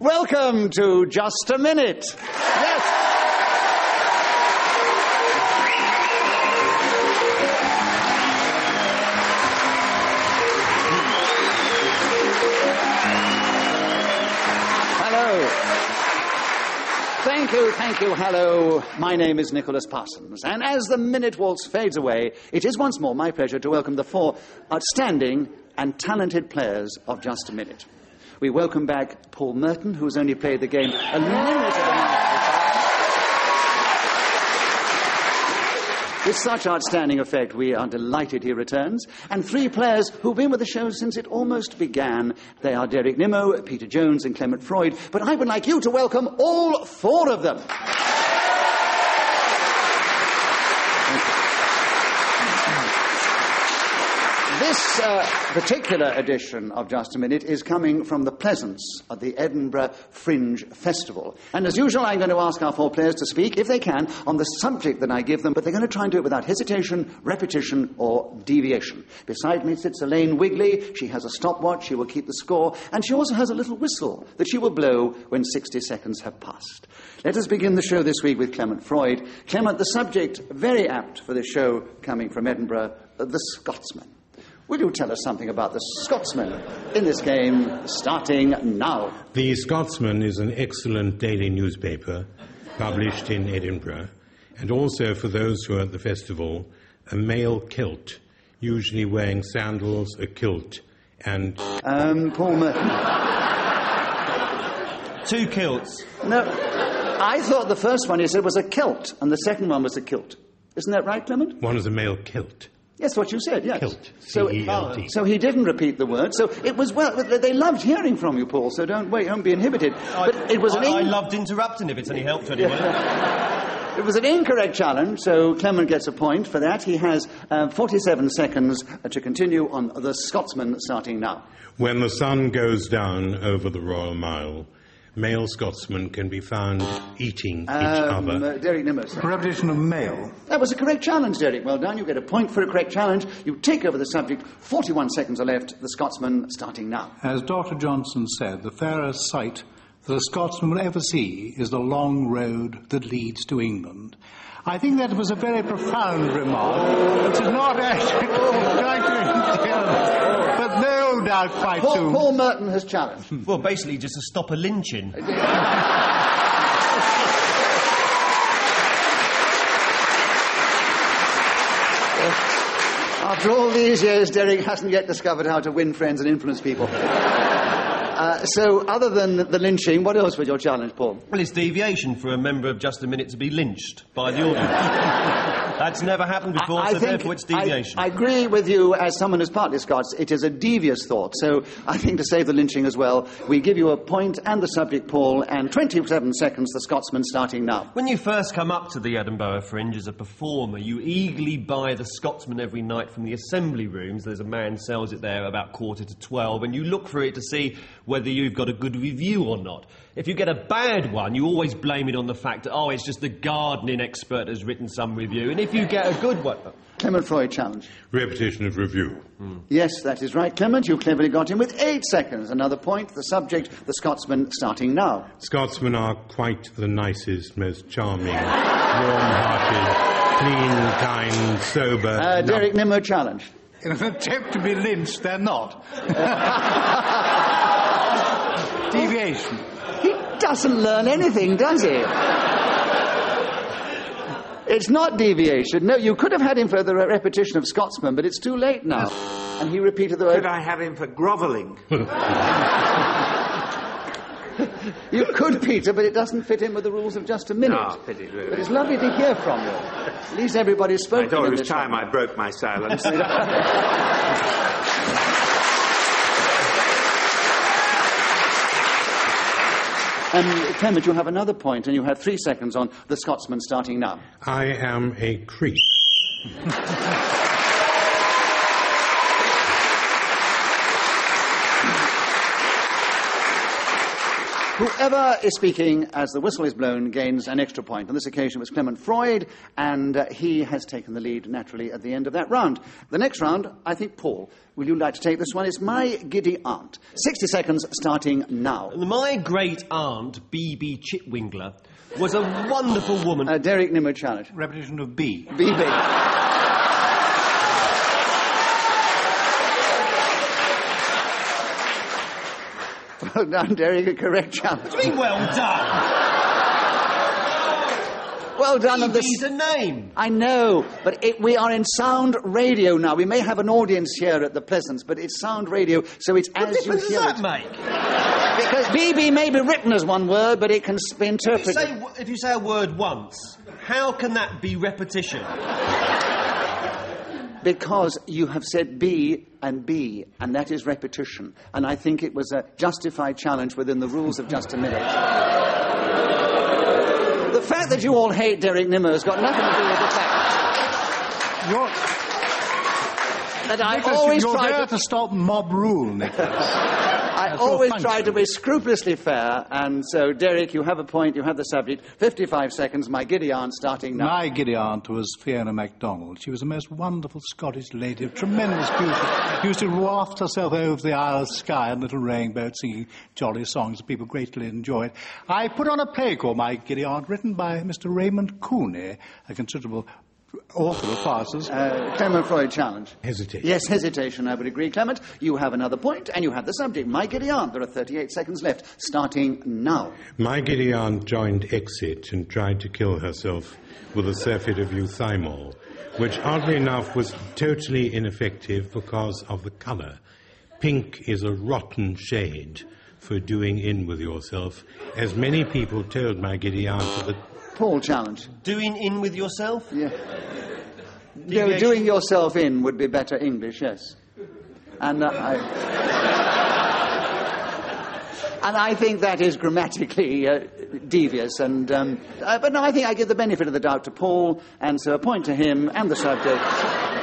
Welcome to Just a Minute. Yes. Hello. Thank you, thank you, hello. My name is Nicholas Parsons, and as the minute waltz fades away, it is once more my pleasure to welcome the four outstanding and talented players of Just a Minute. We welcome back Paul Merton, who has only played the game a limited amount. With such outstanding effect, we are delighted he returns. And three players who've been with the show since it almost began. They are Derek Nimmo, Peter Jones, and Clement Freud. But I would like you to welcome all four of them. This uh, particular edition of Just a Minute is coming from the Pleasance at the Edinburgh Fringe Festival. And as usual, I'm going to ask our four players to speak, if they can, on the subject that I give them, but they're going to try and do it without hesitation, repetition, or deviation. Beside me sits Elaine Wigley. She has a stopwatch. She will keep the score. And she also has a little whistle that she will blow when 60 seconds have passed. Let us begin the show this week with Clement Freud. Clement, the subject, very apt for this show coming from Edinburgh, the Scotsman. Will you tell us something about the Scotsman in this game, starting now? The Scotsman is an excellent daily newspaper published in Edinburgh, and also for those who are at the festival, a male kilt, usually wearing sandals, a kilt, and Um, Paul Merton. Two kilts. No, I thought the first one you said was a kilt, and the second one was a kilt. Isn't that right, Clement? one is a male kilt. Yes, what you said, yes. Kilt, So, C-E-L-T. so he didn't repeat the word. So it was well. They loved hearing from you, Paul. So don't wait, don't be inhibited. but it was an I, I loved interrupting if it's any help to anyone. it was an incorrect challenge. So Clement gets a point for that. He has uh, 47 seconds uh, to continue on the Scotsman, starting now. When the sun goes down over the Royal Mile, male Scotsmen can be found eating each Um, other. uh, Derek Nimmo. sir. Repetition of male. That was a correct challenge, Derek. Well done. You get a point for a correct challenge. You take over the subject. 41 seconds are left. The Scotsman starting now. As Dr. Johnson said, the fairest sight that a Scotsman will ever see is the long road that leads to England. I think that was a very profound remark, which is not actually quite no quite Paul, soon. Paul Merton has challenged. well, basically just to stop a lynching. After all these years, Derek hasn't yet discovered how to win friends and influence people. Uh, so, other than the lynching, what else was your challenge, Paul? Well, it's deviation for a member of Just a Minute to be lynched by the audience. That's never happened before, so therefore it's I- deviation. I, agree with you as someone who's partly Scots. It is a devious thought. So I think to save the lynching as well, we give you a point and the subject, Paul, and 27 seconds, the Scotsman starting now. When you first come up to the Edinburgh Fringe as a performer, you eagerly buy the Scotsman every night from the assembly rooms. There's a man sells it there about quarter to twelve, and you look for it to see whether you've got a good review or not. If you get a bad one, you always blame it on the fact that, oh, it's just the gardening expert has written some review. And if you get a good one, Clement Freud challenge. Repetition of review. Yes, that is right, Clement. You cleverly got him with eight seconds. Another point. The subject, the Scotsman, starting now. Scotsmen are quite the nicest, most charming, warm-hearted, clean, kind, sober. Uh, Derek Nimmo challenge. In an attempt to be lynched, they're not. Deviation. Doesn't learn anything, does he? It's not deviation. No, you could have had him for the repetition of Scotsman, but it's too late now. And he repeated the word. Could. I have him for grovelling? You could, Peter, but it doesn't fit in with the rules of just a minute. Ah, pity, really. But it's lovely to hear from you. At least everybody's I thought it was time one. I broke my silence. And Clement, you have another point, and you have three seconds on the Scotsman starting now. I am a creep. Whoever is speaking as the whistle is blown gains an extra point. On this occasion it was Clement Freud, and uh, he has taken the lead naturally at the end of that round. The next round, I think, Paul, will you like to take this one? It's My Giddy Aunt. 60 seconds starting now. My great aunt, B.B. Chitwingler, was a wonderful woman. Uh, Derek Nimmo challenge. Repetition of B. BB. Well done, Derek. A correct challenge. Be well done. Well done on this. BB's a name. I know, but it, we are in sound radio now. We may have an audience here at the Pleasance, but it's sound radio, so it's What as you hear. difference does that it. make? Because BB may be written as one word, but it can be If you, interpreted. say, if you say a word once, how can that be repetition? Because you have said B and B, and that is repetition. And I think it was a justified challenge within the rules of just a minute. The fact that you all hate Derek Nimmo has got nothing to do with the fact You're, that I Nicholas, always you're try there to, to stop mob rule, Nicholas. I always try to be scrupulously fair. And so, Derek, you have a point. You have the subject. Fifty-five seconds. My giddy aunt starting now. My giddy aunt was Fiona MacDonald. She was a most wonderful Scottish lady of tremendous beauty. She used to waft herself over the Isle of Skye in little rowing boat singing jolly songs that people greatly enjoyed. I put on a play called My Giddy Aunt, written by Mr. Raymond Cooney, a considerable author of farces. Uh, Clement Freud challenge. Hesitate. Yes, hesitation, I would agree, Clement. You have another point, and you have the subject. My giddy aunt. There are 38 seconds left, starting now. My giddy aunt joined Exit and tried to kill herself with a surfeit of euthymol, which oddly enough was totally ineffective because of the colour. Pink is a rotten shade for doing in with yourself, as many people told my giddy aunt at the Paul challenge. Doing in with yourself? Yeah. No, doing yourself in would be better English, yes. And uh, I. And I think that is grammatically uh, devious, and um, uh, but no, I think I give the benefit of the doubt to Paul, and so a point to him and the subject.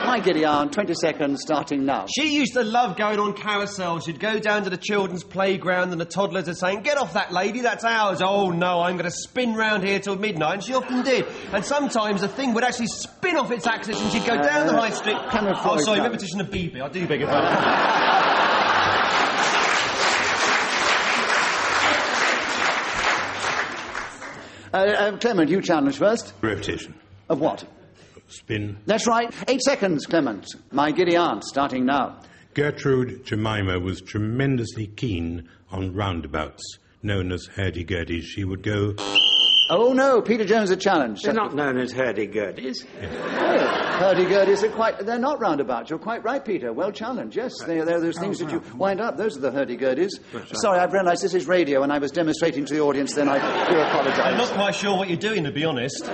My giddy aunt, 20 seconds, starting now. She used to love going on carousel. She'd go down to the children's playground and the toddlers are saying, Get off that lady, that's ours. Oh no, I'm going to spin round here till midnight. And she often did. And sometimes the thing would actually spin off its axis and she'd go down the high street. Can oh, avoid sorry, that? repetition of BB. I do beg your pardon. Uh, uh, Clement, you challenge first. repetition. Of what? Spin. That's right. Eight seconds, Clement. My giddy aunt, starting now. Gertrude Jemima was tremendously keen on roundabouts, known as hurdy-gurdies. She would go Oh no, Peter Jones a challenge. They're not known as hurdy-gurdies. Hurdy-gurdies are quite, they're not roundabouts. You're quite right, Peter. Well challenged, yes. They're, they're those things that you wind up. Those are the hurdy-gurdies. Sorry, I've realised this is radio and I was demonstrating to the audience then. I do apologise. I'm not quite sure what you're doing, to be honest.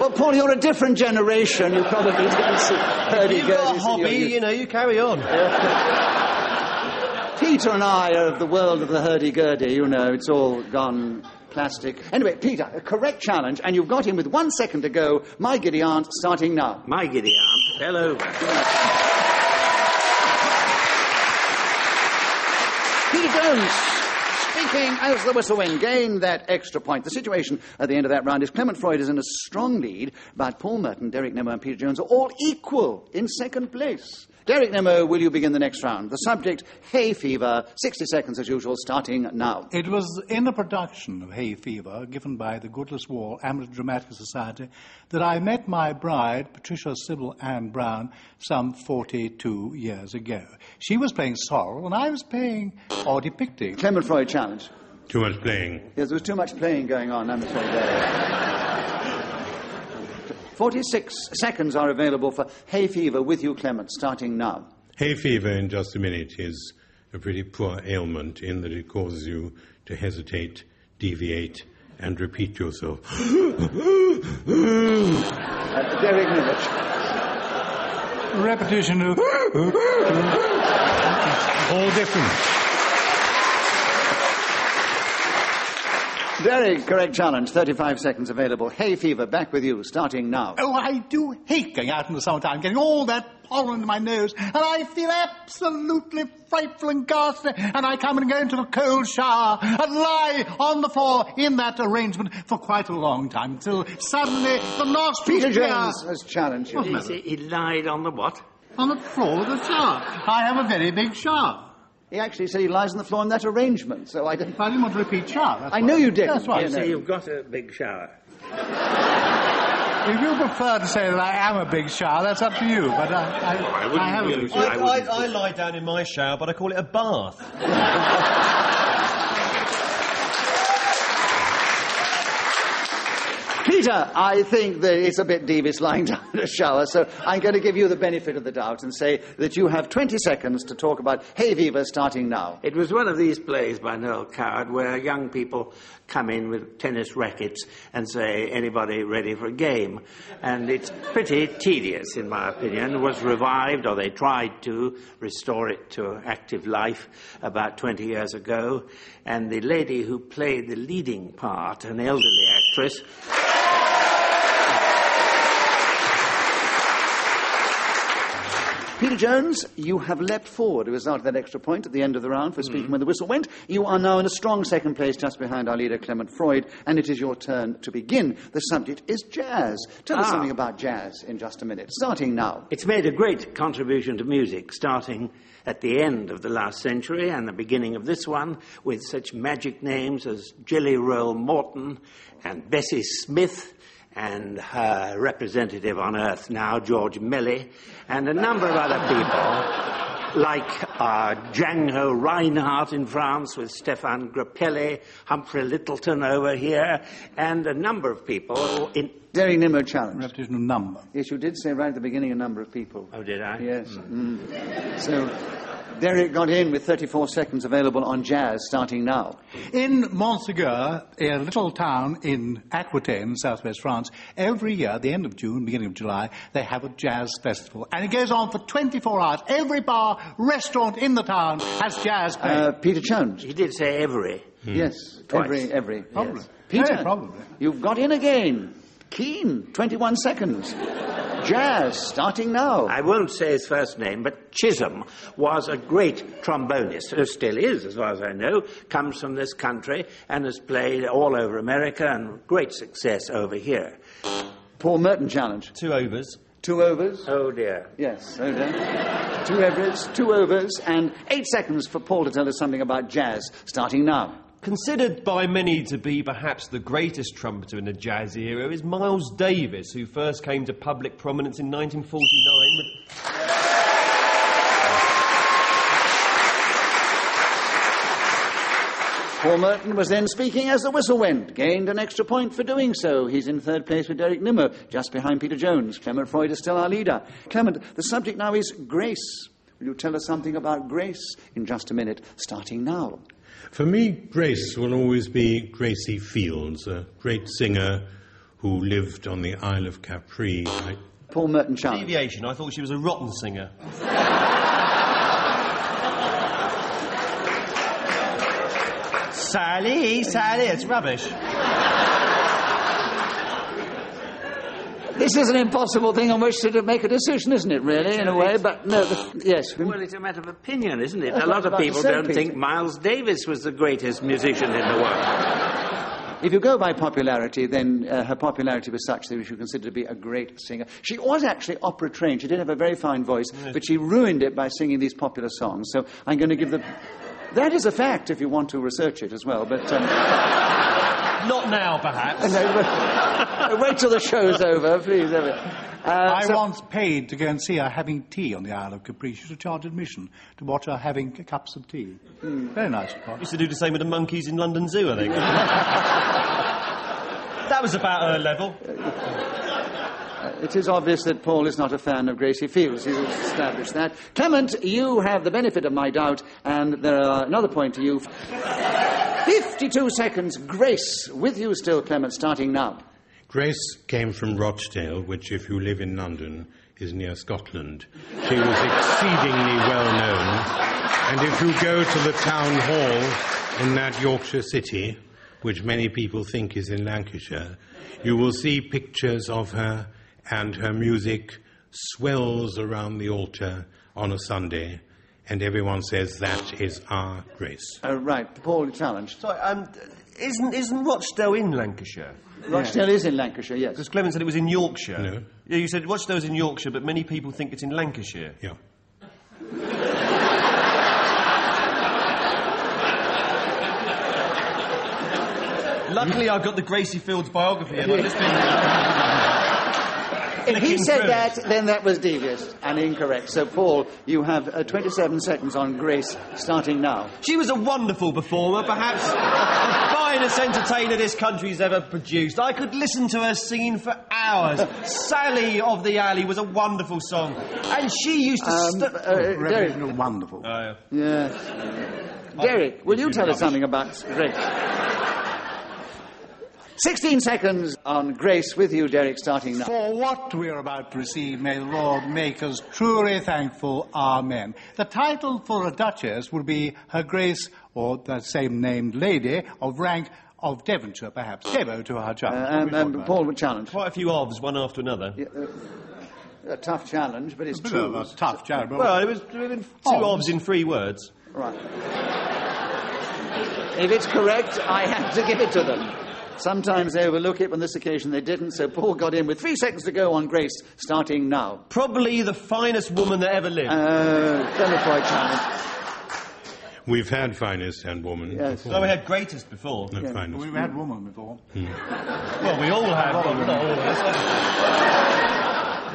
Well, Paul, you're a different generation. You probably didn't see hurdy-gurdies. You've got a hobby, your you know, you carry on. Peter and I are of the world of the hurdy-gurdy. You know, it's all gone plastic. Anyway, Peter, a correct challenge, and you've got him with one second to go. My giddy aunt, starting now. My giddy aunt fell over. Peter Jones, speaking as oh, the whistle wind, gain that extra point. The situation at the end of that round is Clement Freud is in a strong lead, but Paul Merton, Derek Nimmo, and Peter Jones are all equal in second place. Derek Nimmo, will you begin the next round? The subject, hay fever. 60 seconds as usual, starting now. It was in a production of Hay Fever, given by the Goodless Wall Amateur Dramatic Society, that I met my bride, Patricia Sybil Ann Brown, some 42 years ago. She was playing Sorrel, and I was playing or depicting Clement Freud challenge. too much playing. Yes, there was too much playing going on, I'm afraid. There. 46 seconds are available for hay fever with you, Clement, starting now. Hay fever, in just a minute, is a pretty poor ailment in that it causes you to hesitate, deviate, and repeat yourself. Uh, Derek Nimitz. repetition of All different. Derek, correct challenge. 35 seconds available. Hay fever, back with you, starting now. Oh, I do hate going out in the summertime, getting all that pollen in my nose, and I feel absolutely frightful and ghastly, and I come and go into the cold shower and lie on the floor in that arrangement for quite a long time, until suddenly the nostrils Peter clear Jones has challenged you. He, said he lied on the what? on the floor of the shower. I have a very big shower. He actually said he lies on the floor in that arrangement, so I don't... I didn't want to repeat shower. that's I know you didn't. That's right. Yeah, So no. you've got a big shower. If you prefer to say that I am a big shower, that's up to you. But I, I, I I have a use. I. I I, I lie down in my shower, but I call it a bath. Peter, I think that it's a bit devious lying down in a shower, so I'm going to give you the benefit of the doubt and say that you have 20 seconds to talk about hay fever starting now. It was one of these plays by Noel Coward where young people come in with tennis rackets and say, anybody ready for a game? And it's pretty tedious, in my opinion. It was revived, or they tried to restore it to active life about 20 years ago. And the lady who played the leading part, an elderly actress, Peter Jones, you have leapt forward as a result of that extra point at the end of the round for speaking when the whistle went. You are now in a strong second place just behind our leader, Clement Freud, and it is your turn to begin. The subject is jazz. Tell us Ah. something about jazz in just a minute, starting now. It's made a great contribution to music, starting at the end of the last century and the beginning of this one, with such magic names as Jelly Roll Morton and Bessie Smith and her representative on Earth now, George Melly, and a number of other people like uh, Django Reinhardt in France with Stefan Grappelli, Humphrey Lyttelton over here, and a number of people in. Derek Nimmo challenge. Repetition of number. Yes, you did say right at the beginning a number of people. Oh, did I? Yes. Mm. So, Derek got in with 34 seconds available on jazz, starting now. In Montségur, a little town in Aquitaine, southwest France, every year, at the end of June, beginning of July, they have a jazz festival. And it goes on for 24 hours. Every bar, restaurant in the town has jazz playing. Uh, Peter Jones. He did say every. Yes, Twice. every, every. Probably. yes. Peter, Very probably. you've got in again. Keen, 21 seconds. Jazz, starting now. I won't say his first name, but Chisholm was a great trombonist, who still is, as far as I know, comes from this country and has played all over America and great success over here. Paul Merton challenge. Two overs. Two overs. Oh dear. Yes, oh dear. Two overs, two overs, and eight seconds for Paul to tell us something about jazz, starting now. Considered by many to be perhaps the greatest trumpeter in the jazz era is Miles Davis, who first came to public prominence in 1949 with Paul Merton was then speaking as the whistle went, gained an extra point for doing so. He's in third place with Derek Nimmo, just behind Peter Jones. Clement Freud is still our leader. Clement, the subject now is grace. Will you tell us something about grace in just a minute, starting now? For me, Grace will always be Gracie Fields, a great singer who lived on the Isle of Capri. I- Paul Merton challenge. Deviation. I thought she was a rotten singer. Sally, Sally, it's rubbish. This is an impossible thing on which to make a decision, isn't it, really, in a way? But no, the, yes. Well, it's a matter of opinion, isn't it? That's a what I was lot of people don't Peter. think Miles Davis was the greatest musician in the world. If you go by popularity, then uh, her popularity was such that we should consider to be a great singer. She was actually opera trained. She did have a very fine voice, but she ruined it by singing these popular songs. So I'm going to give the. That is a fact if you want to research it as well. But um, Not now, perhaps. no, but- wait till the show's over, please. Ever. Uh, I so- once paid to go and see her having tea on the Isle of Capri. She used to charge admission to watch her having cups of tea. Very nice. of her. Used to do the same with the monkeys in London Zoo, I think. that was about her level. It is obvious that Paul is not a fan of Gracie Fields. He's established that. Clement, you have the benefit of my doubt, and there are another point to you. 52 seconds. Grace, with you still, Clement, starting now. Grace came from Rochdale, which, if you live in London, is near Scotland. She was exceedingly well known, and if you go to the town hall in that Yorkshire city, which many people think is in Lancashire, you will see pictures of her and her music swells around the altar on a Sunday, and everyone says that is our grace. Oh, right. Paul, challenge. Sorry, um, isn't, isn't Rochdale in Lancashire? Rochdale is in Lancashire, yes. Because Clement said it was in Yorkshire. No. Yeah, you said Rochdale Rochdale's in Yorkshire, but many people think it's in Lancashire. Yeah. Luckily, I've got the Gracie Fields biography, and I've just been. If he said that, then that was devious and incorrect. So, Paul, you have uh, 27 seconds on Grace starting now. She was a wonderful performer, perhaps the finest entertainer this country's ever produced. I could listen to her singing for hours. Sally of the Alley was a wonderful song, and she used to. Um, st- uh, Derek. Revolutionary, wonderful. Oh, Yes. Derek, will you tell us something about Grace? 16 seconds on Grace with you, Derek, starting now. For what we are about to receive, may the Lord make us truly thankful. Amen. The title for a duchess would be Her Grace, or the same named lady, of rank of Devonshire, perhaps. Devo to her child. Uh, What we thought um, about Paul would challenge. quite a few ofs, one after another. A tough challenge, but it's it. A bit true. of a tough job. but- Well, it was, there were two Ovs. ofs in three words. Right. If it's correct, I have to give it to them. Sometimes they overlook it, on this occasion they didn't, so Paul got in with three seconds to go on Grace, starting now. Probably the finest woman that ever lived. Uh, Clement Freud challenge. We've had finest and woman Yes. before. no, we had greatest before. No, Yeah. finest. We've had woman before. Well, we all have. but not all of us.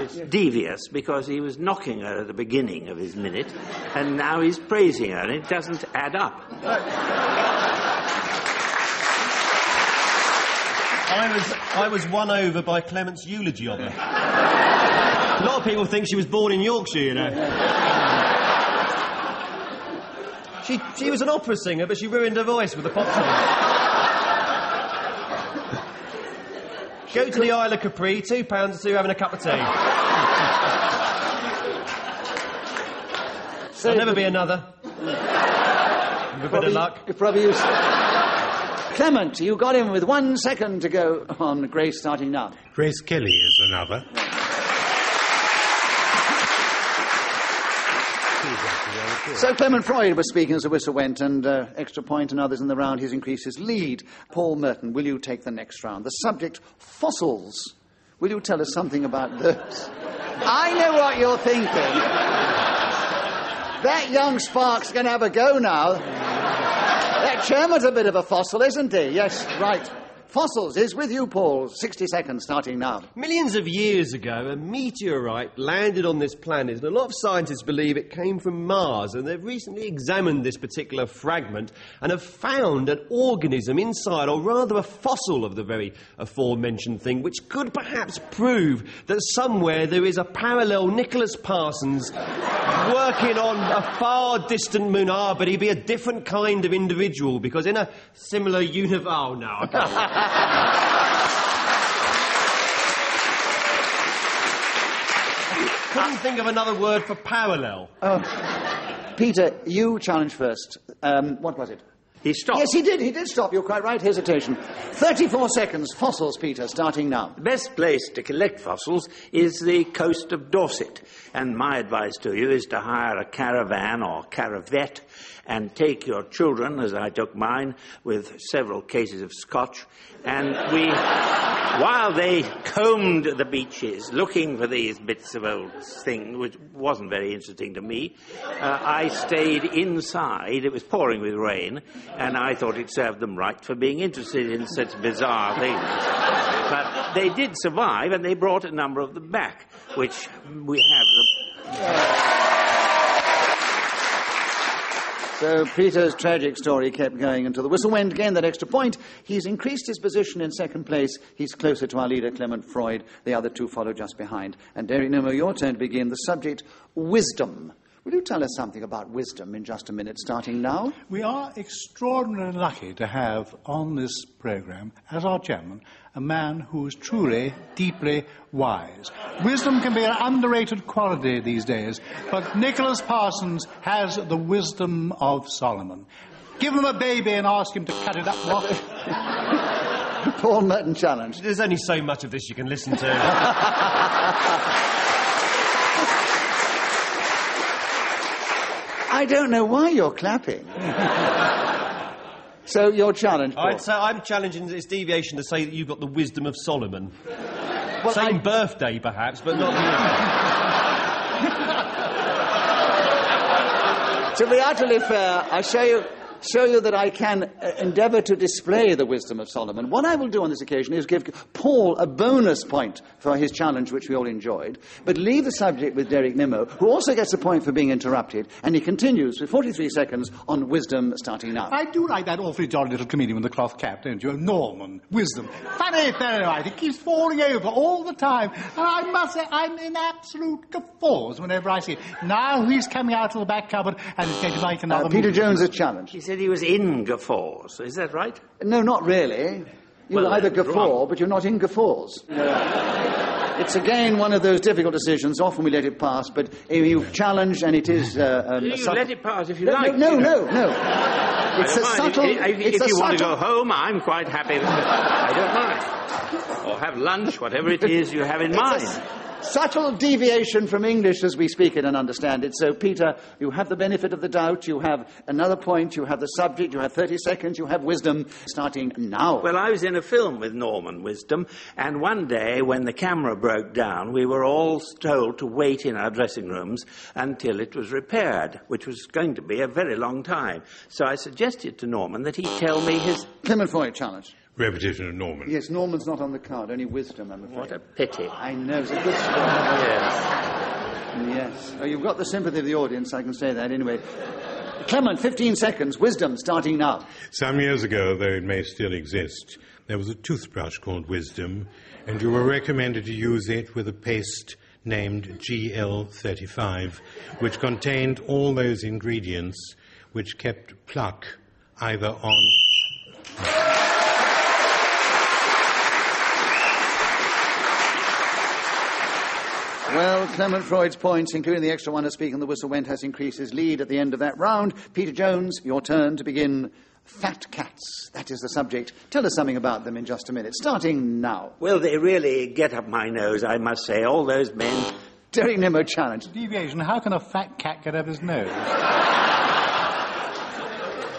It's devious because he was knocking her at the beginning of his minute, and now he's praising her, and it doesn't add up. I was, I was won over by Clement's eulogy of her. A lot of people think she was born in Yorkshire, you know. She, she was an opera singer, but she ruined her voice with a pop song. Go to the Isle of Capri, two pounds or two, having a cup of tea. There'll never be another. With a bit of luck. you Probably use... Clement, you got him with one second to go on Grace, starting now. Grace Kelly is another. So Clement Freud was speaking as the whistle went, and uh, extra point and others in the round. He's increased his lead. Paul Merton, will you take the next round? The subject: fossils. Will you tell us something about those? I know what you're thinking. That young Spark's going to have a go now. That chairman's a bit of a fossil, isn't he? Yes, right. Fossils is with you, Paul. 60 seconds starting now. Millions of years ago, a meteorite landed on this planet, and a lot of scientists believe it came from Mars. And they've recently examined this particular fragment and have found an organism inside, or rather a fossil of the very aforementioned thing, which could perhaps prove that somewhere there is a parallel Nicholas Parsons working on a far distant moon. Ah, but he'd be a different kind of individual because in a similar universe. Oh, no. Couldn't think of another word for parallel. Peter, you challenge first. Um, what was it? He stopped. Yes, he did. He did stop. You're quite right. Hesitation. 34 seconds. Fossils, Peter, starting now. The best place to collect fossils is the coast of Dorset. And my advice to you is to hire a caravan or caravet and take your children, as I took mine, with several cases of scotch. And we, while they combed the beaches looking for these bits of old thing, which wasn't very interesting to me, uh, I stayed inside. It was pouring with rain, and I thought it served them right for being interested in such bizarre things. But they did survive, and they brought a number of them back, which we have. So Peter's tragic story kept going until the whistle went again. That extra point. He's increased his position in second place. He's closer to our leader, Clement Freud. The other two follow just behind. And Derek Nimmo, your turn to begin. The subject: wisdom. Will you tell us something about wisdom in just a minute, starting now? We are extraordinarily lucky to have on this programme, as our chairman, a man who is truly, deeply wise. Wisdom can be an underrated quality these days, but Nicholas Parsons has the wisdom of Solomon. Give him a baby and ask him to cut it up. What? Paul Merton challenge. There's only so much of this you can listen to. I don't know why you're clapping. so your challenge, Paul. I'd say I'm challenging its deviation to say that you've got the wisdom of Solomon. Well, Same I- birthday, perhaps, but not the. To be utterly fair, I show you, show you that I can uh, endeavour to display the wisdom of Solomon. What I will do on this occasion is give Paul a bonus point for his challenge, which we all enjoyed, but leave the subject with Derek Nimmo, who also gets a point for being interrupted, and he continues with 43 seconds on wisdom starting now. I do like that awfully jolly little comedian with the cloth cap, don't you? Norman, wisdom. Funny fellow, right? He keeps falling over all the time. And I must say, I'm in absolute guffaws whenever I see it. Now he's coming out of the back cupboard and he's going to make another Uh, Peter movie. Jones' challenge. He said he was in guffaws. Is that right? No, not really. You Well, either guffaw, wrong. but you're not in guffaws. it's again one of those difficult decisions. Often we let it pass, but if you challenge, and it is. Uh, um, a You let it pass if you no, like. No, you no, know. no, no. It's a mind. subtle. If, if, if a you want to go home, I'm quite happy. I don't mind. Or have lunch, whatever it is you have in a mind. s- subtle deviation from English as we speak it and understand it. So, Peter, you have the benefit of the doubt. You have another point. You have the subject. You have 30 seconds. You have wisdom starting now. Well, I was in a film with Norman Wisdom, and one day when the camera broke down, we were all told to wait in our dressing rooms until it was repaired, which was going to be a very long time. So I suggested to Norman that he tell me his. Clement Freud challenge. Repetition of Norman. Yes, Norman's not on the card. Only wisdom, I'm afraid. What a pity. I know. It's a good story. Yes. Yes. Oh, you've got the sympathy of the audience, I can say that anyway. Clement, 15 seconds. Wisdom starting now. Some years ago, though it may still exist, there was a toothbrush called Wisdom, and you were recommended to use it with a paste named GL35, which contained all those ingredients which kept pluck either on Well, Clement Freud's points, including the extra one of speaking the whistle went, has increased his lead at the end of that round. Peter Jones, your turn to begin. Fat cats. That is the subject. Tell us something about them in just a minute. Starting now. Well, they really get up my nose, I must say. All those men. Derek Nimmo challenge. Deviation. How can a fat cat get up his nose?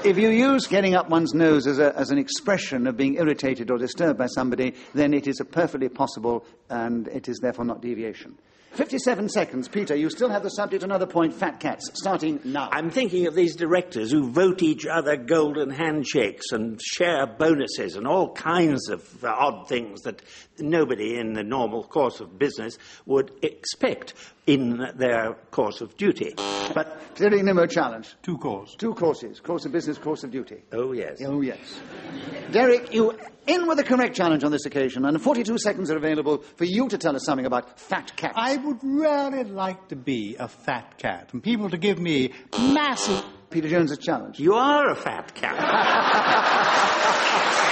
If you use getting up one's nose as, a, as an expression of being irritated or disturbed by somebody, then it is a perfectly possible and it is therefore not deviation. 57 seconds. Peter, you still have the subject, another point, fat cats, starting now. I'm thinking of these directors who vote each other golden handshakes and share bonuses and all kinds of uh, odd things that nobody in the normal course of business would expect in their course of duty. But, Derek Nimmo challenge. Two calls. Two courses, course of business, course of duty. oh yes. Oh, yes. Derek, you in with the correct challenge on this occasion, and 42 seconds are available for you to tell us something about fat cats. I would really like to be a fat cat and people to give me massive. Peter Jones's challenge. You are a fat cat.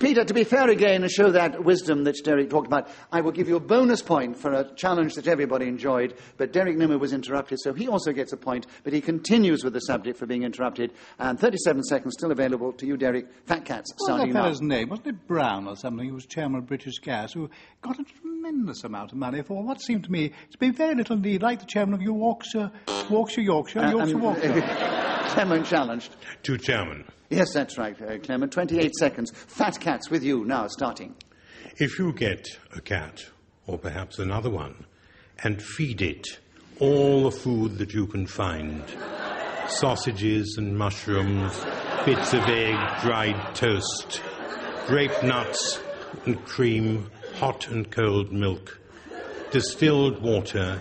Peter, to be fair again and show that wisdom that Derek talked about, I will give you a bonus point for a challenge that everybody enjoyed, but Derek Nimmo was interrupted, so he also gets a point, but he continues with the subject for being interrupted, and 37 seconds still available to you, Derek. Fat Cats, What was that starting now. fellow's name? Wasn't it Brown or something? Who was chairman of British Gas, who got a tremendous amount of money for what seemed to me to be very little need, like the chairman of Yorkshire, Yorkshire, Yorkshire, Uh, Yorkshire, and- Yorkshire. Clement challenged. to chairman. Yes, that's right, uh, Clement. 28 seconds. Fat Cats with you now, starting. If you get a cat, or perhaps another one, and feed it all the food that you can find sausages and mushrooms, bits of egg, dried toast, grape nuts and cream, hot and cold milk, distilled water,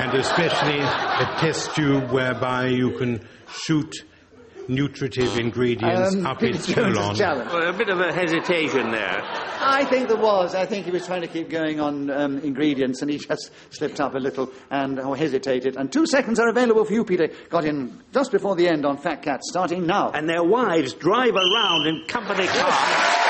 and especially a test tube whereby you can shoot nutritive ingredients Um, up Peter its Jones's colon. challenge. Well, a bit of a hesitation there. I think there was. I think he was trying to keep going on um, ingredients, and he just slipped up a little and or hesitated. And two seconds are available for you, Peter. Got in just before the end on Fat Cat, starting now. And their wives drive around in company cars.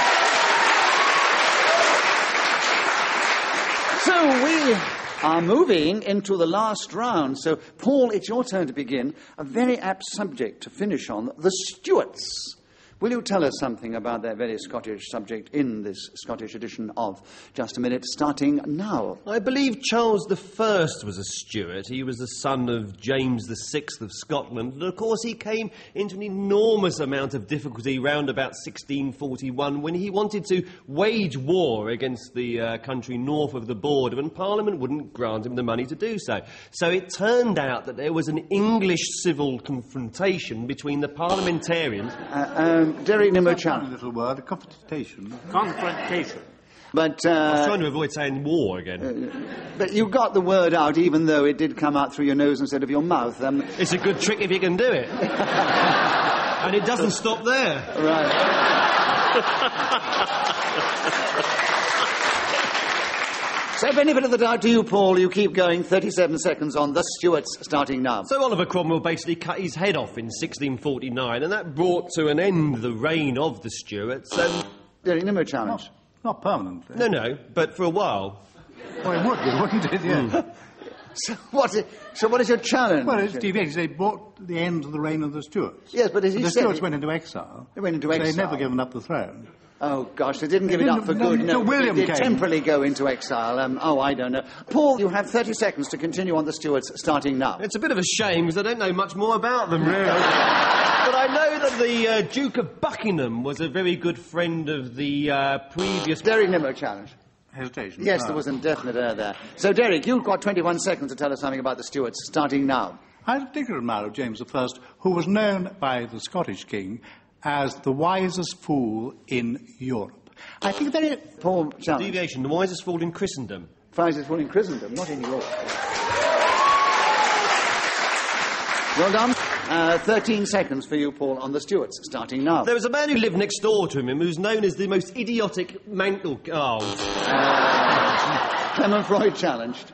so we are moving into the last round. So, Paul, it's your turn to begin. A very apt subject to finish on the Stuarts. Will you tell us something about that very Scottish subject in this Scottish edition of Just a Minute, starting now? I believe Charles I was a Stuart. He was the son of James VI of Scotland. And of course, he came into an enormous amount of difficulty round about 1641 when he wanted to wage war against the uh, country north of the border, and Parliament wouldn't grant him the money to do so. So it turned out that there was an English civil confrontation between the parliamentarians. Uh, um, Derek Nimmo Funny Challenge. little word, a confrontation. Confrontation. But, I was uh, trying to avoid saying war again. but you got the word out, even though it did come out through your nose instead of your mouth. Um, It's a good trick if you can do it. and it doesn't stop there. right. so, if any bit of the doubt to you, Paul, you keep going. 37 seconds on the Stuarts, starting now. So Oliver Cromwell basically cut his head off in 1649, and that brought to an end the reign of the Stuarts. And Derek Nimmo Challenge. Not permanently. no, no, but for a while. Well, it would be, wouldn't it? Yeah. Hmm. So, what is, so, what is your challenge? Well, it's deviated. They brought the end of the reign of the Stuarts. Yes, but as he the said- Stuarts went into exile. They went into exile. They'd never given up the throne. Oh gosh, they didn't give it up for good. no, No, no, William they did came. temporarily go into exile. Um, oh, I don't know. Paul, you have 30 seconds to continue on the Stuarts, starting now. It's a bit of a shame because I don't know much more about them, really. but I know that the uh, Duke of Buckingham was a very good friend of the uh, previous. Derek Nimmo challenge. Hesitation. Yes, Ah. there was an definite error there. So, Derek, you've got 21 seconds to tell us something about the Stuarts, starting now. I had a particular admirer of James I, who was known by the Scottish king as the wisest fool in Europe. I think very Paul challenge. Deviation, the wisest fool in Christendom. Wisest fool in Christendom, not in Europe. Well done. Uh, 13 seconds for you, Paul, on the Stuarts, starting now. There was a man who lived next door to him who's known as the most idiotic mantle. Oh, Clement Freud challenged.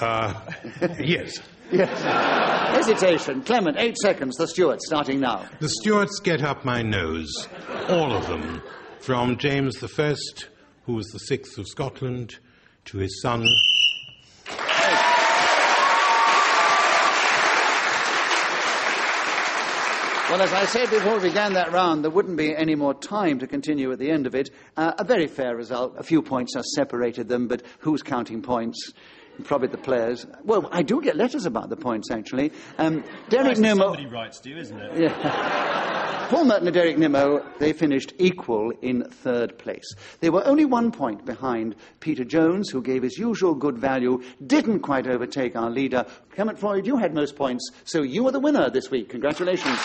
Uh, yes. Yes. Hesitation. Clement, eight seconds. The Stuarts, starting now. The Stuarts get up my nose, all of them, from James I, who was the sixth of Scotland, to his son. Well, as I said before we began that round, there wouldn't be any more time to continue at the end of it. Uh, a very fair result. A few points have separated them, but who's counting points? Probably the players. Well, I do get letters about the points, actually. Um, Derek Nimmo. somebody writes to you, isn't it? Paul Merton and Derek Nimmo, they finished equal in third place. They were only one point behind Peter Jones, who gave his usual good value, didn't quite overtake our leader. Clement Freud, you had most points, so you were the winner this week. Congratulations.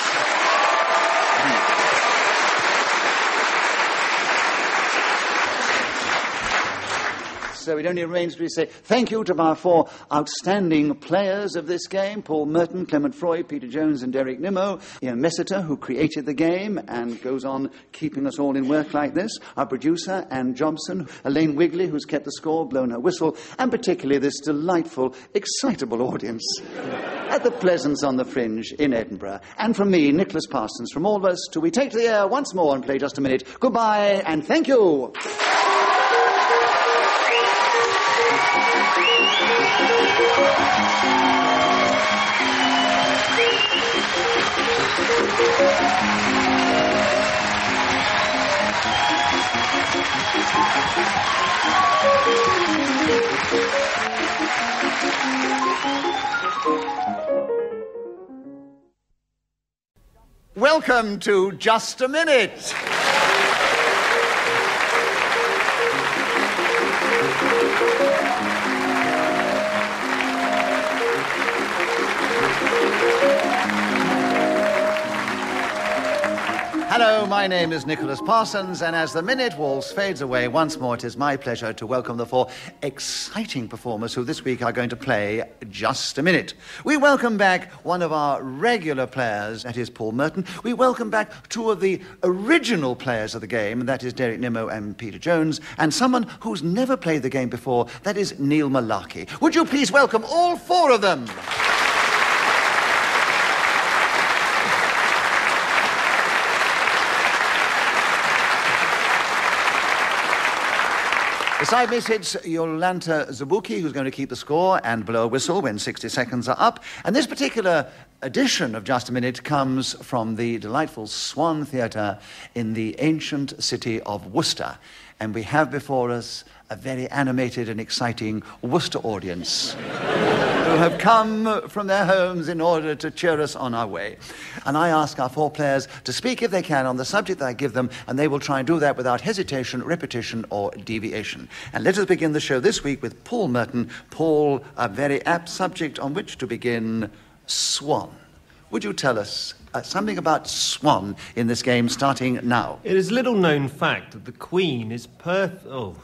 So it only remains to say thank you to our four outstanding players of this game Paul Merton, Clement Freud, Peter Jones, and Derek Nimmo. Ian Messiter, who created the game and goes on keeping us all in work like this. Our producer, Anne Jobson. Elaine Wigley, who's kept the score, blown her whistle. And particularly this delightful, excitable audience at the Pleasance on the Fringe in Edinburgh. And from me, Nicholas Parsons, from all of us, till we take to the air once more and play just a minute. Goodbye and thank you. Welcome to Just a Minute. Hello, my name is Nicholas Parsons, and as the minute waltz fades away once more, it is my pleasure to welcome the four exciting performers who this week are going to play Just a Minute. We welcome back one of our regular players, that is Paul Merton. We welcome back two of the original players of the game, that is Derek Nimmo and Peter Jones, and someone who's never played the game before, that is Neil Mullarkey. Would you please welcome all four of them? Beside me sits Yolanta Zabuki, who's going to keep the score and blow a whistle when 60 seconds are up. And this particular edition of Just a Minute comes from the delightful Swan Theatre in the ancient city of Worcester. And we have before us a very animated and exciting Worcester audience who have come from their homes in order to cheer us on our way. And I ask our four players to speak, if they can, on the subject that I give them, and they will try and do that without hesitation, repetition, or deviation. And let us begin the show this week with Paul Merton. Paul, a very apt subject on which to begin Swan. Would you tell us uh, something about Swan in this game starting now? It is little known fact that the Queen is perf. Oh.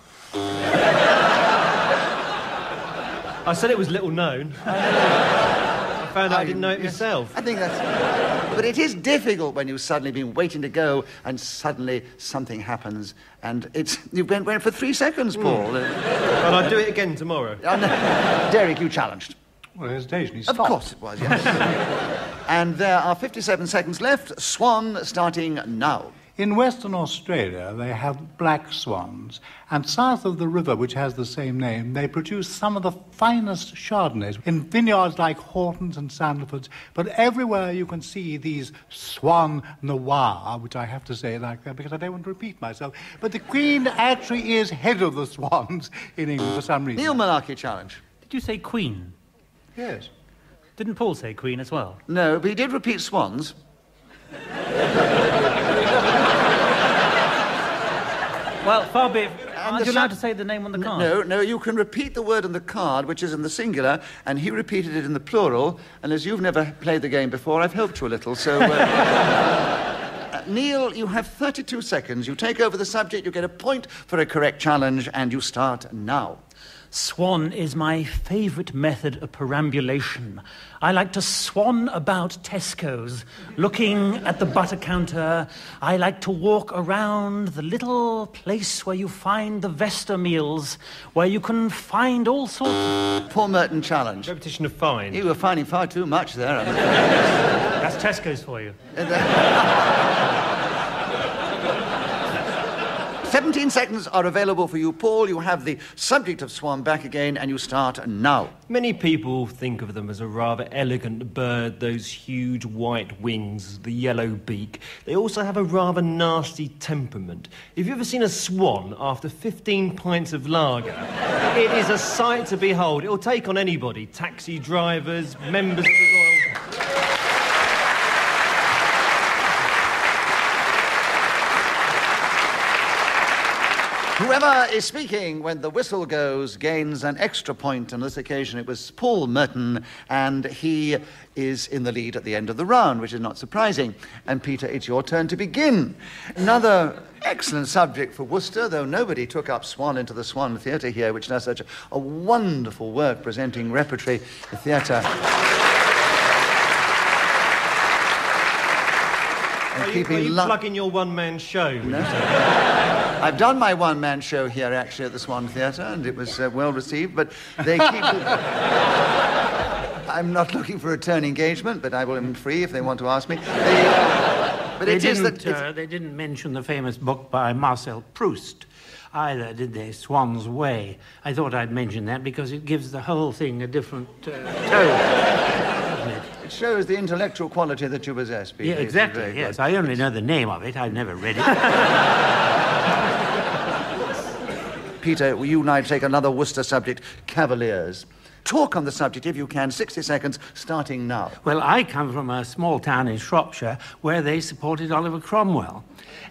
I said it was little known. I found out I didn't know it yes, myself. I think that's. But it is difficult when you've suddenly been waiting to go and suddenly something happens and it's. You went, went for three seconds, Paul. But I'll do it again tomorrow. Uh, no, Derek, you challenged. Well, hesitation. He's Of course it was, yes. and there are 57 seconds left. Swan starting now. In Western Australia, they have black swans, and south of the river, which has the same name, they produce some of the finest Chardonnays in vineyards like Hortons and Sandalfords. But everywhere you can see these Swan Noir, which I have to say like that because I don't want to repeat myself. But the Queen actually is head of the swans in England for some reason. Neil Mullarkey challenge. Did you say Queen? Yes. Didn't Paul say Queen as well? No, but he did repeat swans. Well, far be it. Aren't you allowed to say the name on the card? No, no, you can repeat the word on the card, which is in the singular, and he repeated it in the plural. And as you've never played the game before, I've helped you a little. So, uh, uh, Neil, you have 32 seconds. You take over the subject, you get a point for a correct challenge, and you start now. Swan is my favourite method of perambulation. I like to swan about Tesco's, looking at the butter counter. I like to walk around the little place where you find the Vesta meals, where you can find all sorts. Paul Merton challenge. Repetition of fine. You were finding far too much there. I'm. That's Tesco's for you. 17 seconds are available for you, Paul. You have the subject of Swan back again, and you start now. Many people think of them as a rather elegant bird, those huge white wings, the yellow beak. They also have a rather nasty temperament. Have you ever seen a swan after 15 pints of lager? it is a sight to behold. It'll take on anybody taxi drivers, members of the. Whoever is speaking when the whistle goes gains an extra point. On this occasion, it was Paul Merton, and he is in the lead at the end of the round, which is not surprising. And Peter, it's your turn to begin. Another excellent subject for Worcester, though nobody took up Swan into the Swan Theatre here, which does such a, wonderful work presenting repertory, theatre. Are you, keeping are you plugging your one-man show? I've done my one man show here actually at the Swan Theatre, and it was uh, well received, but they keep. I'm not looking for a return engagement, but I will am free if they want to ask me. They, uh, but They it is didn't, that. uh, they didn't mention the famous book by Marcel Proust either, did they? Swann's Way. I thought I'd mention that because it gives the whole thing a different uh, tone. it? It shows the intellectual quality that you possess, Peter. Yeah, exactly. Yes, good. I only know the name of it. I've never read it. Peter, you I take another Worcester subject, Cavaliers. Talk on the subject if you can. 60 seconds, starting now. Well, I come from a small town in Shropshire where they supported Oliver Cromwell.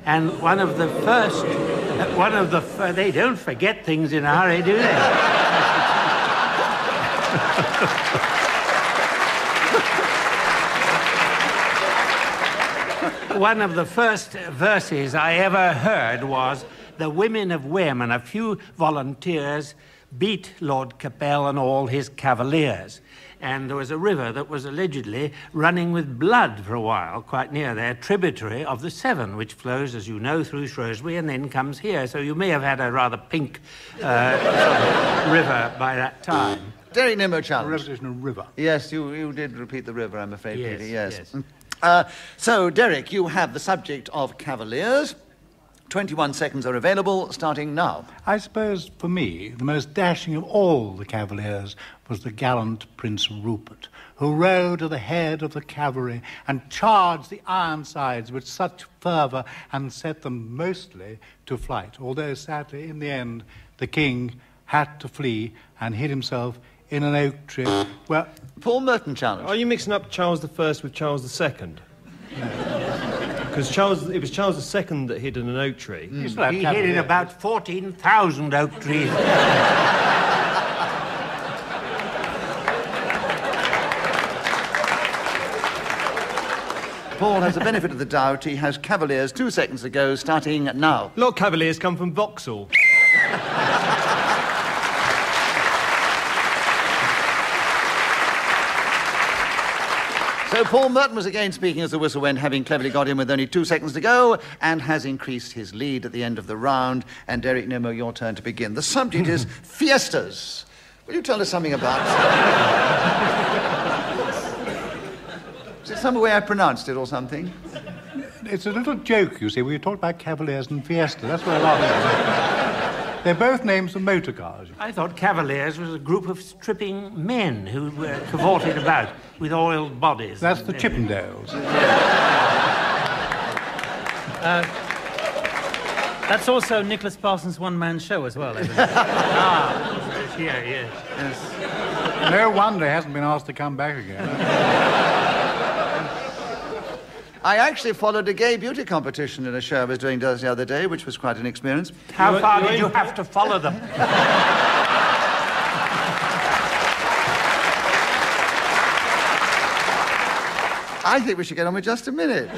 And one of the first, uh, one of the, f- they don't forget things in hurry, do they? one of the first verses I ever heard was, The women of Wem and a few volunteers beat Lord Capel and all his cavaliers. And there was a river that was allegedly running with blood for a while, quite near there, tributary of the Severn, which flows, as you know, through Shrewsbury and then comes here. So you may have had a rather pink uh, river by that time. Derek Nimmo challenge. Repetition of river. Yes, you, you did repeat the river, I'm afraid, Yes, Peter. Yes. yes. Uh, so, Derek, you have the subject of Cavaliers. 21 seconds are available, starting now. I suppose, for me, the most dashing of all the cavaliers was the gallant Prince Rupert, who rode at the head of the cavalry and charged the Ironsides with such fervour and set them mostly to flight, although sadly, in the end, the king had to flee and hid himself in an oak tree where Paul Merton challenge. Are you mixing up Charles I with Charles II? Because Charles, it was Charles II that hid in an oak tree. Mm. you still He hid in about 14,000 oak trees. Paul has the benefit of the doubt. He has Cavaliers two seconds ago, starting now. A lot of Cavaliers come from Vauxhall. So Paul Merton was again speaking as the whistle went, having cleverly got in with only two seconds to go, and has increased his lead at the end of the round. And Derek Nimmo, your turn to begin. The subject is fiestas. Will you tell us something about? is it some way I pronounced it or something? It's a little joke, you see. We talked about Cavaliers and Fiesta. That's what I laughed They're both names of motor cars. I thought Cavaliers was a group of stripping men who uh, cavorted about with oiled bodies. That's the Chippendales. That's also Nicholas Parsons' one-man show as well. isn't it? Ah, yeah, yes. No wonder he hasn't been asked to come back again. I actually followed a gay beauty competition in a show I was doing the other day, which was quite an experience. How You- far you did you have to follow them? I think we should get on with just a minute.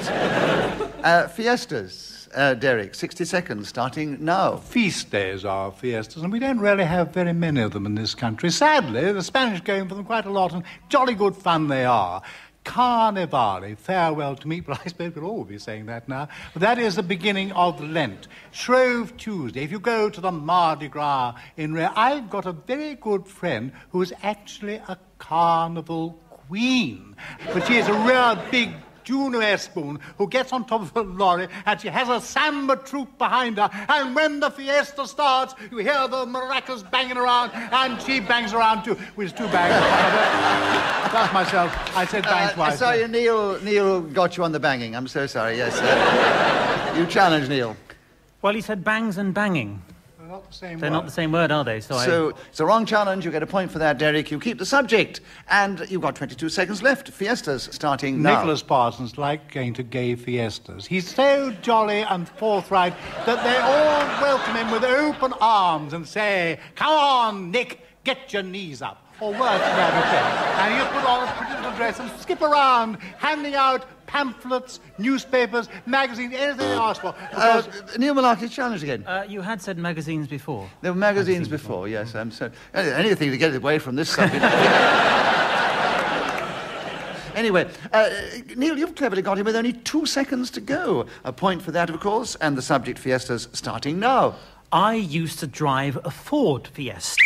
Uh, fiestas, uh, Derek, 60 seconds, starting now. Feast days are fiestas, and we don't really have very many of them in this country. Sadly, the Spanish go in for them quite a lot, and jolly good fun they are. Carnivale, farewell to meat, but I suppose we'll all be saying that now. But that is the beginning of Lent. Shrove Tuesday, if you go to the Mardi Gras in Rio, I've got a very good friend who is actually a carnival queen. But she is a real big Juno Espoon who gets on top of a lorry and she has a samba troupe behind her. And when the fiesta starts, you hear the maracas banging around and she bangs around too, with two bangs. That's myself. I said bang Uh, twice. sorry, Neil, Neil got you on the banging. I'm so sorry, yes. Uh, you challenge Neil. well, he said bangs and banging. They're not the same They're word. not the same word, are they? So, I... It's a wrong challenge. You get a point for that, Derek. You keep the subject. And you've got 22 seconds left. Fiestas starting now. Nicholas Parsons liked going to gay fiestas. He's so jolly and forthright that they all welcome him with open arms and say, Come on, Nick, get your knees up. Or words to that effect. And he'll put on a pretty little dress and skip around, handing out pamphlets, newspapers, magazines, anything they ask for. Uh, Because Neil Mullarkey's challenge again. Uh, you had said magazines before. There were magazines before, yes. I'm so anything to get away from this subject. anyway, uh, Neil, you've cleverly got him with only two seconds to go. A point for that, of course, and the subject Fiestas starting now. I used to drive a Ford Fiesta.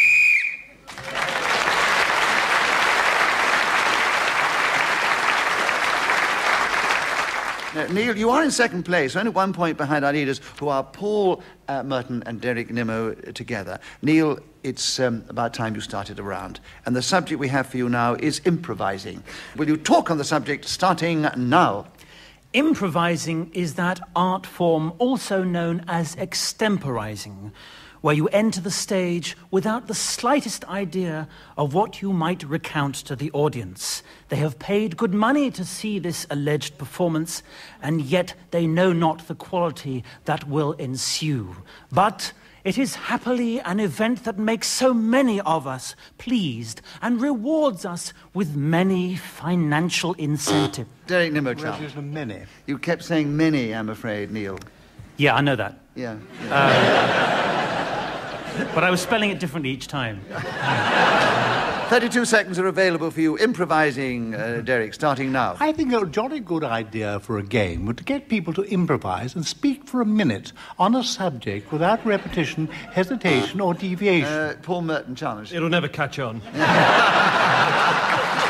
Now, Neil, you are in second place, only one point behind our leaders, who are Paul uh, Merton and Derek Nimmo together. Neil, it's um, about time you started a round. And the subject we have for you now is improvising. Will you talk on the subject starting now? Improvising is that art form also known as extemporizing, where you enter the stage without the slightest idea of what you might recount to the audience. They have paid good money to see this alleged performance, and yet they know not the quality that will ensue. But it is happily an event that makes so many of us pleased and rewards us with many financial incentives. Derek Nimmo, chap. Congratulations to many. You kept saying many, I'm afraid, Neil. Yeah, I know that. Yeah. Uh, But I was spelling it differently each time. 32 seconds are available for you. Improvising, uh, Derek, starting now. I think a jolly good idea for a game would to get people to improvise and speak for a minute on a subject without repetition, hesitation, or deviation. Uh, Paul Merton challenge. It'll never catch on.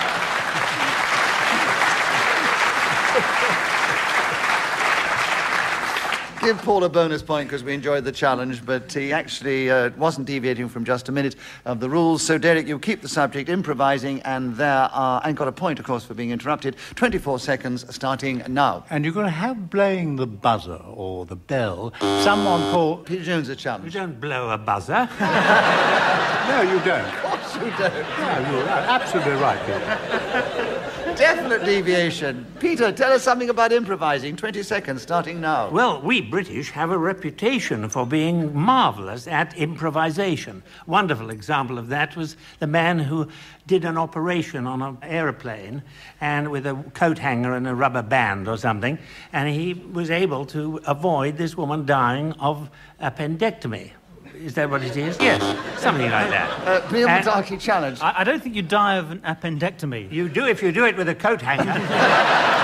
give Paul a bonus point because we enjoyed the challenge, but he actually uh, wasn't deviating from just a minute of the rules. So, Derek, you keep the subject improvising, and there are, and got a point, of course, for being interrupted. 24 seconds starting now. And you're going to have blowing the buzzer or the bell. Someone Paul. Peter Jones, a challenge. You challenge. don't blow a buzzer. No, you don't. Of course you don't. No, you're right. absolutely right, Peter. Definite deviation. Peter, tell us something about improvising. 20 seconds starting now. Well, we British have a reputation for being marvellous at improvisation. Wonderful example of that was the man who did an operation on an aeroplane and with a coat hanger and a rubber band or something, and he was able to avoid this woman dying of appendectomy. Is that what it is? Yes, something like that. Uh, Neil And- Mullarkey challenge. I, I don't think you die of an appendectomy. You do if you do it with a coat hanger.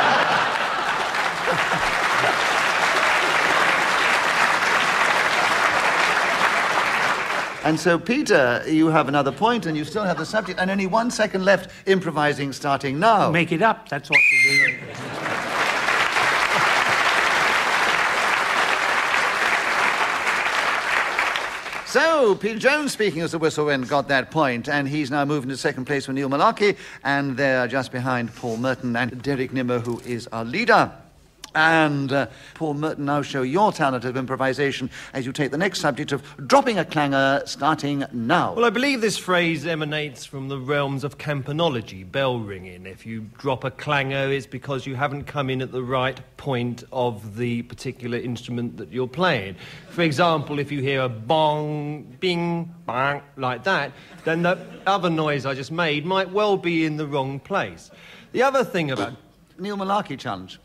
And so, Peter, you have another point, and you still have the subject, and only one second left. Improvising starting now. Make it up. That's what you do. So, Peter Jones, speaking as the whistle wind, got that point, and he's now moving to second place with Neil Mullarkey, and they're just behind Paul Merton and Derek Nimmo, who is our leader. And uh, Paul Merton, now show your talent of improvisation as you take the next subject of dropping a clanger, starting now. Well, I believe this phrase emanates from the realms of campanology, bell ringing. If you drop a clanger, it's because you haven't come in at the right point of the particular instrument that you're playing. For example, if you hear a bong, bing, bang, like that, then the other noise I just made might well be in the wrong place. The other thing about. Neil Mullarkey challenge.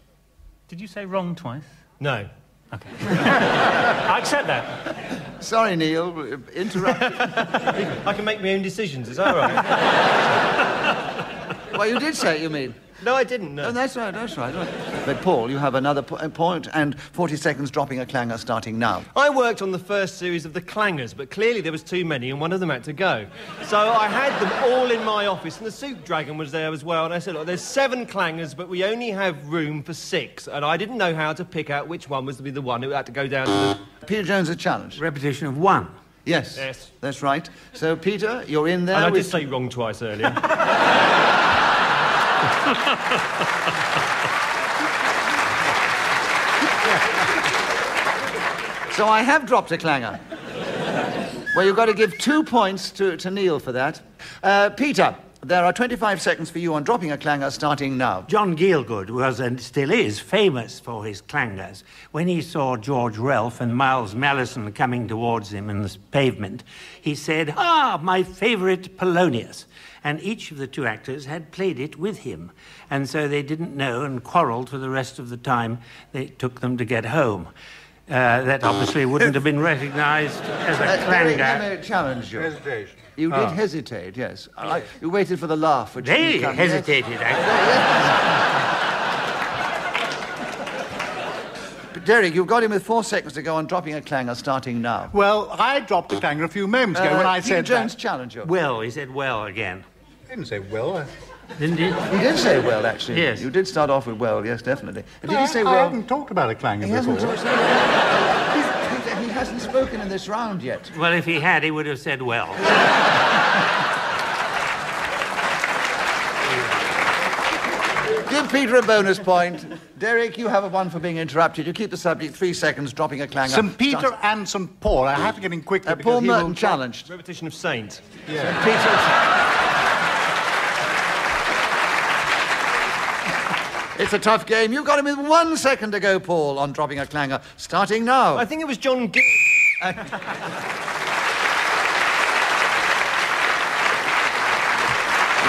Did you say wrong twice? No. Okay. I accept that. Sorry, Neil, interrupt. I can make my own decisions, is that right? well, you did say it, you mean? no, I didn't. No. Oh, that's right, that's right. right. But, Paul, you have another po- point and 40 seconds dropping a clanger starting now. I worked on the first series of the clangers, but clearly there was too many and one of them had to go. So I had them all in my office, and the soup dragon was there as well. And I said, Look, there's seven clangers, but we only have room for six. And I didn't know how to pick out which one was to be the one who had to go down to the. Peter Jones, a challenge. Repetition of one. Yes. Yes. That's right. So, Peter, you're in there. And I did say wrong twice earlier. So I have dropped a clanger. well, you've got to give two points to, to Neil for that. Uh, Peter, there are 25 seconds for you on dropping a clanger starting now. John Gielgud was and still is famous for his clangers. When he saw George Ralph and Miles Malleson coming towards him in the pavement, he said, Ah, my favourite Polonius. And each of the two actors had played it with him. And so they didn't know and quarrelled for the rest of the time they took them to get home. Uh, that obviously wouldn't have been recognised as a Uh, Derek, clanger. let me challenge you. Hesitation. You did hesitate, yes. I, you waited for the laugh. Which They didn't come, yes? hesitated, actually. Derek, you've got him with four seconds to go on dropping a clanger starting now. Well, I dropped the clanger a few moments ago when Uh, I Peter said Jones that. challenge you. Well, he said well again. I didn't say well. I, Didn't he? He did say well, actually. Yes. You did start off with well, yes, definitely. Did I, he say I well? haven't talked about a clanger He before. hasn't. He's- he hasn't spoken in this round yet. Well, if he had, he would have said well. Give Peter a bonus point. Derek, you have a one for being interrupted. You keep the subject three seconds, dropping a clanger. St. Peter Start- and St. Paul. I have to get in quickly Uh, Paul he Merton challenged. Repetition of Saint. Peter. It's a tough game. You've got him with one second to go, Paul, on dropping a clanger. Starting now. I think it was John Gill.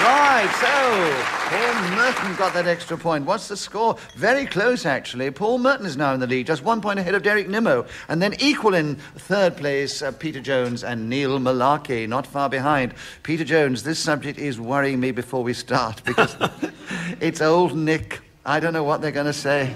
Right, so Paul Merton got that extra point. What's the score? Very close, actually. Paul Merton is now in the lead, just one point ahead of Derek Nimmo. And then equal in third place, uh, Peter Jones and Neil Mullarkey, not far behind. Peter Jones, this subject is worrying me before we start because it's old Nick. I don't know what they're going to say.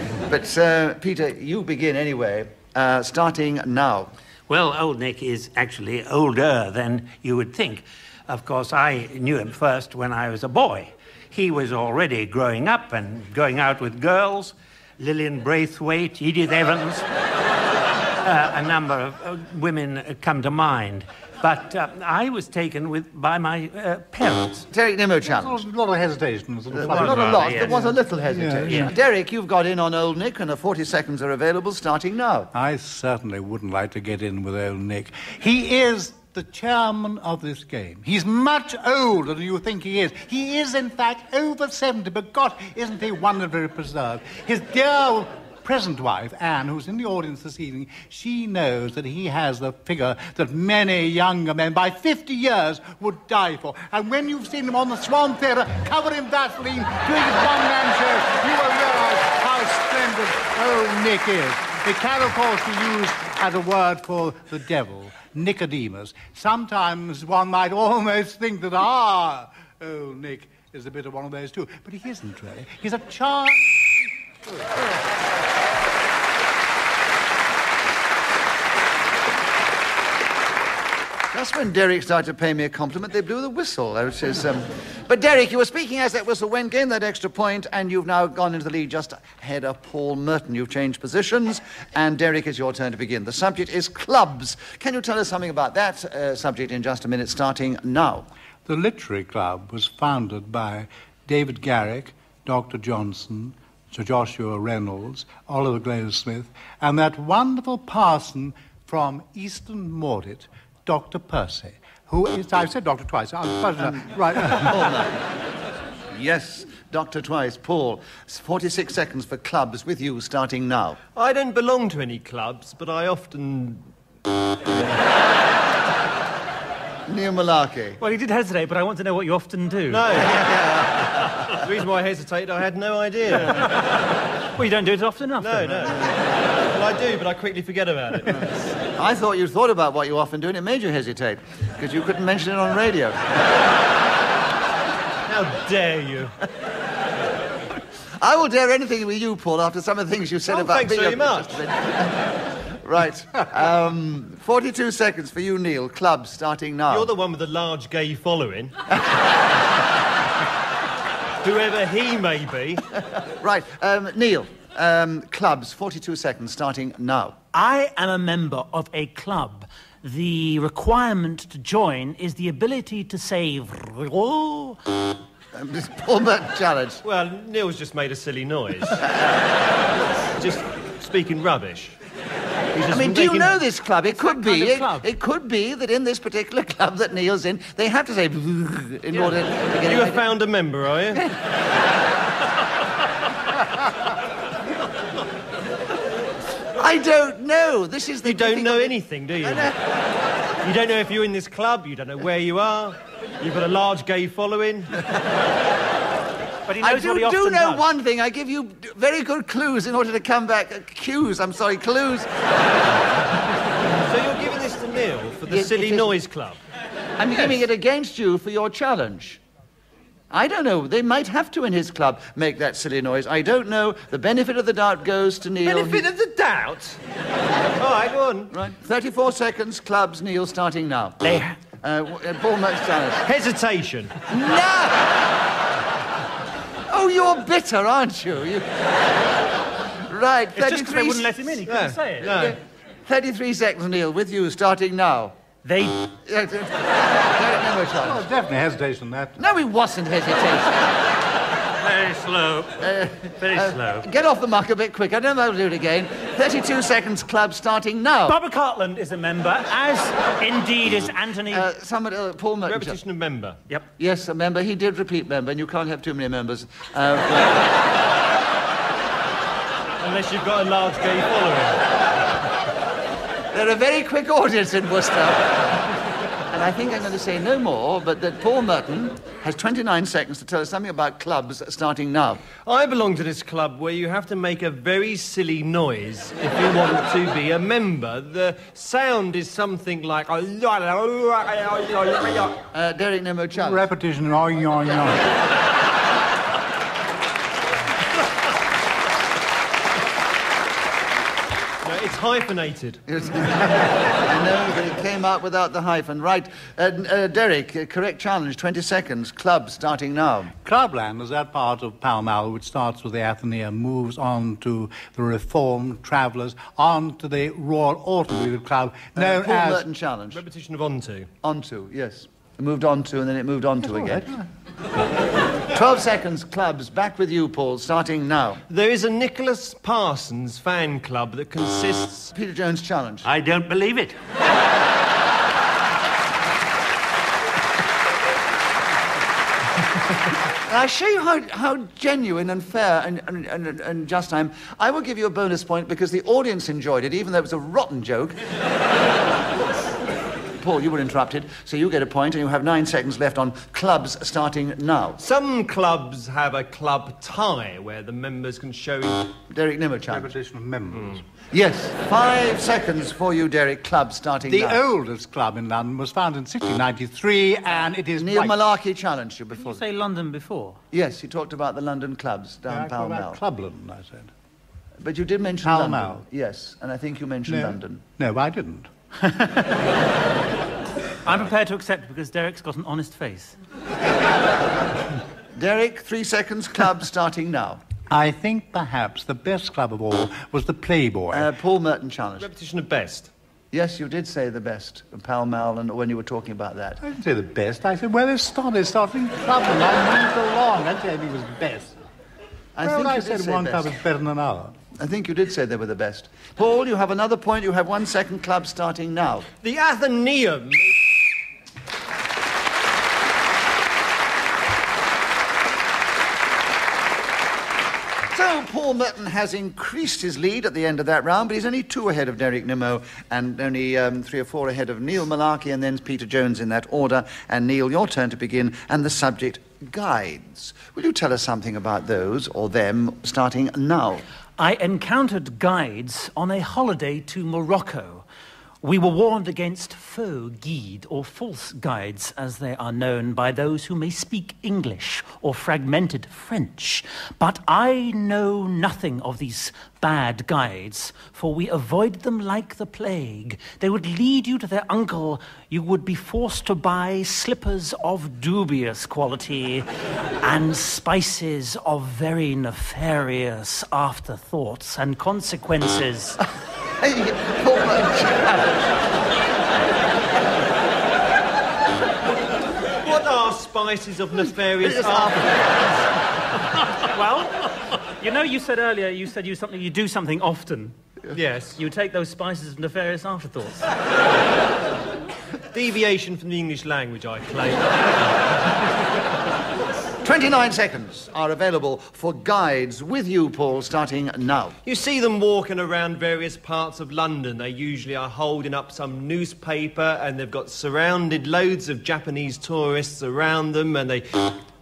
But, uh, Peter, you begin anyway, uh, starting now. Well, Old Nick is actually older than you would think. Of course, I knew him first when I was a boy. He was already growing up and going out with girls. Lilian Braithwaite, Edith Evans. uh, a number of uh, women come to mind. But uh, I was taken with by my uh, parents. Derek Nimmo A lot of hesitation. Sort of Well, not a lot, yes. there was a little hesitation. Yeah. Derek, you've got in on Old Nick, and the 40 seconds are available starting now. I certainly wouldn't like to get in with old Nick. He is the chairman of this game. He's much older than you think he is. He is, in fact, over 70, but God, isn't he wonderfully preserved? His dear present wife, Anne, who's in the audience this evening, she knows that he has the figure that many younger men by 50 years would die for. And when you've seen him on the Swan Theatre, covered in Vaseline, doing his one-man show, you will realise how splendid old Nick is. It can, of course, be used as a word for the devil, Nicodemus. Sometimes one might almost think that, ah, old Nick is a bit of one of those too. But he isn't really. He's a charm. Just when Derek started to pay me a compliment, they blew the whistle. Which is, um... But Derek, you were speaking as that whistle went, gained that extra point, and you've now gone into the lead just ahead of Paul Merton. You've changed positions, and Derek, it's your turn to begin. The subject is clubs. Can you tell us something about that uh, subject in just a minute, starting now? The Literary Club was founded by David Garrick, Dr. Johnson, Sir Joshua Reynolds, Oliver Goldsmith, and that wonderful parson from Easton Maudit, Dr. Percy, who is, I've said Doctor twice, I'm, um, right. Yes, Doctor Twice, Paul. 46 seconds for clubs with you, starting now. I don't belong to any clubs, but I often. Neil Mullarkey. Well, he did hesitate, but I want to know what you often do. No. the reason why I hesitated, I had no idea. Well, you don't do it often enough. No, then. no. I do, but I quickly forget about it. I thought you thought about what you often do, and it made you hesitate, because you couldn't mention it on radio. How dare you? I will dare anything with you, Paul, after some of the things you said Oh, about thanks being very much. right. Um, 42 seconds for you, Neil. Club starting now. You're the one with the large gay following. Whoever he may be. Right. Um, Neil. Um, clubs, 42 seconds starting now. I am a member of a club. The requirement to join is the ability to say "Vrrrr." Um, this Paul Merton challenge. Well, Neil's just made a silly noise. just speaking rubbish. I just mean, do you know this club? It could be. of club? It, it could be that in this particular club that Neil's in, they have to say in order to get You have found a member, are you? I don't know. This is the You don't know anything, do you? You don't know if you're in this club, you don't know where you are, you've got a large gay following. But he I knows do, what he do know does. one thing. I give you very good clues in order to come back. Uh, cues, I'm sorry, clues. So you're giving this to Neil for the It- Silly it is- Noise Club? I'm giving it against you for your challenge. I don't know. They might have to in his club make that silly noise. I don't know. The benefit of the doubt goes to Neil. Benefit of the doubt? All right, go on. Right. 34 seconds, clubs, Neil, starting now. They- Uh, w- uh, Paul Mertz. Hesitation. No! Oh, you're bitter, aren't you? you... Right, It's just because they wouldn't let him in. He couldn't No, say it. no. 33 seconds, Neil, with you, starting now. They. Yeah, d- Derek Nimmo. Oh, definitely hesitation, that. No, it wasn't hesitation. Very slow. Very slow. Get off the muck a bit quick. I don't know how to do it again. 32 seconds, club, starting now. Barbara Cartland is a member, as indeed is Anthony. Uh, somebody, uh, Paul Merton. Repetition of member. yep. Yes, a member. He did repeat member, and you can't have too many members. Uh, Unless you've got a large gay following. They're a very quick audience in Worcester. and I think I'm going to say no more, but that Paul Merton has 29 seconds to tell us something about clubs starting now. I belong to this club where you have to make a very silly noise if you want to be a member. The sound is something like. Uh, Derek Nimmo challenge. Repetition, oh, yeah, yeah. Hyphenated. I know, it came out without the hyphen. Right. Uh, uh, Derek, uh, correct challenge, 20 seconds. Club starting now. Clubland is that part of Pall Mall which starts with the Athenaeum, moves on to the Reformed Travellers, on to the Royal Automobile Club, Uh, known Paul as... Merton challenge. Repetition of onto. Onto, yes. It moved on to, and then it moved on to again. 12 seconds, clubs. Back with you, Paul, starting now. There is a Nicholas Parsons fan club that consists. Peter Jones challenge. I don't believe it. And I'll show you how, how genuine and fair and, and, and, and just I am. I will give you a bonus point because the audience enjoyed it, even though it was a rotten joke. Paul, you were interrupted, so you get a point, and you have nine seconds left on clubs starting now. Some clubs have a club tie where the members can show. Derek Nimmo challenge. Repetition of members. Yes, five seconds for you, Derek. Club starting The now. oldest club in London was founded in 1693, and it is... Neil right- Mullarkey challenged you before. You say London before. Yes, you talked about the London clubs down I Pall call that Mall. Clubland, I said. But you did mention Pall London. Mall. Yes, and I think you mentioned No. London. No, I didn't. I'm prepared to accept because Derek's got an honest face. Derek, three seconds. Club starting now. I think perhaps the best club of all was the Playboy. Uh, Paul Merton challenge. Repetition of best. Yes, you did say the best, Pall Mall, and when you were talking about that. I didn't say the best. I said, well, it started, starting Clubland. I moved along. I said it was best. I well, think I you did said say one best. club is better than another. I think you did say they were the best. Paul, you have another point. You have one second. Club starting now. The Athenaeum. So Paul Merton has increased his lead at the end of that round, but he's only two ahead of Derek Nimmo and only um, three or four ahead of Neil Mullarkey and then Peter Jones in that order. And Neil, your turn to begin, and the subject guides. Will you tell us something about those or them starting now? I encountered guides on a holiday to Morocco. We were warned against faux guides, or false guides, as they are known by those who may speak English or fragmented French. But I know nothing of these bad guides, for we avoid them like the plague. They would lead you to their uncle. You would be forced to buy slippers of dubious quality and spices of very nefarious afterthoughts and consequences. Hey, Paul Merton challenge. What are spices of nefarious Yes, after? well, you know, you said earlier you said you something you do something often. Yes. You take those spices of nefarious afterthoughts. Deviation from the English language, I claim. 29 seconds are available for guides with you, Paul, starting now. You see them walking around various parts of London. They usually are holding up some newspaper and they've got surrounded loads of Japanese tourists around them and they.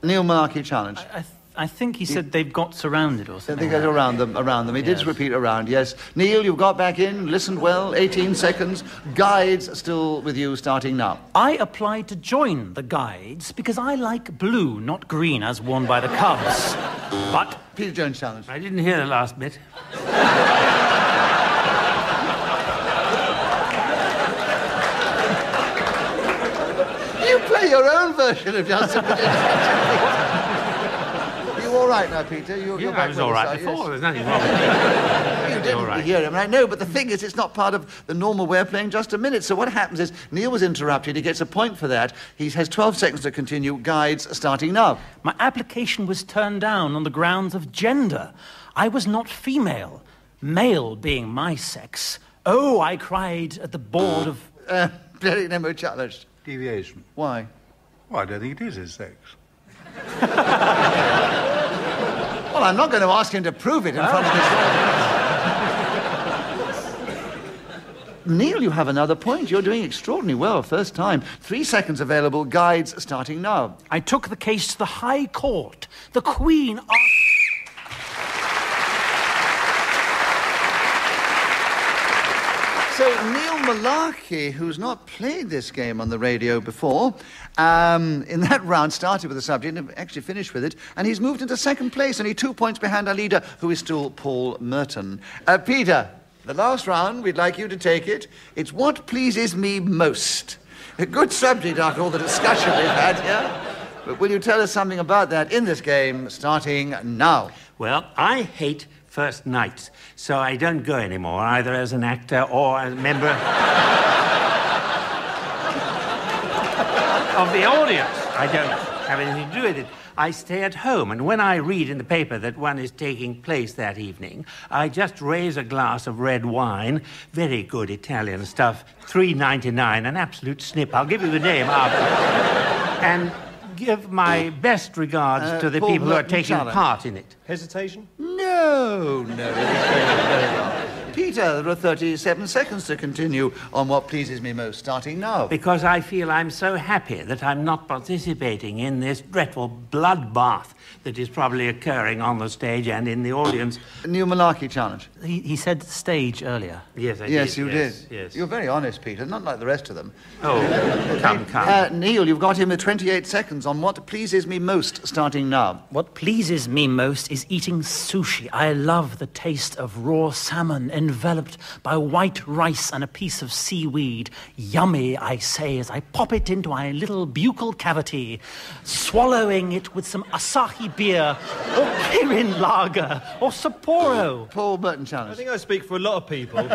Neil Mullarkey challenge. I, th- I think he said they've got surrounded or I something. think it's around them, around them. He did repeat around, yes. Neil, you've got back in, listened well, 18 seconds. Guides still with you, starting now. I applied to join the guides because I like blue, not green, as worn by the Cubs. But Peter Jones challenge. I didn't hear the last bit. You play your own version of Justin. you all right now, Peter? You, you're Yeah, back I was with all us, right are you? before. Yes. There's nothing wrong with it. You didn't all right. hear him, I know, but the thing is, it's not part of the normal way of playing just a minute. So what happens is, Neil was interrupted, he gets a point for that. He has 12 seconds to continue. Guides starting now. my application was turned down on the grounds of gender. I was not female, male being my sex. Oh, I cried at the board of. Uh, Derek Nimmo challenged. Deviation. Why? Well, I don't think it is his sex. Well, I'm not going to ask him to prove it in front of this audience. Ah. Neil, you have another point. You're doing extraordinarily well, first time. Three seconds available. Guides starting now. I took the case to the High Court. The Queen asked. So Neil Mullarkey, who's not played this game on the radio before, um, in that round started with the subject and actually finished with it, and he's moved into second place, only two points behind our leader, who is still Paul Merton. Uh, Peter, The last round, we'd like you to take it. It's what pleases me most. A good subject after all the discussion we've had here. But will you tell us something about that in this game, starting now? Well, I hate first night. so I don't go anymore, either as an actor or as a member of the audience. I don't have anything to do with it. I stay at home, and when I read in the paper that one is taking place that evening, I just raise a glass of red wine, very good Italian stuff, three ninety nine, an absolute snip. I'll give you the name after, and give my best regards Uh, to the Paul people who are taking part in it. Hesitation? No, no. Peter, there are 37 seconds to continue on what pleases me most, starting now. Because I feel I'm so happy that I'm not participating in this dreadful bloodbath that is probably occurring on the stage and in the audience. New Mullarkey challenge. He, he said stage earlier. Yes, I yes, did. you yes, did. Yes. You're very honest, Peter, not like the rest of them. Oh, come, come. Uh, Neil, you've got him with 28 seconds on what pleases me most, starting now. What pleases me most is eating sushi. I love the taste of raw salmon enveloped by white rice and a piece of seaweed. Yummy, I say, as I pop it into my little buccal cavity, swallowing it with some Asahi beer or Kirin lager or Sapporo. Paul Merton I think I speak for a lot of people.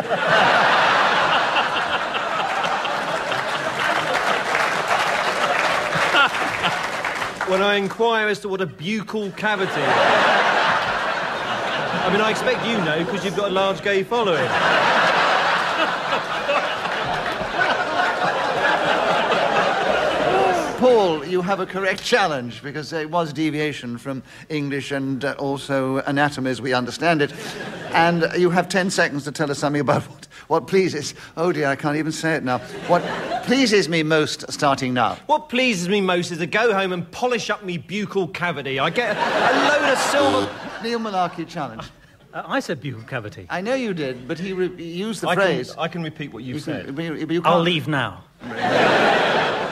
when I inquire as to what a buccal cavity is. I mean, I expect you know because you've got a large gay following. Paul, you have a correct challenge because it was deviation from English and uh, also anatomy as we understand it. And you have 10 seconds to tell us something about what, what pleases. Oh dear, I can't even say it now. What pleases me most, starting now. What pleases me most is to go home and polish up me buccal cavity. I get a, a load of silver. Neil Mullarkey challenge. Uh, I said buccal cavity. I know you did, but he, re- used the I phrase. can, I can repeat what you've You can- said. but you- but you I'll leave now.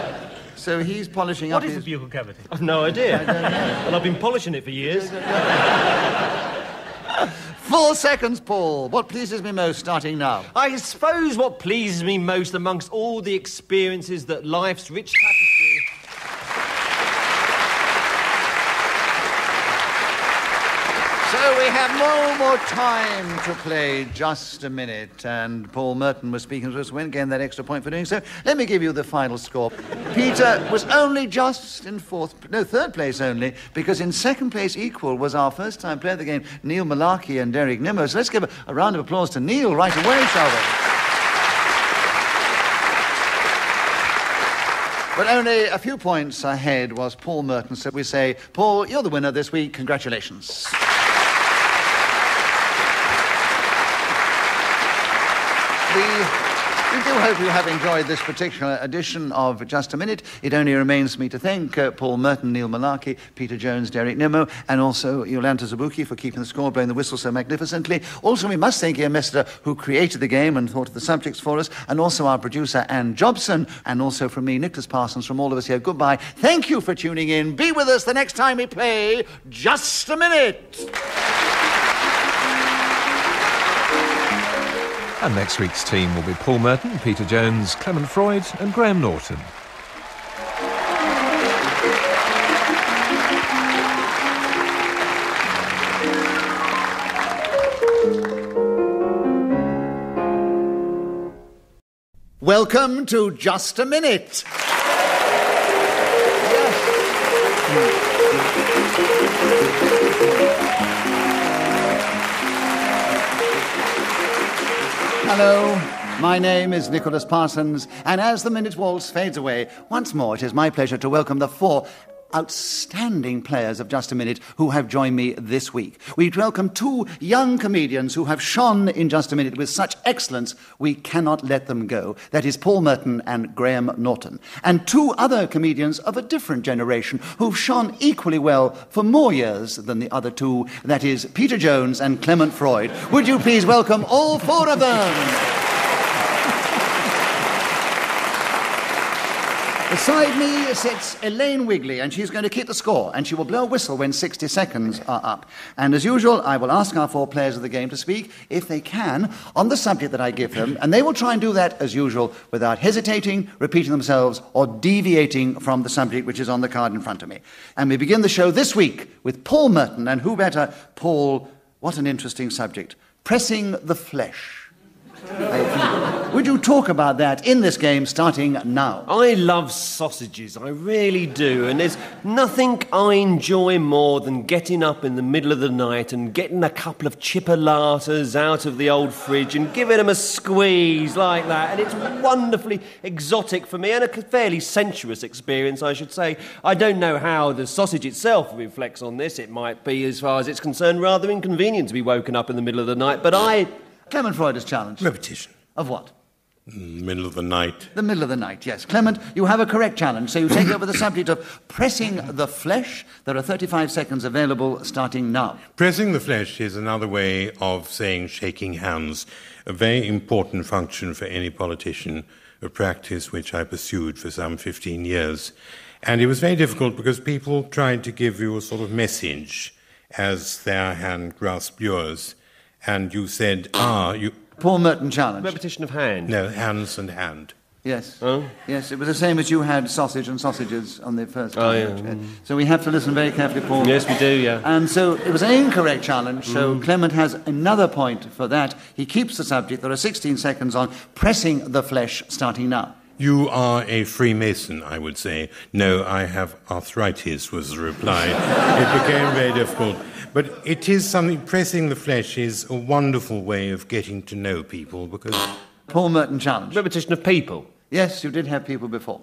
So he's polishing What up is his... a buccal cavity? I've no idea. And I've been polishing it for years. Four seconds, Paul. What pleases me most, starting now. I suppose what pleases me most amongst all the experiences that life's rich tapestry. So we have no more time to play just a minute. And Paul Merton was speaking to us when gained that extra point for doing so. Let me give you the final score. Peter was only just in fourth, no, third place only, because in second place equal was our first time player of the game, Neil Mullarkey and Derek Nimmo. So let's give a, a round of applause to Neil right away, shall we? But only a few points ahead was Paul Merton. So we say, Paul, you're the winner this week. Congratulations. We, we do hope you have enjoyed this particular edition of Just a Minute. It only remains for me to thank uh, Paul Merton, Neil Mullarkey, Peter Jones, Derek Nimmo, and also Yolanta Zabuki for keeping the score, blowing the whistle so magnificently. Also, we must thank Ian Messiter, who created the game and thought of the subjects for us, and also our producer, Anne Jobson, and also from me, Nicholas Parsons, from all of us here. Goodbye. Thank you for tuning in. Be with us the next time we play Just a Minute. And next week's team will be Paul Merton, Peter Jones, Clement Freud, and Graham Norton. Welcome to Just a Minute. Hello, my name is Nicholas Parsons, and as the minute waltz fades away, once more it is my pleasure to welcome the four outstanding players of Just a Minute who have joined me this week. We welcome two young comedians who have shone in Just a Minute with such excellence we cannot let them go. That is Paul Merton and Graham Norton. And two other comedians of a different generation who've shone equally well for more years than the other two. That is Peter Jones and Clement Freud. Would you please welcome all four of them? Beside me sits Elaine Wigley, and she's going to keep the score, and she will blow a whistle when 60 seconds are up. And as usual, I will ask our four players of the game to speak, if they can, on the subject that I give them, and they will try and do that, as usual, without hesitating, repeating themselves, or deviating from the subject which is on the card in front of me. And we begin the show this week with Paul Merton, and who better? Paul, what an interesting subject. Pressing the flesh. Would you talk about that in this game starting now? I love sausages, I really do, and there's nothing I enjoy more than getting up in the middle of the night and getting a couple of chipolatas out of the old fridge and giving them a squeeze like that, and it's wonderfully exotic for me and a fairly sensuous experience, I should say. I don't know how the sausage itself reflects on this. It might be, as far as it's concerned, rather inconvenient to be woken up in the middle of the night, but I. Clement Freud is challenged. Repetition. Of what? Mm, middle of the night. The middle of the night, yes. Clement, you have a correct challenge, so you take over the subject of pressing the flesh. There are 35 seconds available starting now. Pressing the flesh is another way of saying shaking hands, a very important function for any politician, a practice which I pursued for some 15 years. And it was very difficult because people tried to give you a sort of message as their hand grasped yours. And you said, ah, you. Paul Merton challenge. Repetition of hand. No, hands and hand. Yes. Oh? Yes, it was the same as you had sausage and sausages on the first Oh, challenge. yeah. Uh, So we have to listen very carefully, Paul. Yes, we do, yeah. And so it was an incorrect challenge, so Mm. Clement has another point for that. He keeps the subject. There are 16 seconds on pressing the flesh starting now. You are a Freemason, I would say. No, I have arthritis, was the reply. it became very difficult. But it is something, pressing the flesh is a wonderful way of getting to know people because. Paul Merton challenge. Repetition of people. Yes, you did have people before.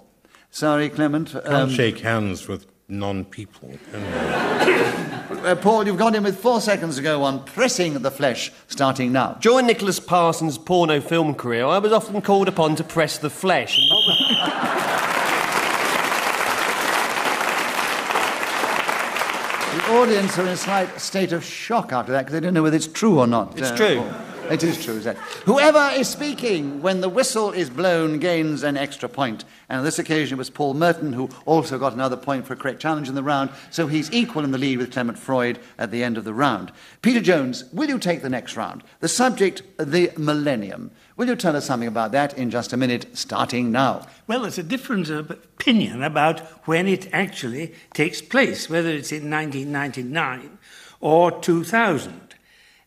Sorry, Clement. Can't Um, shake hands with non people. uh, Paul, you've got in with four seconds to go on pressing the flesh starting now. During Nicholas Parsons' porno film career, I was often called upon to press the flesh. And what was- The audience are in a slight state of shock after that because they don't know whether it's true or not. It's true. Paul. It is true, is that? Whoever is speaking when the whistle is blown gains an extra point. And on this occasion, it was Paul Merton who also got another point for a correct challenge in the round, so he's equal in the lead with Clement Freud at the end of the round. Peter Jones, will you take the next round? The subject, the millennium. Will you tell us something about that in just a minute, starting now? Well, there's a difference of opinion about when it actually takes place, whether it's in 1999 or 2000.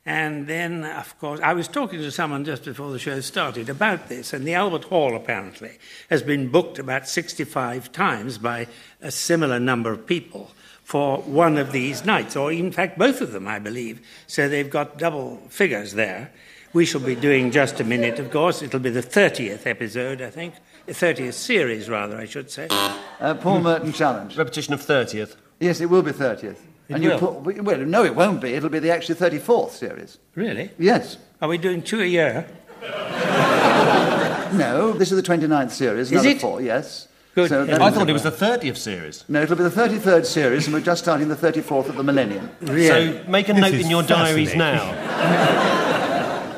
And then, of course, I was talking to someone just before the show started about this, and the Albert Hall apparently has been booked about 65 times by a similar number of people for one of these nights, or in fact, both of them, I believe. So they've got double figures there. We shall be doing just a minute, of course. It'll be the 30th episode, I think. The 30th series, rather, I should say. Uh, Paul Merton challenge. Repetition of 30th. Yes, it will be 30th. It and you will? put, well, no, it won't be. It'll be the actually 34th series. Really? Yes. Are we doing two a year? No, this is the 29th series. Is another it? four, yes. Good. So that I thought it was the 30th series. No, it'll be the 33rd series, and we're just starting the 34th of the millennium. So make a This note in your diaries now.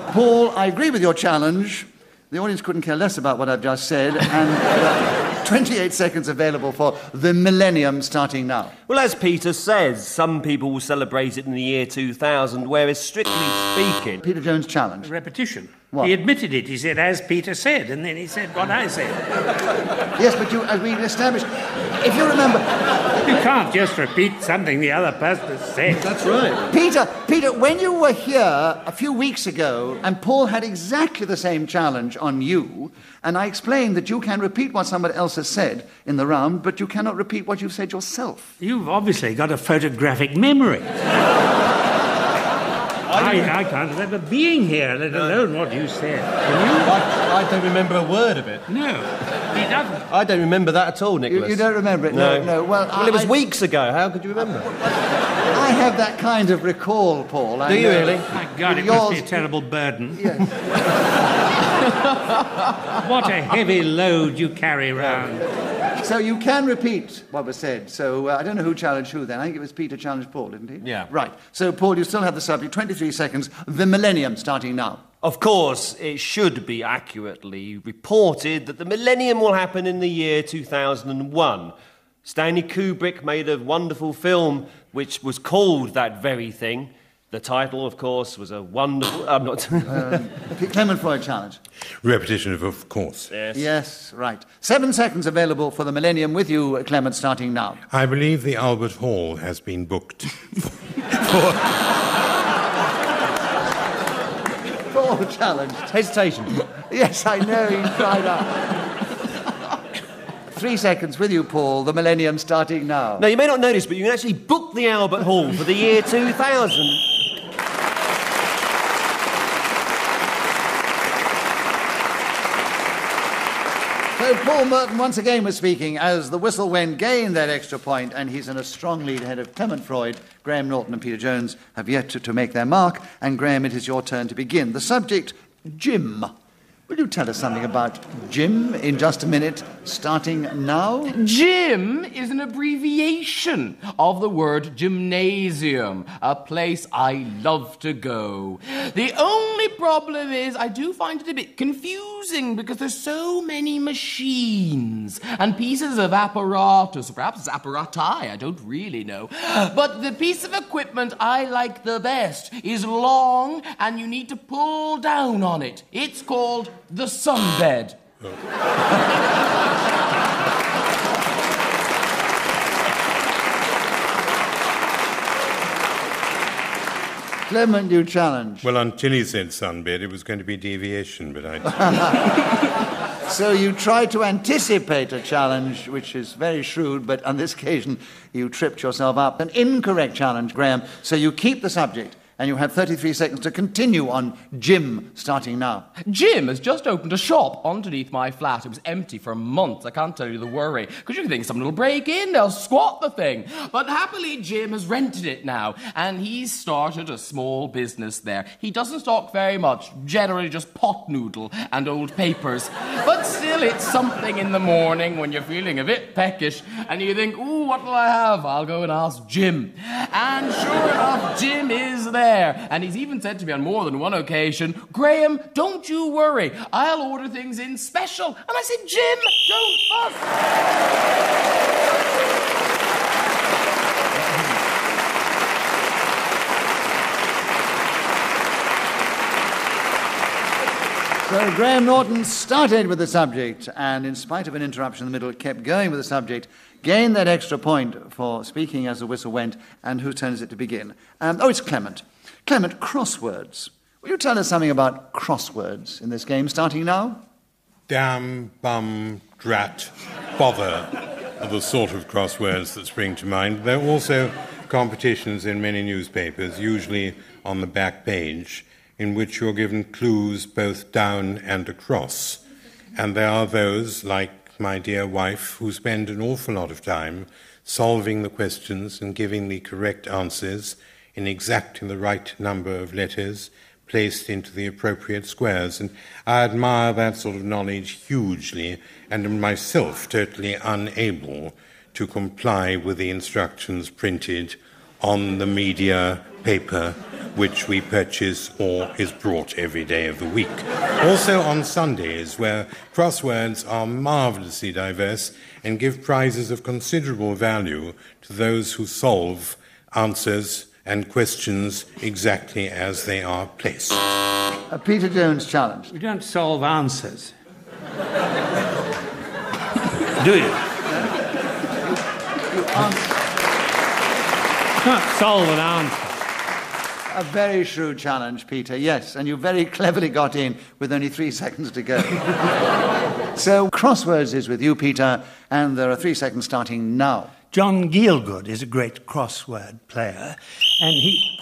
Paul, I agree with your challenge. The audience couldn't care less about what I've just said, and uh, 28 seconds available for the millennium starting now. Well, as Peter says, some people will celebrate it in the year 2000, whereas strictly speaking, Peter Jones challenge. Repetition. What? He admitted it. He said, as Peter said, and then he said what I said. Yes, but you, as we established, if you remember, You can't just repeat something the other person has said. That's right. Peter, Peter, when you were here a few weeks ago, and Paul had exactly the same challenge on you, and I explained that you can repeat what somebody else has said in the round, but you cannot repeat what you've said yourself. You've obviously got a photographic memory. I, I can't remember being here, let alone what you said. Can I, I don't remember a word of it. No, he doesn't. I don't remember that at all, You, Nicholas. you don't remember it? No. no. Well, Well, it was I, weeks ago. How could you remember? I have that kind of recall, Paul. I Do you know. really? My God, it must be a terrible burden. Yes. What a heavy load you carry round. So you can repeat what was said. So uh, I don't know who challenged who then. I think it was Peter challenged Paul, didn't he? Yeah. Right. So, Paul, you still have the subject. 23 seconds. The millennium starting now. Of course, it should be accurately reported that the millennium will happen in the year 2001. Stanley Kubrick made a wonderful film which was called that very thing. The title, of course, was a wonderful. I'm not. Um, P- Clement Freud challenge. Repetition of, of course. yes. Yes, right. Seven seconds available for the millennium with you, Clement, starting now. I believe the Albert Hall has been booked. Paul challenge. Hesitation. Yes, I know, he tried out. Three seconds with you, Paul. The millennium starting now. Now, you may not notice, but you can actually book the Albert Hall for the year 2000. So Paul Merton once again was speaking as the whistle went, gained that extra point, and he's in a strong lead ahead of Clement Freud. Graham Norton and Peter Jones have yet to, to make their mark. And Graham, it is your turn to begin. The subject, Jim. Will you tell us something about Jim in just a minute, starting now? Jim is an abbreviation of the word gymnasium, a place I love to go. The only problem is I do find it a bit confusing because there's so many machines and pieces of apparatus, perhaps it's apparati, I don't really know. But the piece of equipment I like the best is long and you need to pull down on it. It's called the sunbed. Clement, you challenge. Well, until he said sunbed, it was going to be deviation, but I. So you try to anticipate a challenge, which is very shrewd, but on this occasion you tripped yourself up. An incorrect challenge, Graham. So you keep the subject, and you have 33 seconds to continue on Jim, starting now. Jim has just opened a shop underneath my flat. It was empty for months. I can't tell you the worry. Because you think someone will break in, they'll squat the thing. But happily, Jim has rented it now, and he's started a small business there. He doesn't stock very much, generally just pot noodle and old papers. But still, it's something in the morning when you're feeling a bit peckish, and you think, ooh, what will I have? I'll go and ask Jim. And sure enough, Jim is there. And he's even said to me on more than one occasion, Graham, don't you worry. I'll order things in special. And I said, Jim, don't fuss. So Graham Norton started with the subject, and in spite of an interruption in the middle, kept going with the subject, gained that extra point for speaking as the whistle went, and whose turn is it to begin? Um, oh, it's Clement. Clement, crosswords. Will you tell us something about crosswords in this game, starting now? Damn, bum, drat, bother are the sort of crosswords that spring to mind. There are also competitions in many newspapers, usually on the back page, in which you're given clues both down and across. And there are those, like my dear wife, who spend an awful lot of time solving the questions and giving the correct answers in exacting the right number of letters placed into the appropriate squares. And I admire that sort of knowledge hugely, and am myself totally unable to comply with the instructions printed on the media paper which we purchase or is brought every day of the week. Also on Sundays, where crosswords are marvelously diverse and give prizes of considerable value to those who solve answers and questions exactly as they are placed. A Peter Jones challenge. We don't solve answers. Do you? Can't solve an answer. A very shrewd challenge, Peter, yes, and you very cleverly got in with only three seconds to go. so, crosswords is with you, Peter, and there are three seconds starting now. John Gielgud is a great crossword player, and he.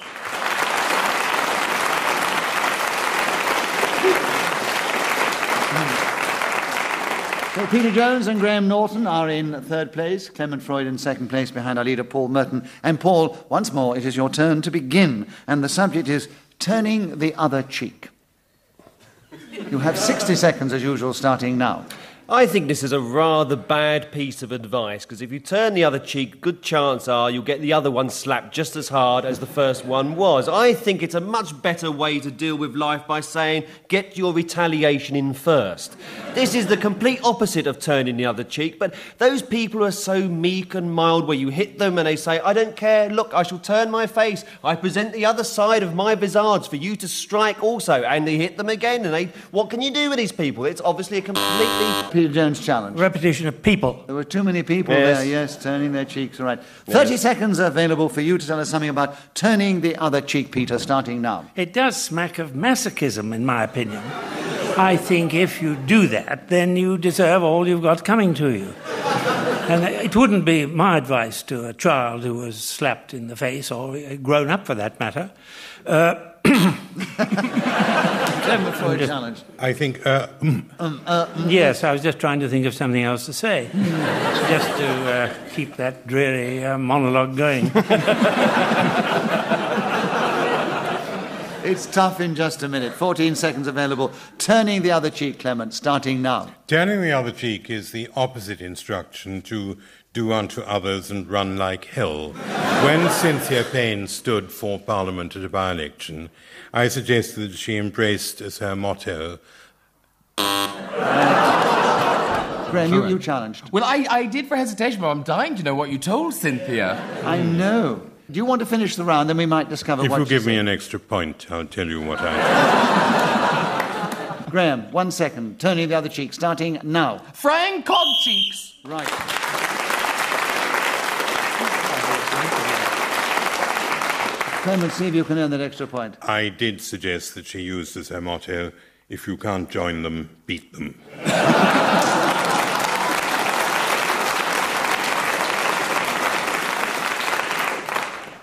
Hmm. So Peter Jones and Graham Norton are in third place, Clement Freud in second place behind our leader Paul Merton. And Paul, once more, it is your turn to begin. And the subject is turning the other cheek. You have 60 seconds as usual, starting now. I think this is a rather bad piece of advice because if you turn the other cheek, good chance are you'll get the other one slapped just as hard as the first one was. I think it's a much better way to deal with life by saying, get your retaliation in first. This is the complete opposite of turning the other cheek, but those people are so meek and mild where you hit them and they say, I don't care, look, I shall turn my face. I present the other side of my visage for you to strike also. And they hit them again and they, what can you do with these people? It's obviously a completely Peter Jones challenge. Repetition of people. There were too many people Yes. there, yes, turning their cheeks. All right. 30 seconds are available for you to tell us something about turning the other cheek, Peter, starting now. It does smack of masochism, in my opinion. I think if you do that, then you deserve all you've got coming to you. And it wouldn't be my advice to a child who was slapped in the face, or a grown up for that matter. Uh, Clement Freud challenge. I think, uh, mm, yes, I was just trying to think of something else to say, just to uh, keep that dreary uh, monologue going. It's tough in just a minute. 14 seconds available. Turning the other cheek, Clement, starting now. turning the other cheek is the opposite instruction to do unto others and run like hell. When Cynthia Payne stood for Parliament at a by election, I suggested that she embraced as her motto Graham, you, you challenged. Well, I, I did for hesitation, but I'm dying to know what you told Cynthia. I know. Do you want to finish the round? Then we might discover If what you she give me an extra point, I'll tell you what I. Graham, one second. Turning the other cheek, starting now. Frank Cod Cheeks. Right. Clement, see if you can earn that extra point. I did suggest that she used as her motto if you can't join them, beat them.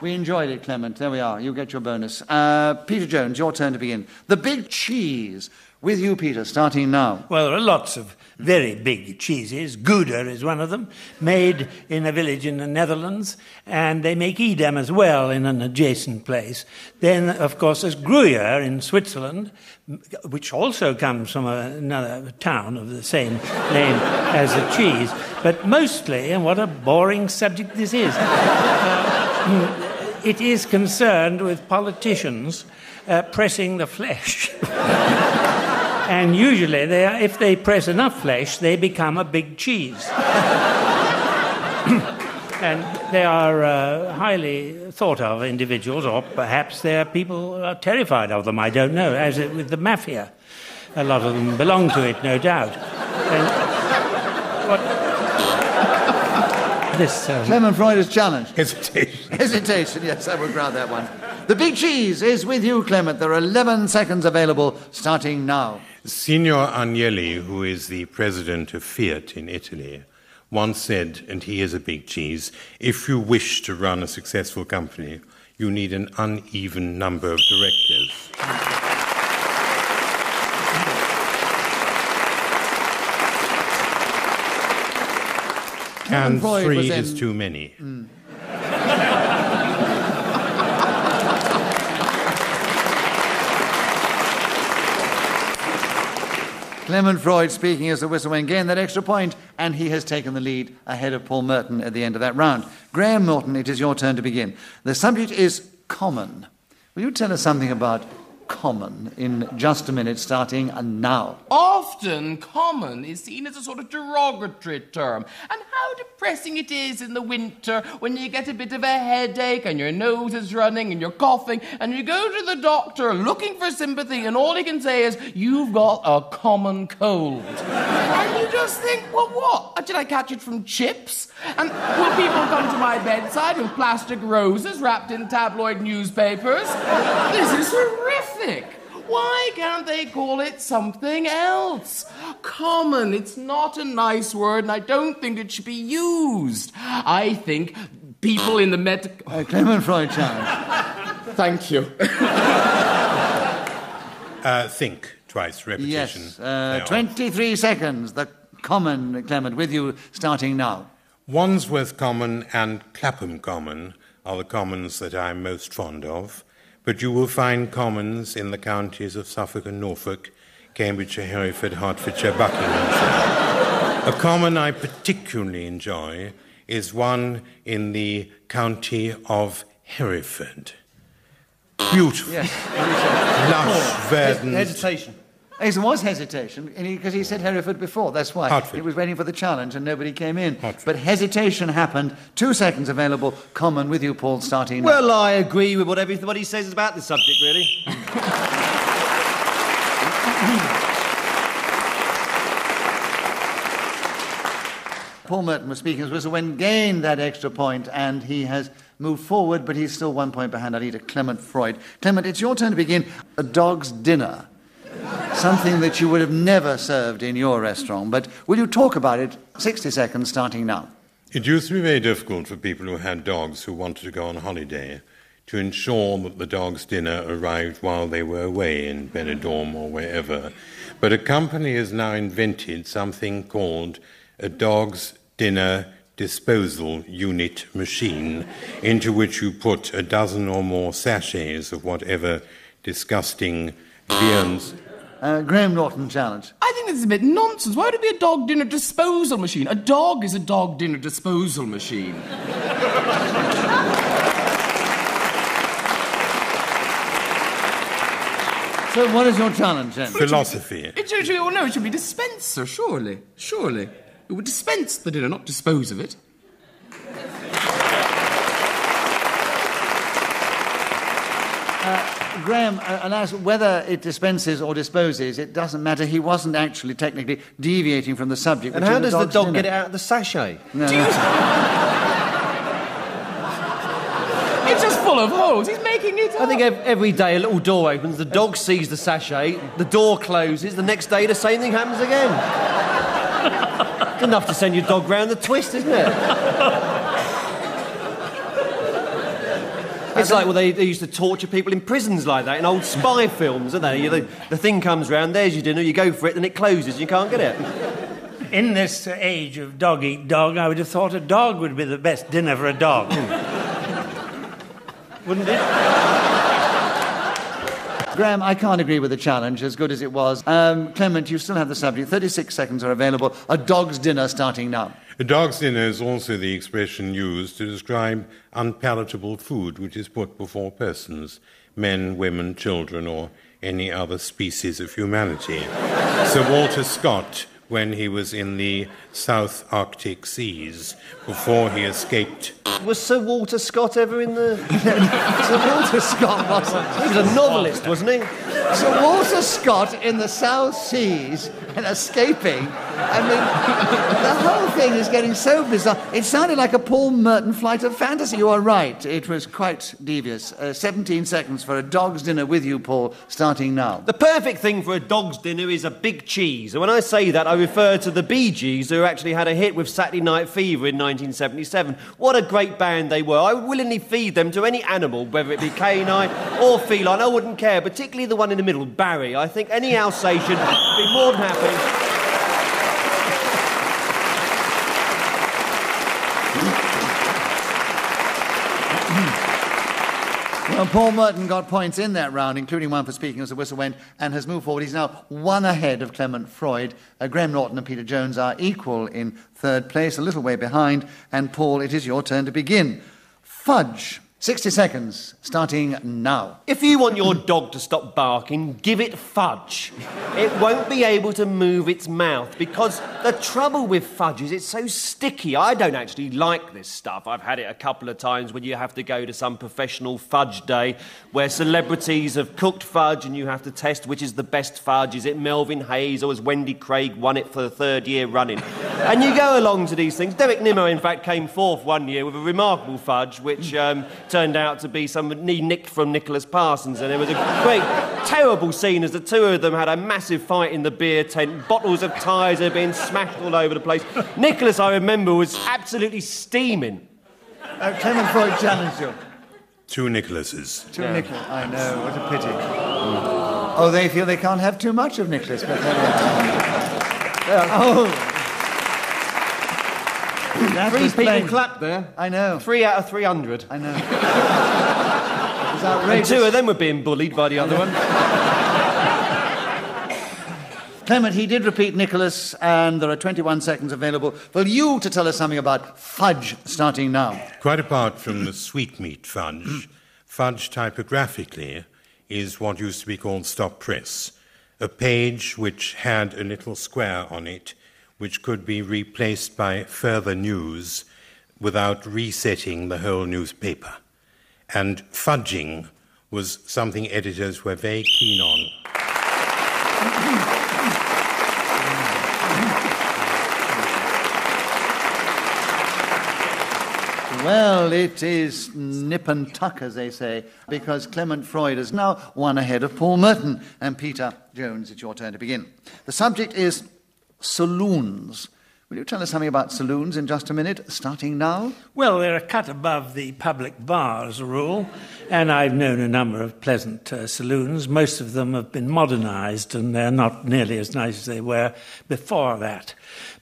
We enjoyed it, Clement. There we are. You get your bonus. Uh, Peter Jones, your turn to begin. The big cheese. With you, Peter, starting now. Well, there are lots of very big cheeses. Gouda is one of them, made in a village in the Netherlands, and they make Edam as well in an adjacent place. Then, of course, there's Gruyere in Switzerland, which also comes from another town of the same name as the cheese. But mostly, and what a boring subject this is, uh, it is concerned with politicians uh, pressing the flesh. And usually, they are, if they press enough flesh, they become a big cheese. and they are uh, highly thought of individuals, or perhaps they are people are terrified of them, I don't know, as it, with the mafia. A lot of them belong to it, no doubt. And what, this, um, Clement Freud is challenged. Hesitation. Hesitation, yes, I would grant that one. The big cheese is with you, Clement. There are 11 seconds available, starting now. Signor Agnelli, who is the president of Fiat in Italy, once said, and he is a big cheese, if you wish to run a successful company, you need an uneven number of directors. And three in- is too many. Mm. Clement Freud speaking as the whistle went, gained that extra point, and he has taken the lead ahead of Paul Merton at the end of that round. Graham Norton, it is your turn to begin. The subject is common. Will you tell us something about common in just a minute, starting and now? Often common is seen as a sort of derogatory term. And how depressing it is in the winter when you get a bit of a headache and your nose is running and you're coughing and you go to the doctor looking for sympathy and all he can say is, You've got a common cold. and you just think, Well, what? Did I catch it from chips? And will people come to my bedside with plastic roses wrapped in tabloid newspapers? This is horrific. Why can't they call it something else? Common. It's not a nice word, and I don't think it should be used. I think people in the med. Uh, Clement Freud. Thank you. Uh, think twice, repetition. Yes, uh, 23 seconds. The common, Clement, with you, starting now. Wandsworth Common and Clapham Common are the commons that I'm most fond of, but you will find commons in the counties of Suffolk and Norfolk, Cambridgeshire, Hereford, Hertfordshire, Buckinghamshire. A common I particularly enjoy is one in the county of Hereford. Beautiful. Yes. Lush, verdant. Hesitation. There was hesitation because he said Hereford before. That's why Hertford. he was waiting for the challenge and nobody came in. Hertford. But hesitation happened. Two seconds available. Common with you, Paul. Starting. now. Well, I agree with what everybody says about this subject, really. Paul Merton was speaking as when gained that extra point and he has moved forward, but he's still one point behind our leader, Clement Freud. Clement, it's your turn to begin a dog's dinner. Something that you would have never served in your restaurant. But will you talk about it? 60 seconds starting now. It used to be very difficult for people who had dogs who wanted to go on holiday to ensure that the dog's dinner arrived while they were away in Benidorm or wherever. But a company has now invented something called a dog's dinner disposal unit machine into which you put a dozen or more sachets of whatever disgusting viands. Uh, Graham Norton challenge. I think this is a bit nonsense. Why would it be a dog dinner disposal machine? A dog is a dog dinner disposal machine. So, what is your challenge then? Philosophy. It should, should, well, no, it should be dispenser, surely. Surely. It would dispense the dinner, not dispose of it. Graham, uh, and as whether it dispenses or disposes, it doesn't matter. He wasn't actually technically deviating from the subject. And which how is does the dog dinner. get it out of the sachet? No, It's just full of holes. He's making it up. I think every day a little door opens, the dog sees the sachet, the door closes, the next day the same thing happens again. It's enough to send your dog round the twist, isn't it? It's like well, they, they used to torture people in prisons like that in old spy films, aren't they? You- The, the thing comes round, there's your dinner, you go for it, then it closes, and you can't get it. In this age of dog eat dog, I would have thought a dog would be the best dinner for a dog. Wouldn't it? Graham, I can't agree with the challenge, as good as it was. Um, Clement, you still have the subject. 36 seconds are available. A dog's dinner starting now. A dog's dinner is also the expression used to describe unpalatable food which is put before persons, men, women, children, or any other species of humanity. Sir Walter Scott, when he was in the South Arctic seas, before he escaped Was Sir Walter Scott ever in the. Sir Walter Scott wasn't. He was a novelist, wasn't he? Sir Walter Scott in the South Seas and escaping. I mean, the whole thing is getting so bizarre. It sounded like a Paul Merton flight of fantasy. You are right. It was quite devious. Uh, 17 seconds for a dog's dinner with you, Paul, starting now. The perfect thing for a dog's dinner is a big cheese. And when I say that, I refer to the Bee Gees, who actually had a hit with Saturday Night Fever in 1977. What a great band they were. I would willingly feed them to any animal, whether it be canine or feline. I wouldn't care, particularly the one in the middle, Barry. I think any Alsatian would be more than happy. Well, Paul Merton got points in that round, including one for speaking as the whistle went, and has moved forward. He's now one ahead of Clement Freud. Uh, Graham Norton and Peter Jones are equal in third place, a little way behind. And Paul, it is your turn to begin. Fudge. 60 seconds, starting now. If you want your dog to stop barking, give it fudge. It won't be able to move its mouth because the trouble with fudge is it's so sticky. I don't actually like this stuff. I've had it a couple of times when you have to go to some professional fudge day where celebrities have cooked fudge and you have to test which is the best fudge. Is it Melvin Hayes or has Wendy Craig won it for the third year running? And you go along to these things. Derek Nimmo, in fact, came fourth one year with a remarkable fudge, which um, turned out to be some he nicked from Nicholas Parsons. And it was a great, terrible scene as the two of them had a massive fight in the beer tent. Bottles of Tizer had been smashed all over the place. Nicholas, I remember, was absolutely steaming. Uh, Clement Freud challenged you. two Nicholases. To Nicholas. I know, what a pity. Oh, they feel they can't have too much of Nicholas, but there we are. Oh. That Three people plain. clapped there. I know. Three out of 300. I know. It's And outrageous. two of them were being bullied by the other one. Clement, he did repeat Nicholas, and there are 21 seconds available for you to tell us something about fudge starting now. Quite apart from the sweetmeat fudge, hmm. fudge typographically is what used to be called stop press, a page which had a little square on it which could be replaced by further news without resetting the whole newspaper. And fudging was something editors were very keen on. Well, it is nip and tuck, as they say, because Clement Freud is now one ahead of Paul Merton. And Peter Jones, it's your turn to begin. The subject is saloons. Will you tell us something about saloons in just a minute, starting now? Well, they're a cut above the public bars rule, and I've known a number of pleasant uh, saloons. Most of them have been modernised, and they're not nearly as nice as they were before that.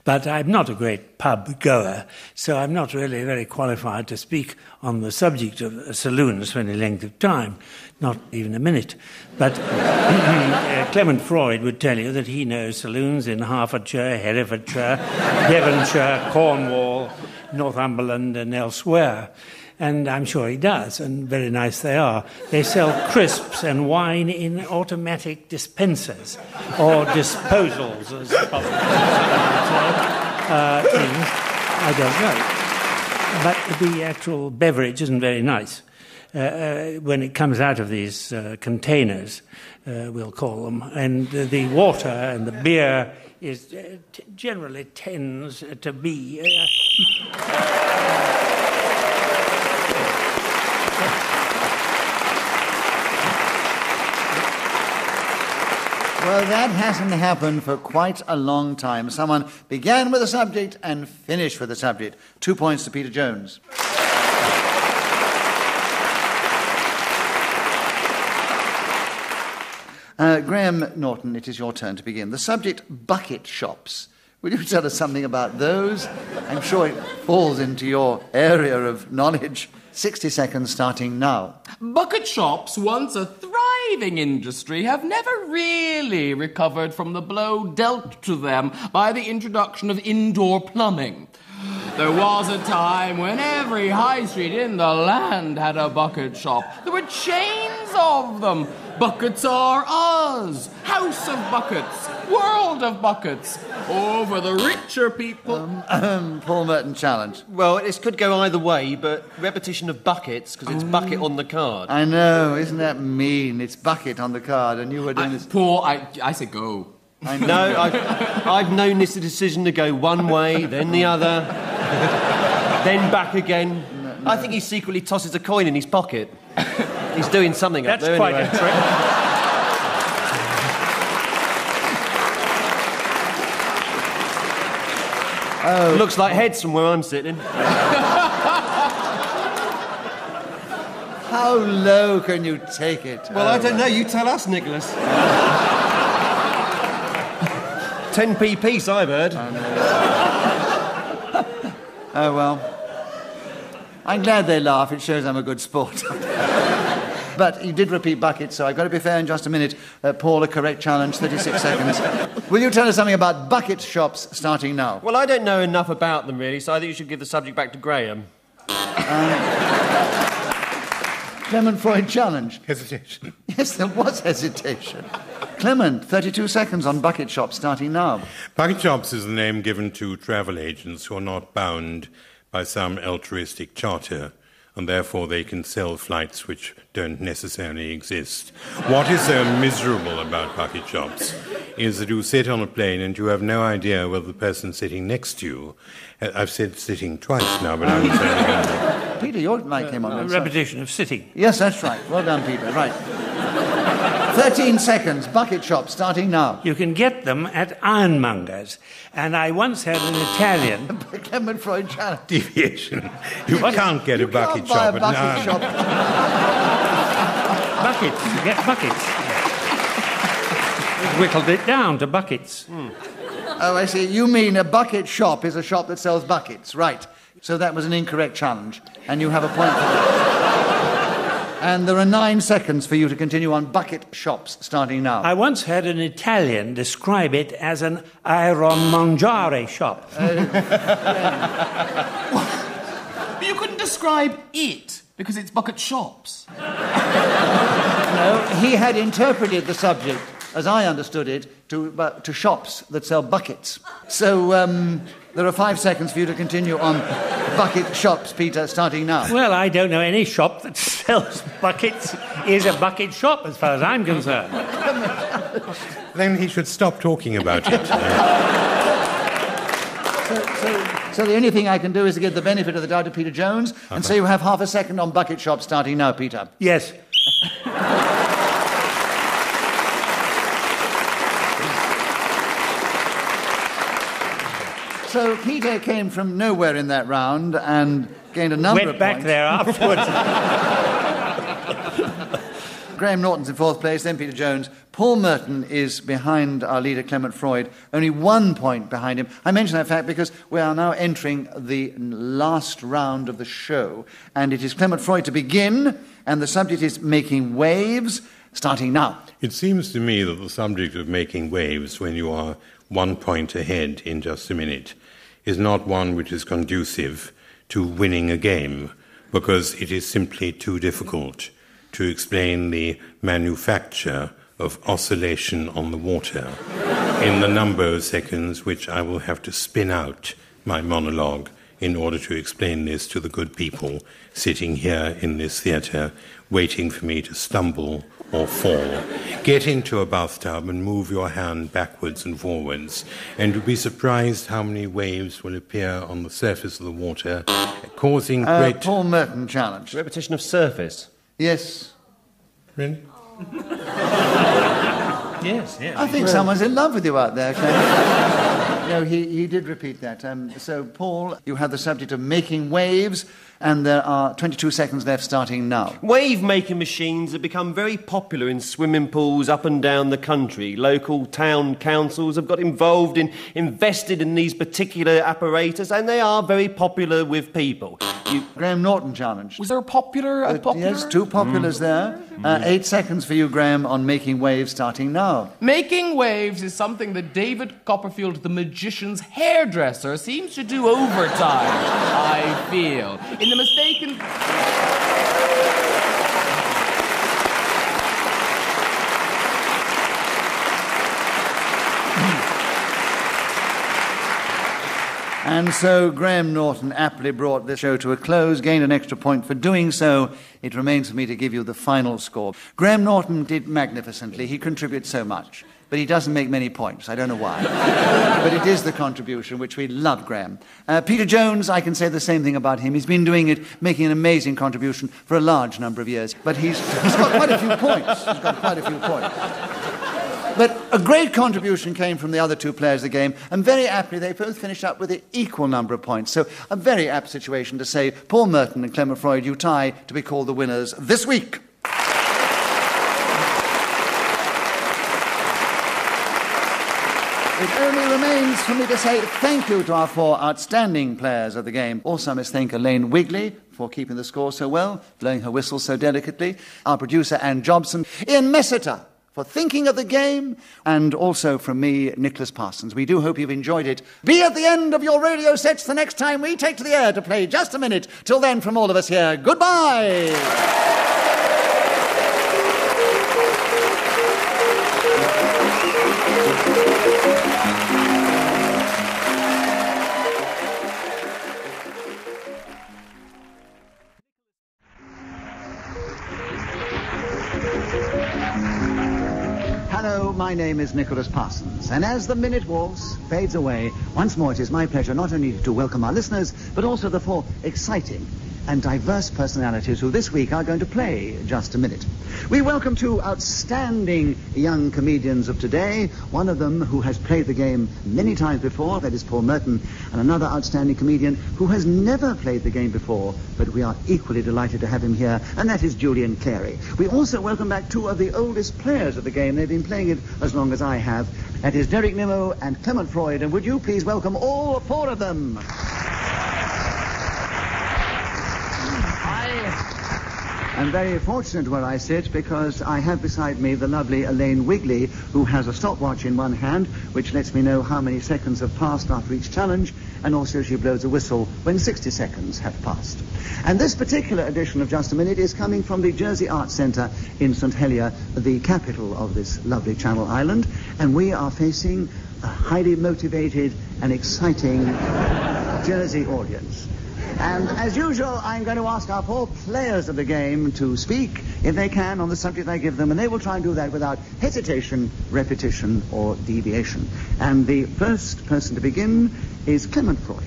But I'm not a great pub goer, so I'm not really very qualified to speak on the subject of saloons for any length of time, not even a minute. But uh, Clement Freud would tell you that he knows saloons in Hertfordshire, Herefordshire, Devonshire, Cornwall, Northumberland, and elsewhere. And I'm sure he does, and very nice they are. They sell crisps and wine in automatic dispensers, or disposals, as uh. I don't know. But the actual beverage isn't very nice. Uh, uh, when it comes out of these uh, containers, we'll call them, and the water and the beer is generally tends to be. Well, that hasn't happened for quite a long time. Someone began with a subject and finished with a subject. Two points to Peter Jones. Uh, Graham Norton, it is your turn to begin. The subject bucket shops. Will you tell us something about those? I'm sure it falls into your area of knowledge. 60 seconds starting now. Bucket shops, once a thriving industry, have never really recovered from the blow dealt to them by the introduction of indoor plumbing. There was a time when every high street in the land had a bucket shop. There were chains of them. Buckets are us. House of buckets. World of buckets. Over the richer people. Um, um, Paul Merton challenge. Well, this could go either way, but repetition of buckets, because it's bucket on the card. I know, isn't that mean? It's bucket on the card, and you were doing I, this. Paul, I, I say go. I know. No, I've, I've known this decision to go one way, then the other, then back again. I think he secretly tosses a coin in his pocket. He's doing something That's up there quite anyway. a trick. Oh. Looks like heads from where I'm sitting. How low can you take it? Well, I oh, don't know. You tell us, Nicholas. 10p piece, I've heard. Oh, well. I'm glad they laugh. It shows I'm a good sport. but you did repeat bucket, so I've got to be fair in just a minute. Uh, Paul, a correct challenge, 36 seconds. Will you tell us something about bucket shops starting now? Well, I don't know enough about them, really, so I think you should give the subject back to Graham. Clement Freud challenge. Hesitation. Yes, there was hesitation. Clement, 32 seconds on bucket shops starting now. Bucket shops is the name given to travel agents who are not bound by some altruistic charter, and therefore they can sell flights which don't necessarily exist. What is so miserable about bucket shops is that you sit on a plane and you have no idea whether the person sitting next to you. uh, I've said sitting twice now, but I will say it again. Peter, your mic came on. A then, sorry. repetition of sitting. Yes, that's right. Well done, Peter. Right. 13 seconds. Bucket shop starting now. You can get them at ironmongers. And I once had an Italian. Clement Freud challenge. Deviation. You can't get You a bucket can't buy shop a at bucket shop. buckets. You get buckets. Whittled it down to buckets. Hmm. Oh, I see. You mean a bucket shop is a shop that sells buckets, right? So that was an incorrect challenge, and you have a point for that. And there are nine seconds for you to continue on bucket shops starting now. I once heard an Italian describe it as an iron aeromangiare shop. But you couldn't describe it because it's bucket shops. No, he had interpreted the subject, as I understood it, to, uh, to shops that sell buckets. So um, there are five seconds for you to continue on bucket shops, Peter, starting now. Well, I don't know any shop that sells buckets is a bucket shop as far as I'm concerned. Then he should stop talking about it. So, so, so the only thing I can do is to give the benefit of the doubt to Peter Jones and uh-huh. say you have half a second on bucket shops starting now, Peter. Yes. So Peter came from nowhere in that round and gained a number Went of back points. there afterwards. Graham Norton's in fourth place, then Peter Jones. Paul Merton is behind our leader Clement Freud, only one point behind him. I mention that fact because we are now entering the last round of the show, and it is Clement Freud to begin, and the subject is making waves, starting now. It seems to me that the subject of making waves when you are one point ahead in just a minute is not one which is conducive to winning a game, because it is simply too difficult to explain the manufacture of oscillation on the water in the number of seconds which I will have to spin out my monologue in order to explain this to the good people sitting here in this theatre, waiting for me to stumble or fall. Get into a bathtub and move your hand backwards and forwards, and you'll be surprised how many waves will appear on the surface of the water, causing Uh, great. Paul Merton challenge. Repetition of surface. Yes. Really? Yes, yes. I think someone's in love with you out there, Clement. no, he, he did repeat that. Um, so, Paul, you have the subject of making waves, and there are 22 seconds left starting now. Wave making machines have become very popular in swimming pools up and down the country. Local town councils have got involved in invested in these particular apparatus, and they are very popular with people. You, Graham Norton challenge. Was there a popular? A Uh. Yes, two populars there. Uh, eight seconds for you, Graham, on making waves starting now. Making waves is something that David Copperfield, the magician's hairdresser, seems to do overtime, I feel. In the mistaken. And so Graham Norton aptly brought this show to a close, gained an extra point for doing so. It remains for me to give you the final score. Graham Norton did magnificently. He contributed so much. But he doesn't make many points. I don't know why. but it is the contribution, which we love, Graham. Uh, Peter Jones, I can say the same thing about him. He's been doing it, making an amazing contribution for a large number of years. But he's, he's got quite a few points. He's got quite a few points. But a great contribution came from the other two players of the game, and very aptly they both finished up with an equal number of points. So a very apt situation to say Paul Merton and Clement Freud, you tie to be called the winners this week. It only remains for me to say thank you to our four outstanding players of the game. Also, I must thank Elaine Wigley for keeping the score so well, blowing her whistle so delicately, our producer Anne Jobson, Ian Messiter for thinking of the game, and also from me, Nicholas Parsons. We do hope you've enjoyed it. Be at the end of your radio sets the next time we take to the air to play just a minute. Till then, from all of us here, goodbye. My name is Nicholas Parsons, and as the minute waltz fades away, once more it is my pleasure not only to welcome our listeners, but also the four exciting and diverse personalities who this week are going to play just a minute. We welcome two outstanding young comedians of today, one of them who has played the game many times before, that is Paul Merton, and another outstanding comedian who has never played the game before, but we are equally delighted to have him here, and that is Julian Clary. We also welcome back two of the oldest players of the game. They've been playing it as long as I have. That is Derek Nimmo and Clement Freud, and would you please welcome all four of them? I'm very fortunate where I sit because I have beside me the lovely Elaine Wigley, who has a stopwatch in one hand, which lets me know how many seconds have passed after each challenge, and also she blows a whistle when 60 seconds have passed. And this particular edition of Just a Minute is coming from the Jersey Arts Centre in St Helier, the capital of this lovely Channel Island, and we are facing a highly motivated and exciting Jersey audience. And as usual, I'm going to ask our four players of the game to speak, if they can, on the subject I give them, and they will try and do that without hesitation, repetition, or deviation. And the first person to begin is Clement Freud.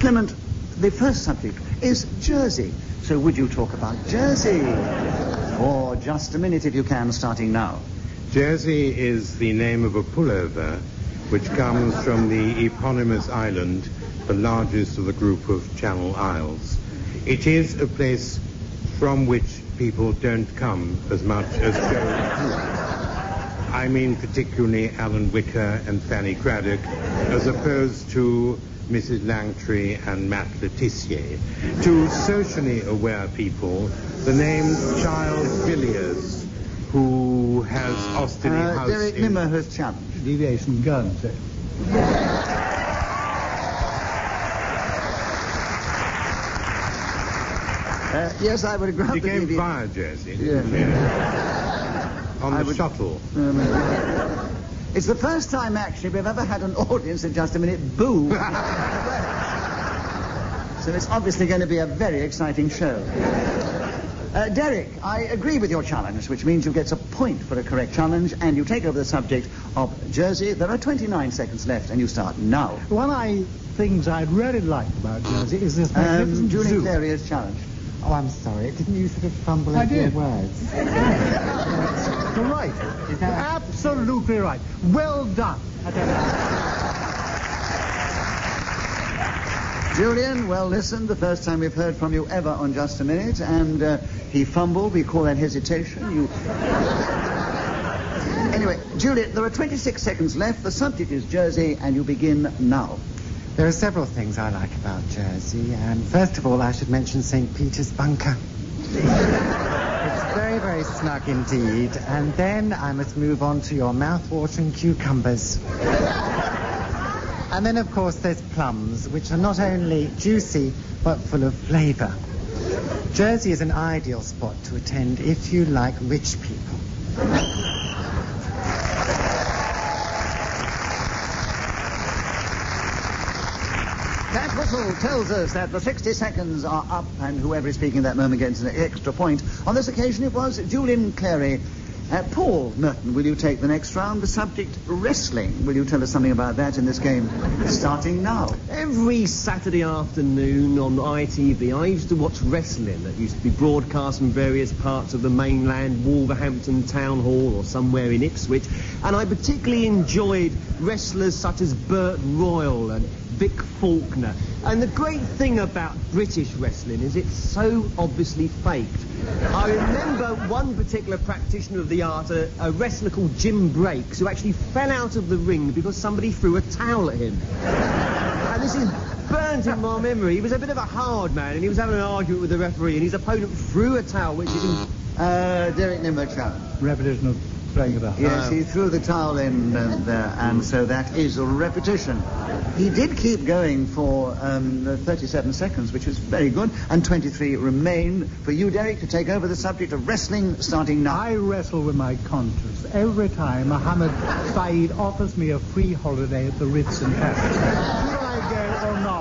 Clement, the first subject is Jersey. So would you talk about Jersey? For just a minute, if you can, starting now. Jersey is the name of a pullover which comes from the eponymous island, the largest of the group of Channel Isles. It is a place from which people don't come as much as go. I mean particularly Alan Whicker and Fanny Cradock, as opposed to Mrs. Langtry and Matt Letitia. To socially aware people, the name Charles Villiers, who has Osterley Uh, House Derek in... Nimmo has challenged. Deviation Guernsey. Uh, yes, I would grant He the came devi- via Jersey. Yeah. On I the would- shuttle. Um, it's the first time, actually, we've ever had an audience in just a minute boo. so it's obviously going to be a very exciting show. Uh, Derek, I agree with your challenge, which means you get a point for a correct challenge, and you take over the subject of Jersey. There are 29 seconds left, and you start now. One of the things I'd really like about Jersey is this Um, magnificent Julie zoo. Clary is challenged. Oh, I'm sorry. Didn't you sort of fumble I over your did. words? You're right. Is that- absolutely right. Well done. I don't know. Julian, well listened. The first time we've heard from you ever on Just a Minute, and uh, he fumbled. We call that hesitation. You. anyway, Julian, there are 26 seconds left. The subject is Jersey, and you begin now. There are several things I like about Jersey, and first of all, I should mention St. Peter's Bunker. it's very, very snug indeed. And then I must move on to your mouth-watering cucumbers. and then, of course, there's plums, which are not only juicy, but full of flavour. Jersey is an ideal spot to attend if you like rich people. Whistle tells us that the 60 seconds are up, and whoever is speaking at that moment gets an extra point. On this occasion, it was Julian Clary. Uh, Paul Merton, will you take the next round? The subject, wrestling. Will you tell us something about that in this game? Starting now. Every Saturday afternoon on ITV, I used to watch wrestling that used to be broadcast from various parts of the mainland, Wolverhampton Town Hall or somewhere in Ipswich, and I particularly enjoyed wrestlers such as Bert Royal and Vic Faulkner. And the great thing about British wrestling is it's so obviously faked. I remember one particular practitioner of the art, a, a wrestler called Jim Breaks, who actually fell out of the ring because somebody threw a towel at him. And this is burnt in my memory. He was a bit of a hard man, and he was having an argument with the referee, and his opponent threw a towel, which is... Uh, Derek challenge. Repetition of playing it up. Yes, he threw the towel in uh, there, and so that is a repetition. He did keep going for um, 37 seconds, which was very good, and 23 remain for you, Derek, to take over the subject of wrestling starting now. I wrestle with my conscience every time Mohamed Fayed offers me a free holiday at the Ritz in Paris.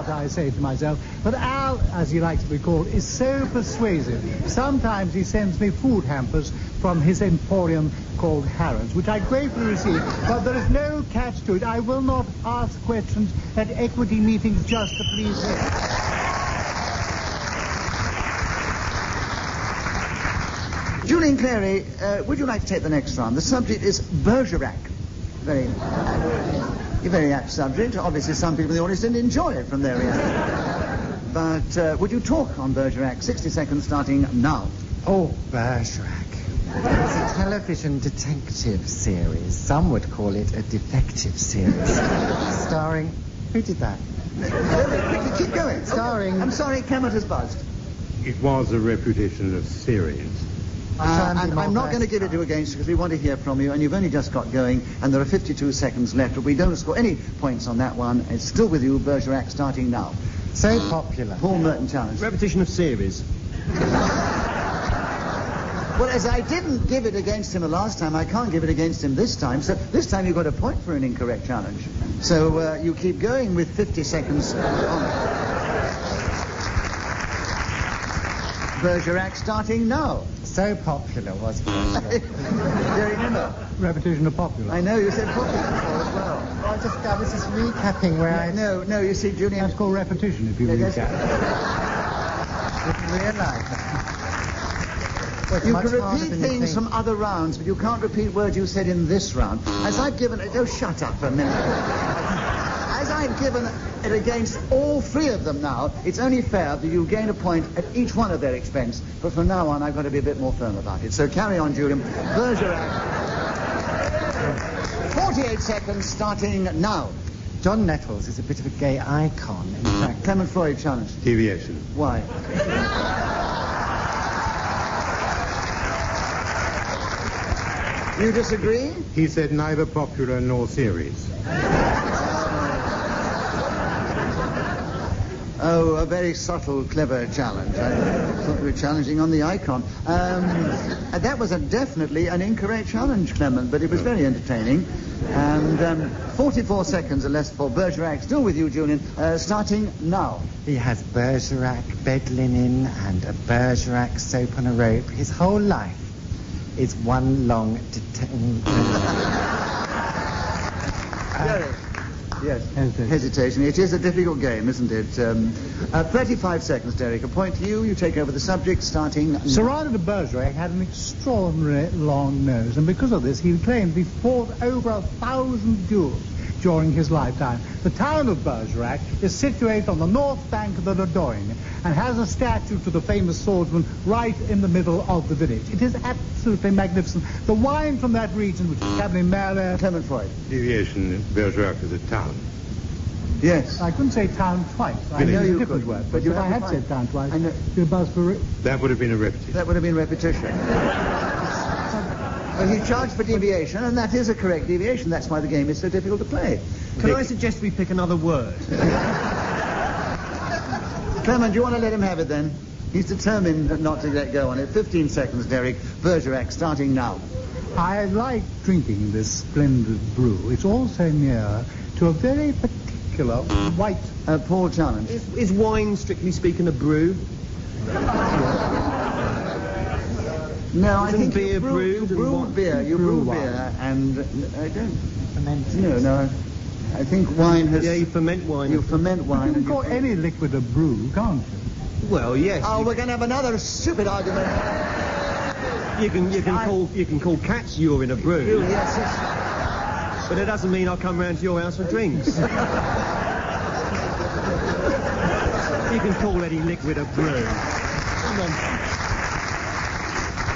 I say to myself. But Al, as he likes to be called, is so persuasive. Sometimes he sends me food hampers from his emporium called Harrods, which I gratefully receive. But there is no catch to it. I will not ask questions at equity meetings just to please him. Julian Clary, uh, would you like to take the next round? The subject is Bergerac. Very, a very apt subject. Obviously, some people in the audience didn't enjoy it from their reaction. But uh, would you talk on Bergerac? 60 seconds starting now. Oh, Bergerac. It's a television detective series. Some would call it a defective series. Starring. Who did that? Quickly, keep going. Starring. I'm sorry, Clement has buzzed. It was a repetition of series. Uh, and I'm not going to give it to you against because we want to hear from you, and you've only just got going, and there are 52 seconds left. But we don't score any points on that one. It's still with you, Bergerac, starting now. So popular. Paul Merton challenge. Repetition of series. Well, as I didn't give it against him the last time, I can't give it against him this time. So this time you've got a point for an incorrect challenge. So uh, you keep going with 50 seconds on. Bergerac starting now. So popular was Bergerac. Derek Nimmo. Repetition of popular. I know, you said popular before as well. Oh, I just, I was just recapping where I No, no, you see, Julian... That's called repetition if you Yeah, that's- recap. didn't realise. Well, You can repeat you things think. from other rounds, but you can't repeat words you said in this round. As I've given it, oh, shut up for a minute. As I've given it against all three of them now, it's only fair that you gain a point at each one of their expense. But from now on, I've got to be a bit more firm about it. So carry on, Julian. Bergerac. 48 seconds starting now. John Nettles is a bit of a gay icon. In fact, Clement Freud challenge. Deviation. Why? You disagree? He said neither popular nor series. Oh, a very subtle, clever challenge. I thought we were challenging on the icon. Um, that was a, definitely an incorrect challenge, Clement, but it was very entertaining. And um, 44 seconds or less for Bergerac. Still with you, Julian. Uh, starting now. he has Bergerac bed linen and a Bergerac soap on a rope. His whole life is one long. Derek. Yes. Hesitation. It is a difficult game, isn't it? Um, uh, 35 seconds, Derek. A point to you. You take over the subject starting. Cyrano de Bergerac had an extraordinary long nose, and because of this, he claimed be fought over a thousand duels during his lifetime. The town of Bergerac is situated on the north bank of the Dordogne and has a statue to the famous swordsman right in the middle of the village. It is absolutely magnificent. The wine from that region, which is Cabernet Merlot... Clement Freud. Deviation, Bergerac is a town. Yes. I couldn't say town twice. I Village. know I know a you different could, word, but but you if I had said town twice, I know- you'd buzz for it. That would have been a repetition. That would have been repetition. Well, he charged for deviation, and that is a correct deviation. That's why the game is so difficult to play. Can I suggest we pick another word? Clement, do you want to let him have it then? He's determined not to let go on it. 15 seconds, Derek. Bergerac, starting now. I like drinking this splendid brew. It's also near to a very particular white. Uh, Paul challenge. Is, is wine, strictly speaking, a brew? No, I think beer you brew, brewed you and brew wine- beer. You brew brew wine. beer, and uh, I don't. Fermented. No, no. I think wine has. Yeah, you ferment wine. you ferment wine. You can and call any liquid a brew, can't you? Well, yes. Oh, we're going to have another stupid argument. you can you can call you can call cat's urine a brew, You, yes, yes. but it doesn't mean I'll come round to your house for drinks. you can call any liquid a brew.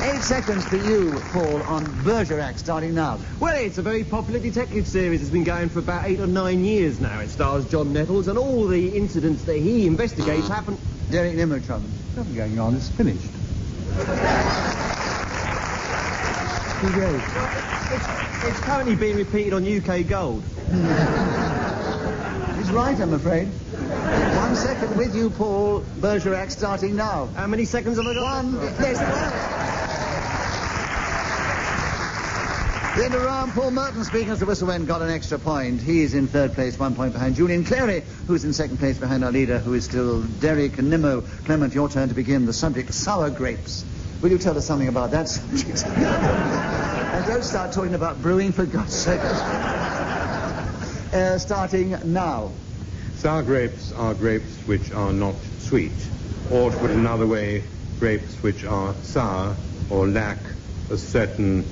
Eight seconds for you, Paul, on Bergerac, starting now. Well, it's a very popular detective series. It's been going for about eight or nine years now. It stars John Nettles, and all the incidents that he investigates happen. Derek Nimmo challenge. Nothing going on. It's finished. Two days. It's, it's currently being repeated on UK Gold. He's right, I'm afraid. One second with you, Paul. Bergerac, starting now. How many seconds have I got? One. Yes. The end of round, Paul Merton speaking as the whistle went, got an extra point. He's in third place, one point behind Julian Clary, who's in second place behind our leader, who is still Derek Nimmo. Clement, your turn to begin. The subject, sour grapes. Will you tell us something about that subject? and don't start talking about brewing, for God's sake. Uh, starting now. Sour grapes are grapes which are not sweet. Or to put it another way, grapes which are sour or lack a certain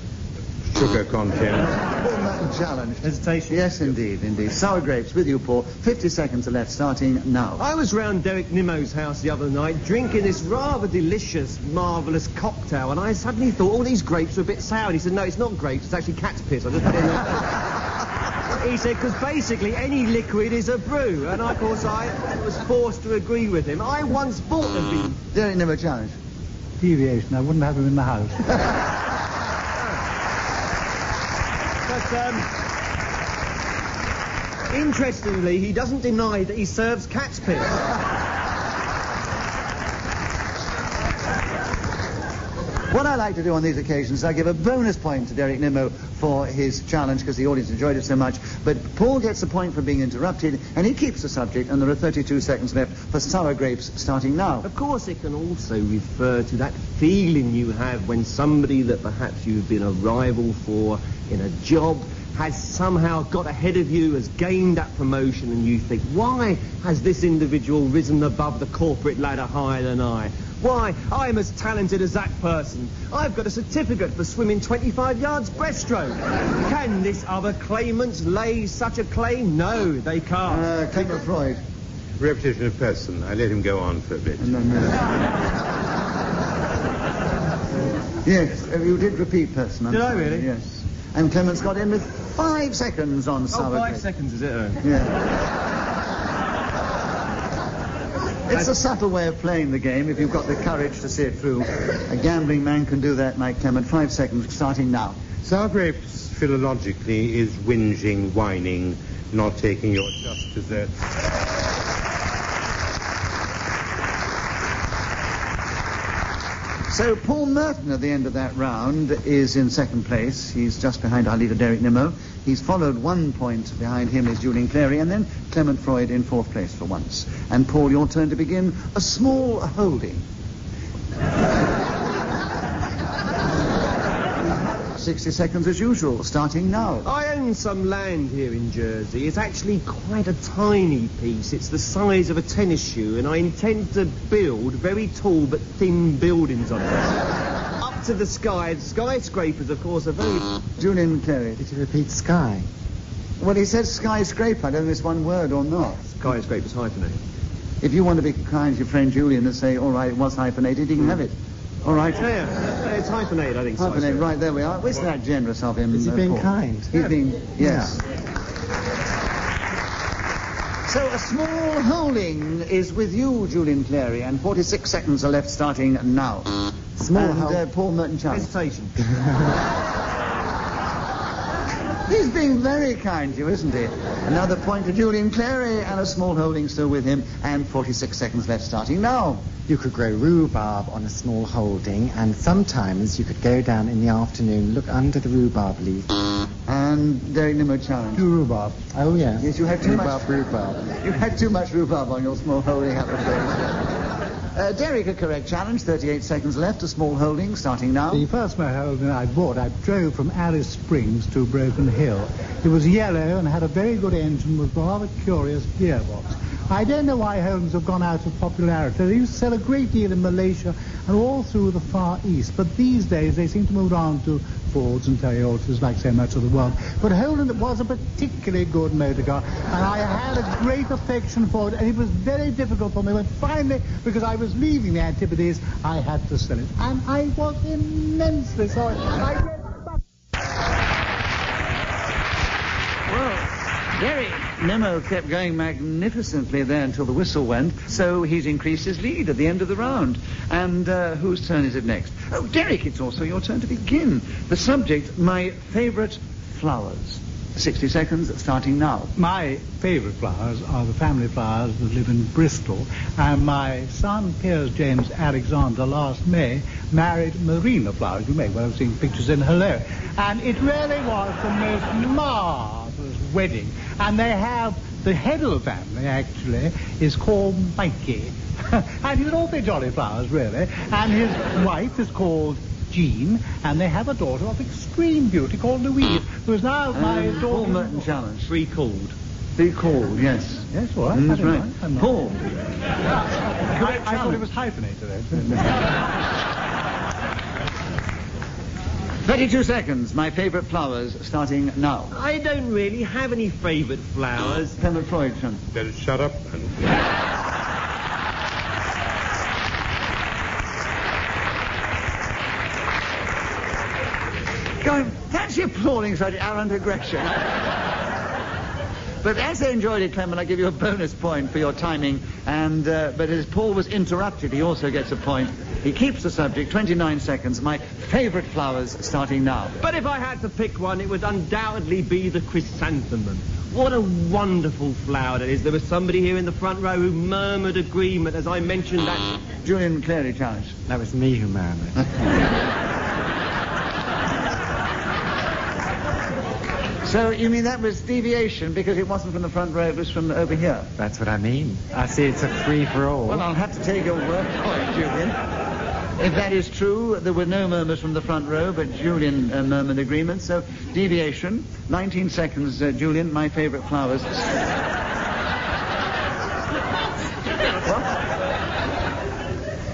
sugar content. Paul Merton challenge. Hesitation. Yes, indeed, indeed. Sour grapes with you, Paul. 50 seconds are left, starting now. I was round Derek Nimmo's house the other night drinking this rather delicious, marvellous cocktail, and I suddenly thought all these grapes were a bit sour. And he said, no, it's not grapes, it's actually cat's piss. I just put it in there. He said, because basically any liquid is a brew. And of course, I was forced to agree with him. I once bought a bean. Derek Nimmo challenge. Deviation. I wouldn't have him in the house. But, um, interestingly, he doesn't deny that he serves cat's piss. What I like to do on these occasions is I give a bonus point to Derek Nimmo for his challenge because the audience enjoyed it so much. But Paul gets a point for being interrupted and he keeps the subject and there are 32 seconds left for sour grapes starting now. Of course, it can also refer to that feeling you have when somebody that perhaps you've been a rival for in a job has somehow got ahead of you, has gained that promotion, and you think, why has this individual risen above the corporate ladder higher than I? Why, I'm as talented as that person. I've got a certificate for swimming 25 yards breaststroke. Can this other claimant lay such a claim? No, they can't. Uh, Clement Freud. Repetition of person. I let him go on for a bit. Yes, uh, you did repeat person. I'm Did I really? Yes. And Clement's got in with five seconds on Oh, sour five seconds, is it? Oh. Yeah. It's a subtle way of playing the game if you've got the courage to see it through. A gambling man can do that, Mike Clement. Five seconds starting now. Sour grapes, philologically, is whinging, whining, not taking your just desserts. So Paul Merton at the end of that round is in second place. He's just behind our leader Derek Nimmo. He's followed one point behind him is Julian Clary, and then Clement Freud in fourth place for once. And Paul, your turn to begin. A small holding. 60 seconds as usual, starting now. I own some land here in Jersey. It's actually quite a tiny piece. It's the size of a tennis shoe, and I intend to build very tall but thin buildings on it. Up to the sky. Skyscrapers, of course, are very... Julian Clary. Did you repeat sky? Well, he said skyscraper. I don't know if it's one word or not. Skyscrapers hyphenated. If you want to be kind to your friend Julian and say, all right, it was hyphenated, you can have it. All right. Yeah, yeah, it's hyphenated, I think. Hyphenate, skyscraper. right, there we are. Isn't that generous of him? Is he uh, being Paul? kind? He's being, yes. So a small holding is with you, Julian Clary, and 46 seconds are left starting now. Small and, uh, Paul Merton Charles. Hesitation. He's being very kind to you, isn't he? Another point to Julian Clary, and a small holding still with him, and 46 seconds left starting now. You could grow rhubarb on a small holding, and sometimes you could go down in the afternoon, look under the rhubarb leaf. And Derek Nimmo challenge. Rhubarb. Oh, yes. Yes, you had too rhubarb, much- rhubarb. You had too much rhubarb on your small holding, I'm afraid. Uh, Derek, a correct challenge. 38 seconds left. A small holding starting now. The first holding I bought, I drove from Alice Springs to Broken Hill. It was yellow and had a very good engine with a rather curious gearbox. I don't know why Holdens have gone out of popularity. They used to sell a great deal in Malaysia and all through the Far East, but these days they seem to move on to Fords and Toyotas like so much of the world. But Holden was a particularly good motor car, and I had a great affection for it, and it was very difficult for me when finally, because I was leaving the Antipodes, I had to sell it. And I was immensely sorry. I back Well, Derek Nimmo kept going magnificently there until the whistle went, so he's increased his lead at the end of the round. And uh, whose turn is it next? Oh, Derek, it's also your turn to begin. The subject, my favourite flowers. 60 seconds starting now. My favourite flowers are the family flowers that live in Bristol. And my son, Piers James Alexander, last May married Marina Flowers. You may well have seen pictures in Hello. And it really was the most marvellous wedding. And they have, the head of the family, actually, is called Mikey. and he's an awfully jolly flowers, really. And his wife is called Jean, and they have a daughter of extreme beauty called Louise, who is now my And Paul daughter. Merton challenge. Free called. Be called, yes. Yes, all right. Mm, That's right. mind. I'm not- Paul. I, I thought it was hyphenated. eh? 32 seconds. My favourite flowers starting now. I don't really have any favourite flowers. Clement Freud, son. Better shut up and... Going, fancy applauding such arrogant aggression. But as they enjoyed it, Clement, I give you a bonus point for your timing. And uh, but as Paul was interrupted, he also gets a point. He keeps the subject. 29 seconds. My favourite flowers starting now. But if I had to pick one, it would undoubtedly be the chrysanthemum. What a wonderful flower that is. There was somebody here in the front row who murmured agreement as I mentioned that. Julian Clary challenged. That was me who murmured. So you mean that was deviation because it wasn't from the front row, it was from over here? That's what I mean. I see it's a free for all. Well, I'll have to take your word for it, Julian. If that is true, there were no murmurs from the front row, but Julian uh, murmured agreement. So deviation. 19 seconds, uh, Julian. My favourite flowers. What?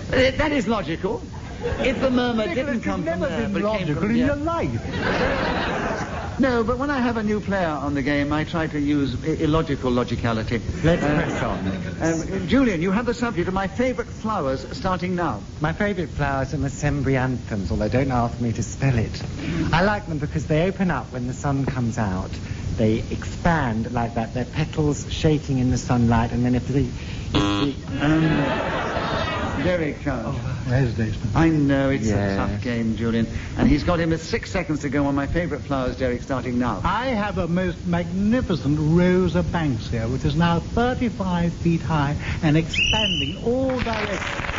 Uh, that is logical. If the murmur didn't come from there, but it came from in here. your life. No, but when I have a new player on the game, I try to use illogical logicality. Let's Uh, press on. Um, Julian, you have the subject of my favourite flowers starting now. My favourite flowers are Mesembryanthemums, although don't ask me to spell it. I like them because they open up when the sun comes out. They expand like that, their petals shaking in the sunlight, and then if the... If the Um, Derek Challenge. Oh, Hesitation. I know it's a tough game, Julian. And he's got him with six seconds to go on my favourite flowers, Derek, starting now. I have a most magnificent Rosa Banksia, which is now 35 feet high and expanding all directions.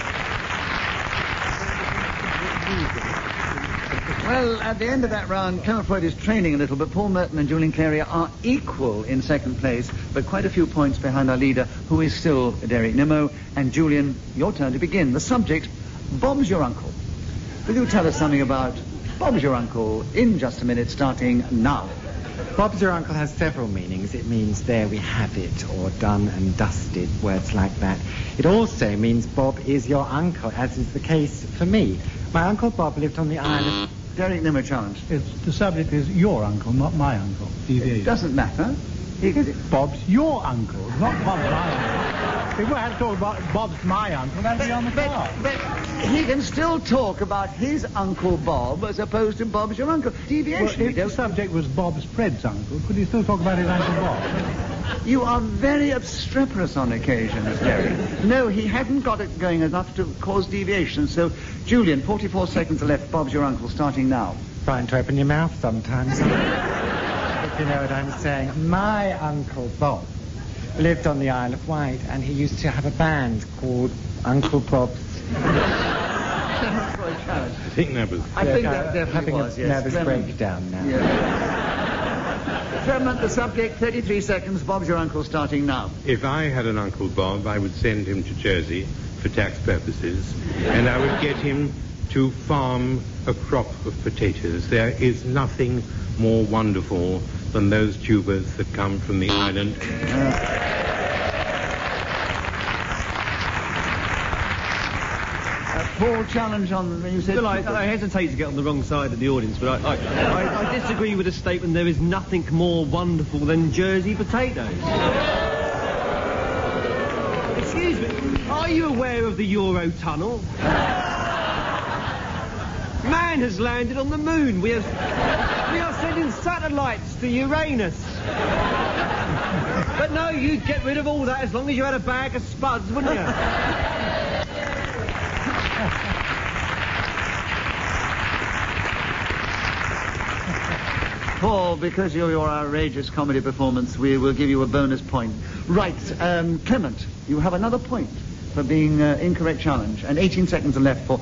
Well, at the end of that round, Clement is training a little, but Paul Merton and Julian Clary are equal in second place, but quite a few points behind our leader, who is still Derek Nimmo. And Julian, your turn to begin. The subject, Bob's your uncle. Will you tell us something about Bob's your uncle in just a minute, starting now? Bob's your uncle has several meanings. It means there we have it, or done and dusted, words like that. It also means Bob is your uncle, as is the case for me. My uncle Bob lived on the island. Derek Nimmo challenge. It's, the subject is your uncle, not my uncle. Deviation. It doesn't matter. He, Bob's your uncle, not Bob's my uncle. If we had to talk about Bob's my uncle, that'd be on the card. but he can still talk about his Uncle Bob as opposed to Bob's your uncle. Deviation. we if the subject was Bob's Fred's uncle, could he still talk about his Uncle Bob? You are very obstreperous on occasions, Derek. No, he hadn't got it going enough to cause deviation. So, Julian, 44 seconds left. Bob's your uncle, starting now. Trying to open your mouth sometimes. if you know what I'm saying. My uncle Bob lived on the Isle of Wight, and he used to have a band called Uncle Bob's. I think that was. I think Yeah, that definitely having was, a yes. nervous Clement. breakdown now. Yeah. Clement, the subject, 33 seconds. Bob's your uncle, starting now. If I had an Uncle Bob, I would send him to Jersey for tax purposes, and I would get him to farm a crop of potatoes. There is nothing more wonderful than those tubers that come from the island. Uh, Paul, challenge on. You said. Well, I, I hesitate to get on the wrong side of the audience, but I, I, I, I disagree with the statement there is nothing more wonderful than Jersey potatoes. Excuse me, are you aware of the Euro tunnel? Man has landed on the moon. We are, we are sending satellites to Uranus. But no, you'd get rid of all that as long as you had a bag of spuds, wouldn't you? Paul, because of your outrageous comedy performance, we will give you a bonus point. Right, um, Clement, you have another point for being uh, incorrect challenge, and 18 seconds are left for.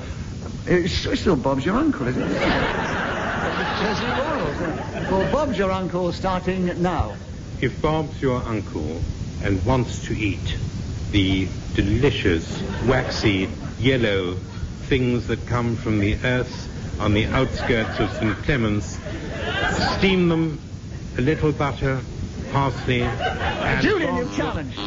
It's it's still Bob's your uncle, isn't it? Jersey Laurels, uh, For Bob's your uncle, starting now. If Bob's your uncle and wants to eat the delicious, waxy, yellow things that come from the earth on the outskirts of St. Clement's, steam them, a little butter, parsley, and Julian, you've challenged.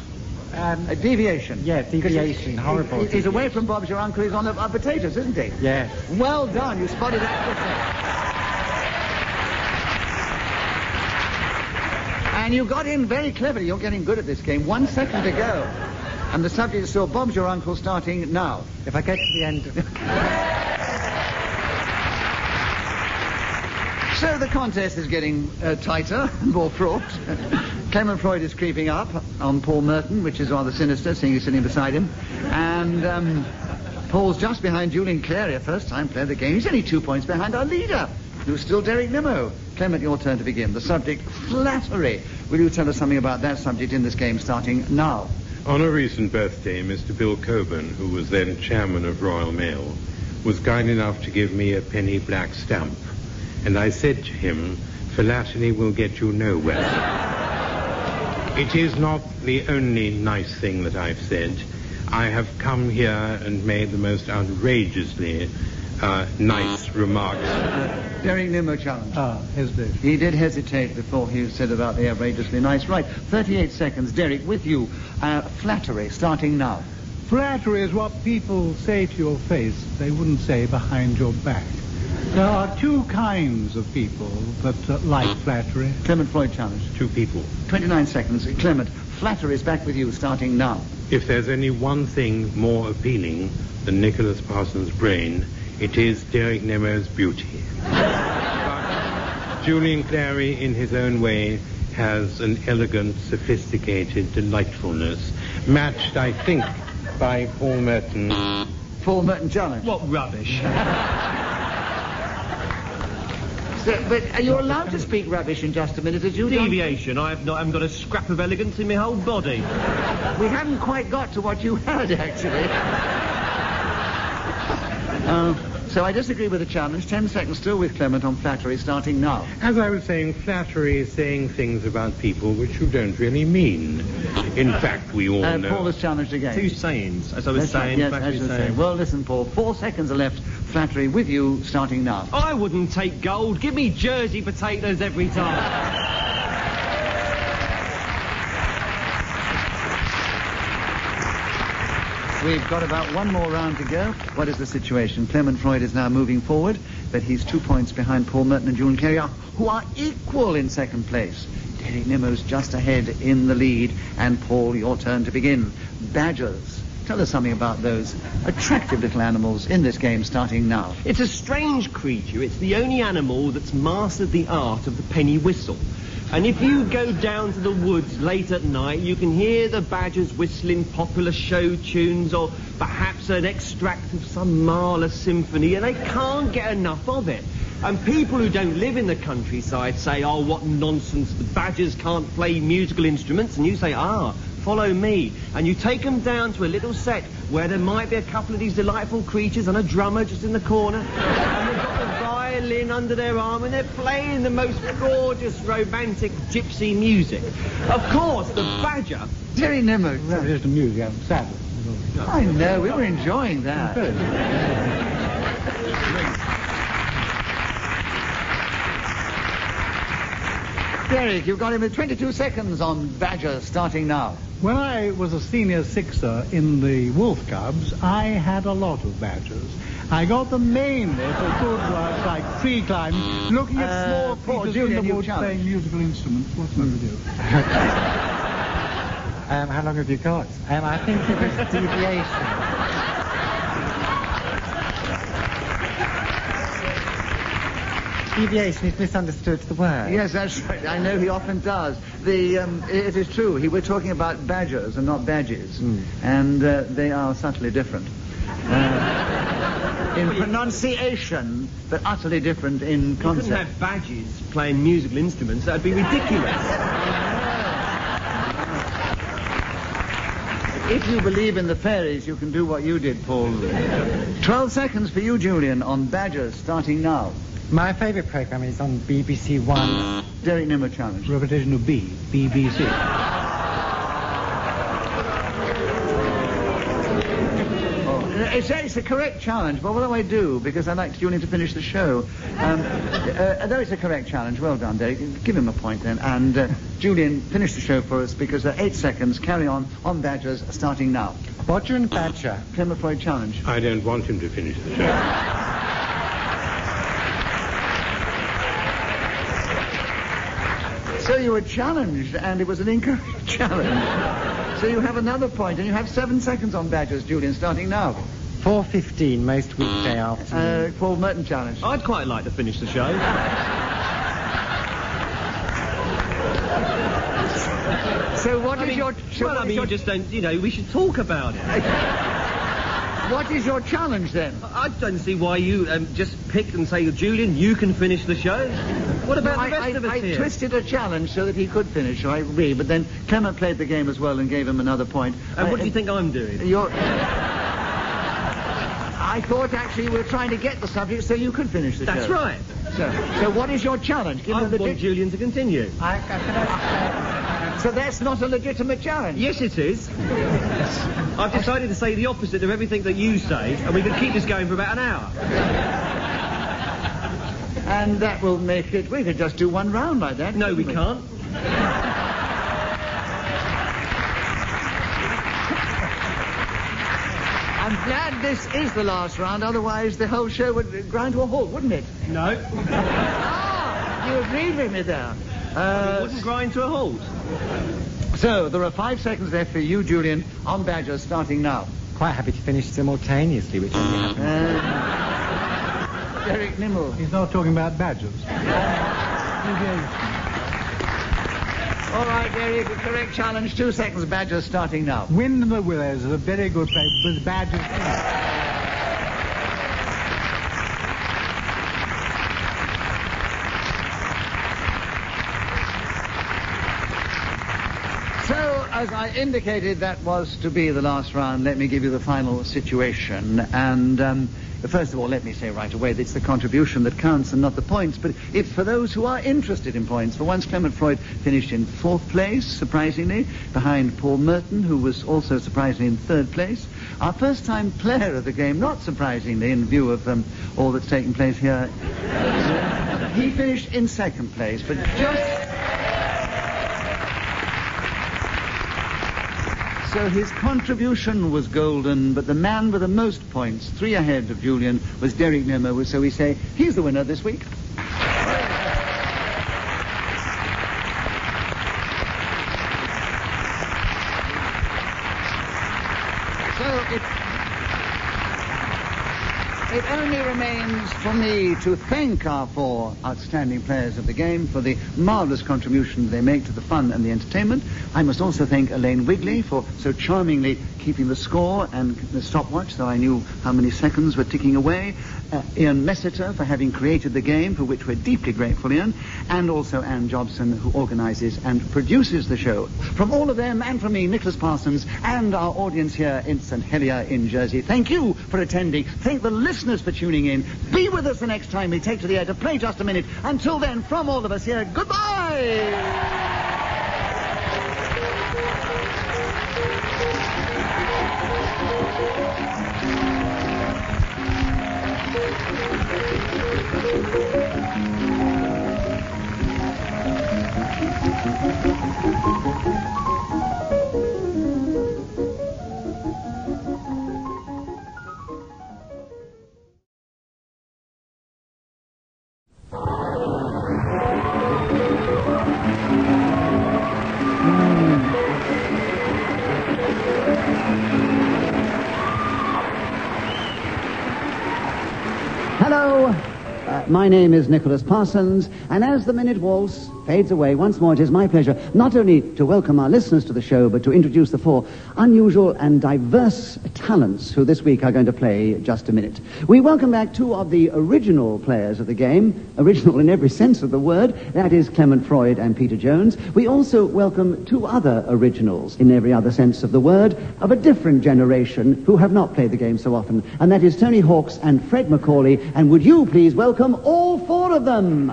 Um, A deviation. yeah, deviation, he's- horrible. He's, he's away from Bob's your uncle. He's on the uh, potatoes, isn't he? Yes. Well done. You spotted that quickly. And you got in very cleverly. You're getting good at this game. One second to go. And the subject is still Bob's your uncle starting now. If I get to the end of... So the contest is getting uh, tighter, more fraught. Clement Freud is creeping up on Paul Merton, which is rather sinister, seeing he's sitting beside him. And um, Paul's just behind Julian Clary, a first-time player of the game. He's only two points behind our leader, who's still Derek Nimmo. Clement, your turn to begin. The subject, flattery. Will you tell us something about that subject in this game starting now? On a recent birthday, Mr. Bill Cockburn, who was then chairman of Royal Mail, was kind enough to give me a penny black stamp. And I said to him, philately will get you nowhere. It is not the only nice thing that I've said. I have come here and made the most outrageously uh, nice remarks. Derek Nimmo challenge. Ah, hesitation. He did hesitate before he said about the outrageously nice. Right, 38 seconds. Derek, with you. Uh, flattery, starting now. Flattery is what people say to your face they wouldn't say behind your back. There are two kinds of people that uh, like flattery. Clement Freud challenge. Two people. 29 seconds. Clement, flattery is back with you, starting now. If there's any one thing more appealing than Nicholas Parsons' brain, it is Derek Nimmo's beauty. but Julian Clary, in his own way, has an elegant, sophisticated delightfulness, matched, I think, by Paul Merton. Paul Merton challenge. What rubbish. So, but are you allowed to speak rubbish in just a minute as you? Deviation. I have not, I haven't got a scrap of elegance in my whole body. We haven't quite got to what you had, actually. Uh, so I disagree with the challenge. Ten seconds still with Clement on flattery, starting now. As I was saying, flattery is saying things about people which you don't really mean. In fact, we all Uh, know. Paul is challenged again. Two sayings, as I was That's right, saying. yes, back as to you saying. Well, listen, Paul. Four seconds are left. Flattery with you, starting now. I wouldn't take gold. Give me Jersey potatoes every time. We've got about one more round to go. What is the situation? Clement Freud is now moving forward, but he's two points behind Paul Merton and Julian Clary, who are equal in second place. Derek Nimmo's just ahead in the lead, and Paul, your turn to begin. Badgers. Tell us something about those attractive little animals in this game starting now. It's a strange creature. It's the only animal that's mastered the art of the penny whistle. And if you go down to the woods late at night, you can hear the badgers whistling popular show tunes or perhaps an extract of some Mahler symphony, and they can't get enough of it. And people who don't live in the countryside say, oh, what nonsense, the badgers can't play musical instruments, and you say, ah, follow me. And you take them down to a little set where there might be a couple of these delightful creatures and a drummer just in the corner. and they've got the violin under their arm and they're playing the most gorgeous romantic gypsy music. Of course, the badger. Derek Nimmo. That is the music, I'm sad. I know, we were enjoying that. Derek, you've got him with 22 seconds on Badger starting now. When I was a senior sixer in the Wolf Cubs, I had a lot of badges. I got them mainly for good work like tree climbing, looking at Uh, small Paul creatures in the woods playing musical instruments. What's to do? Um, how long have you got? Um, I think it was deviation. Deviation, he's misunderstood the word. Yes, that's right. I know he often does. The, um, it is true. He, we're talking about badgers and not badges. And uh, they are subtly different. Uh, in pronunciation, but utterly different in You couldn't concept. have badgers playing musical instruments. That'd be ridiculous. If you believe in the fairies, you can do what you did, Paul. Twelve seconds for you, Julian, on badgers, starting now. My favourite programme is on BBC One. Derek Nimmo challenge. Repetition of B, BBC. It's, it's a correct challenge, but what do I do? Because I'd like Julian to finish the show. Um, uh, though it's a correct challenge, well done, Derek. Give him a point then. And uh, Julian, finish the show for us because there are eight seconds. Carry on on Badgers, starting now. Bodger and Badger. Clement Freud challenge. I don't want him to finish the show. So you were challenged, and it was an incorrect challenge. so you have another point, and you have seven seconds on Badgers, Julian, starting now. 4.15 most weekday afternoon. Uh, Paul Merton challenge. I'd quite like to finish the show. so what I is mean, your... So well, I mean, your... you just don't... You know, we should talk about it. What is your challenge then? I don't see why you um, just pick and say, Julian, you can finish the show. What about I, the rest I, of us I here? twisted a challenge so that he could finish, I agree, but then Clement played the game as well and gave him another point. And what do you think I'm doing? You're... I thought actually we were trying to get the subject so you could finish the That's show. That's right. So, so what is your challenge? Give I me the want Julian to continue. So that's not a legitimate challenge. Yes, it is. I've decided to say the opposite of everything that you say, and we can keep this going for about an hour. And that will make it... We could just do one round like that. No, we couldn't can't. I'm glad this is the last round, otherwise the whole show would grind to a halt, wouldn't it? No. Ah, you agreed with me there. it Uh, wouldn't grind to a halt. So, there are five seconds left for you, Julian, on Badger, starting now. Quite happy to finish simultaneously, which only happens. Uh, Derek Nimmo. He's not talking about badgers. All right, Derek, the correct challenge, two seconds, Badger, starting now. Wind the Willows is a very good play with badgers. So, as I indicated, that was to be the last round. Let me give you the final situation. And um, first of all, let me say right away that it's the contribution that counts and not the points. But if for those who are interested in points, for once Clement Freud finished in fourth place, surprisingly, behind Paul Merton, who was also surprisingly in third place. Our first time player of the game, not surprisingly, in view of um, all that's taken place here. he finished in second place, but just. So his contribution was golden, but the man with the most points, three ahead of Julian, was Derek Nimmo. So we say he's the winner this week. So it, it only remains for me to thank our four outstanding players of the game for the marvellous contribution they make to the fun and the entertainment. I must also thank Elaine Wigley for so charmingly keeping the score and the stopwatch so I knew how many seconds were ticking away. Uh, Ian Messiter for having created the game, for which we're deeply grateful, Ian. And also Anne Jobson, who organises and produces the show. From all of them and from me, Nicholas Parsons, and our audience here in St. Helier in Jersey, thank you for attending. Thank the listeners for tuning in. Be with us the next time we take to the air to play just a minute. Until then, from all of us here, goodbye! Thank you. My name is Nicholas Parsons, and as the minute waltz fades away once more, it is my pleasure not only to welcome our listeners to the show, but to introduce the four unusual and diverse talents who this week are going to play just a minute. We welcome back two of the original players of the game, original in every sense of the word, that is Clement Freud and Peter Jones. We also welcome two other originals in every other sense of the word, of a different generation who have not played the game so often, and that is Tony Hawks and Fred Macaulay. And would you please welcome all four of them?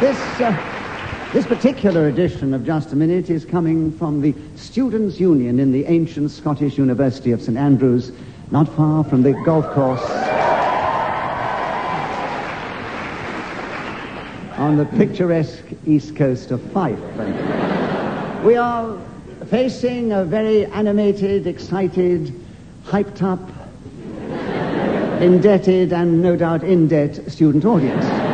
This, uh, this particular edition of Just a Minute is coming from the Students' Union in the ancient Scottish University of St Andrews, not far from the golf course on the picturesque east coast of Fife. We are facing a very animated, excited, hyped up, indebted, and no doubt in debt student audience.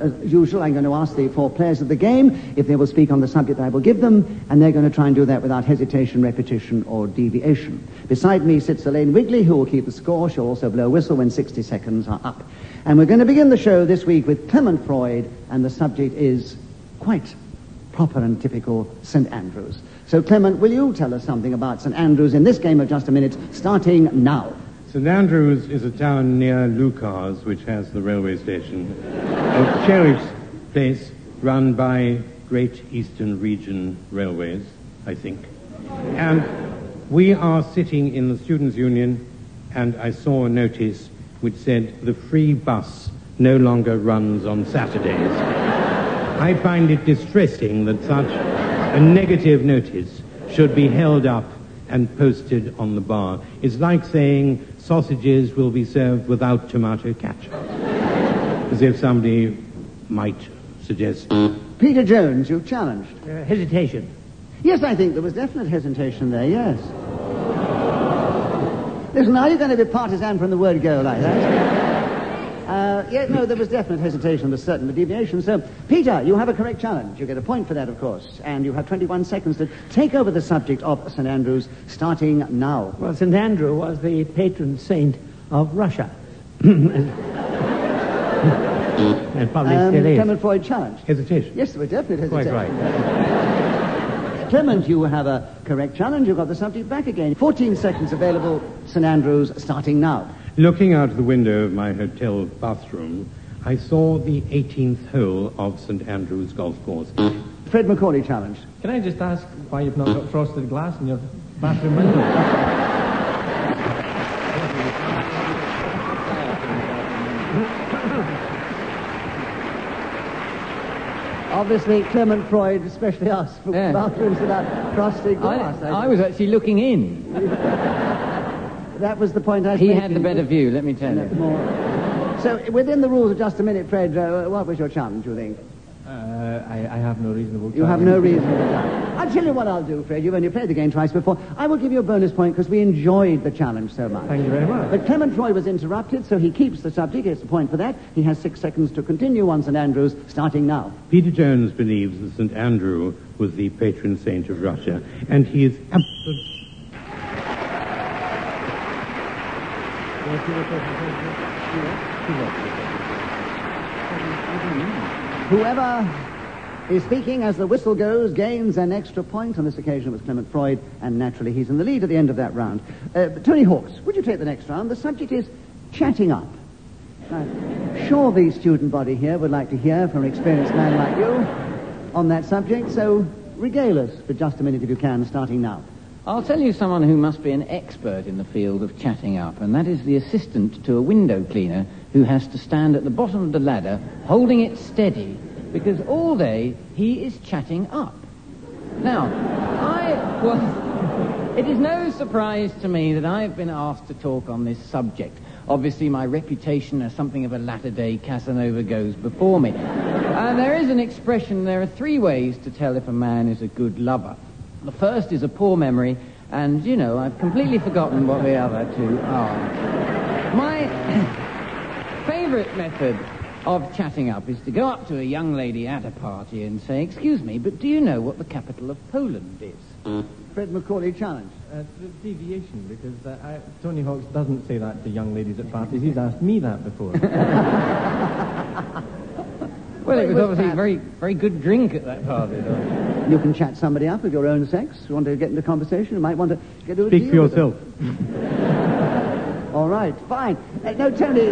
As usual, I'm going to ask the four players of the game if they will speak on the subject I will give them, and they're going to try and do that without hesitation, repetition, or deviation. Beside me sits Elaine Wigley, who will keep the score. She'll also blow a whistle when 60 seconds are up. And we're going to begin the show this week with Clement Freud, and the subject is quite proper and typical St. Andrews. So, Clement, will you tell us something about St. Andrews in this game of just a minute, starting now? St Andrews is a town near Leuchars, which has the railway station, a sheriff's place run by Great Eastern Region Railways, I think. And we are sitting in the Students' Union, and I saw a notice which said the free bus no longer runs on Saturdays. I find it distressing that such a negative notice should be held up and posted on the bar. It's like saying sausages will be served without tomato ketchup. As if somebody might suggest. Peter Jones, you've challenged. Uh, hesitation. Yes, I think there was definite hesitation there, yes. Listen, are you going to be partisan from the word go like that? Uh, yeah, no, there was definite hesitation, was certain the deviation. So, Peter, you have a correct challenge. You get a point for that, of course. And you have 21 seconds to take over the subject of St. Andrews, starting now. Well, St. Andrew was the patron saint of Russia. and probably Um, still is. Clement Freud challenge. Hesitation. Yes, there was definite hesitation. Quite right. Clement, you have a correct challenge. You've got the subject back again. 14 seconds available. St. Andrews, starting now. Looking out of the window of my hotel bathroom, I saw the 18th hole of St Andrew's golf course. Fred Macaulay challenge. Can I just ask why you've not got frosted glass in your bathroom window? Obviously, Clement Freud especially asked for bathrooms without frosted glass. I, I was actually looking in. That was the point I was He making. had the better view, let me tell you. More. So, within the rules of just a minute, Fred, uh, what was your challenge, you think? Uh, I, I have no reasonable You have no reason for that. I'll tell you what I'll do, Fred. You've only played the game twice before. I will give you a bonus point because we enjoyed the challenge so much. Thank you very much. But Clement Freud was interrupted, so he keeps the subject. Gets a point for that. He has six seconds to continue on St. Andrews, starting now. Peter Jones believes that St Andrew was the patron saint of Russia, and he is absolutely. Whoever is speaking as the whistle goes gains an extra point. On this occasion, it was Clement Freud, and naturally, he's in the lead at the end of that round. Uh, Tony Hawks, would you take the next round? The subject is chatting up. Now, sure, the student body here would like to hear from an experienced man like you on that subject, so regale us for just a minute if you can, starting now. I'll tell you someone who must be an expert in the field of chatting up, and that is the assistant to a window cleaner who has to stand at the bottom of the ladder holding it steady because all day he is chatting up. Now, I, well, it is no surprise to me that I've been asked to talk on this subject. Obviously, my reputation as something of a latter-day Casanova goes before me. And there is an expression, there are three ways to tell if a man is a good lover. The first is a poor memory, and, you know, I've completely forgotten what the other two are. My favorite method of chatting up is to go up to a young lady at a party and say, excuse me, but do you know what the capital of Poland is? Fred Macaulay challenge. Uh, it's a deviation because uh, I, Tony Hawks doesn't say that to young ladies at parties. He's asked me that before. Well, it was was obviously a very, very good drink at that party. Though. You can chat somebody up of your own sex. You want to get into conversation, you might want to get to a Speak for deal with yourself. All right, fine. Uh, no, Tony.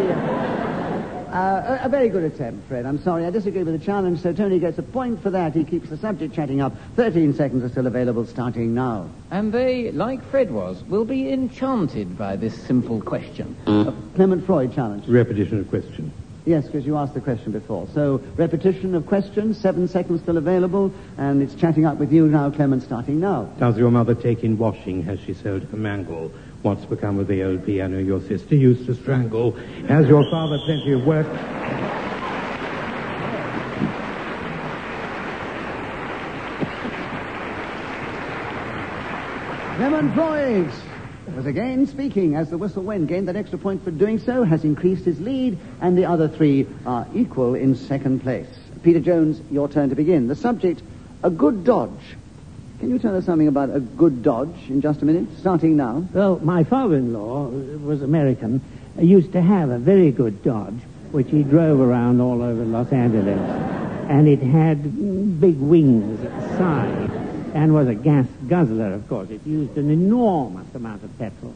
Uh, a, a very good attempt, Fred. I'm sorry, I disagree with the challenge, so Tony gets a point for that. He keeps the subject chatting up. 13 seconds are still available, starting now. And they, like Fred was, will be enchanted by this simple question. A Clement Freud challenge. Repetition of question. Yes, because you asked the question before. So, repetition of questions, seven seconds still available, and it's chatting up with you now, Clement, starting now. Does your mother take in washing? Has she sold her mangle? What's become of the old piano your sister used to strangle? Has your father plenty of work? Clement Freud, was again speaking as the whistle went, gained that extra point for doing so, has increased his lead, and the other three are equal in second place. Peter Jones, your turn to begin. The subject, a good dodge. Can you tell us something about a good dodge in just a minute, starting now? Well, my father-in-law was American, used to have a very good Dodge, which he drove around all over Los Angeles. And it had big wings at the side and was a gas guzzler, of course. It used an enormous amount of petrol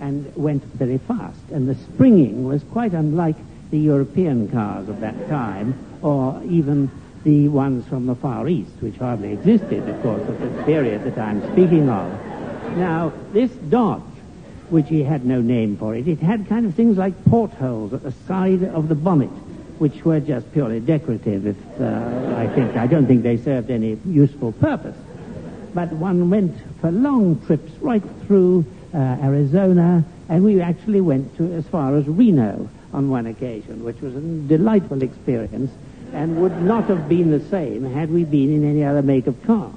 and went very fast. And the springing was quite unlike the European cars of that time or even the ones from the Far East, which hardly existed, of course, at the period that I'm speaking of. Now, this Dodge, which he had no name for it, it had kind of things like portholes at the side of the bonnet, which were just purely decorative, if uh, I think. I don't think they served any useful purpose. But one went for long trips right through uh, Arizona, and we actually went to as far as Reno on one occasion, which was a delightful experience and would not have been the same had we been in any other make of car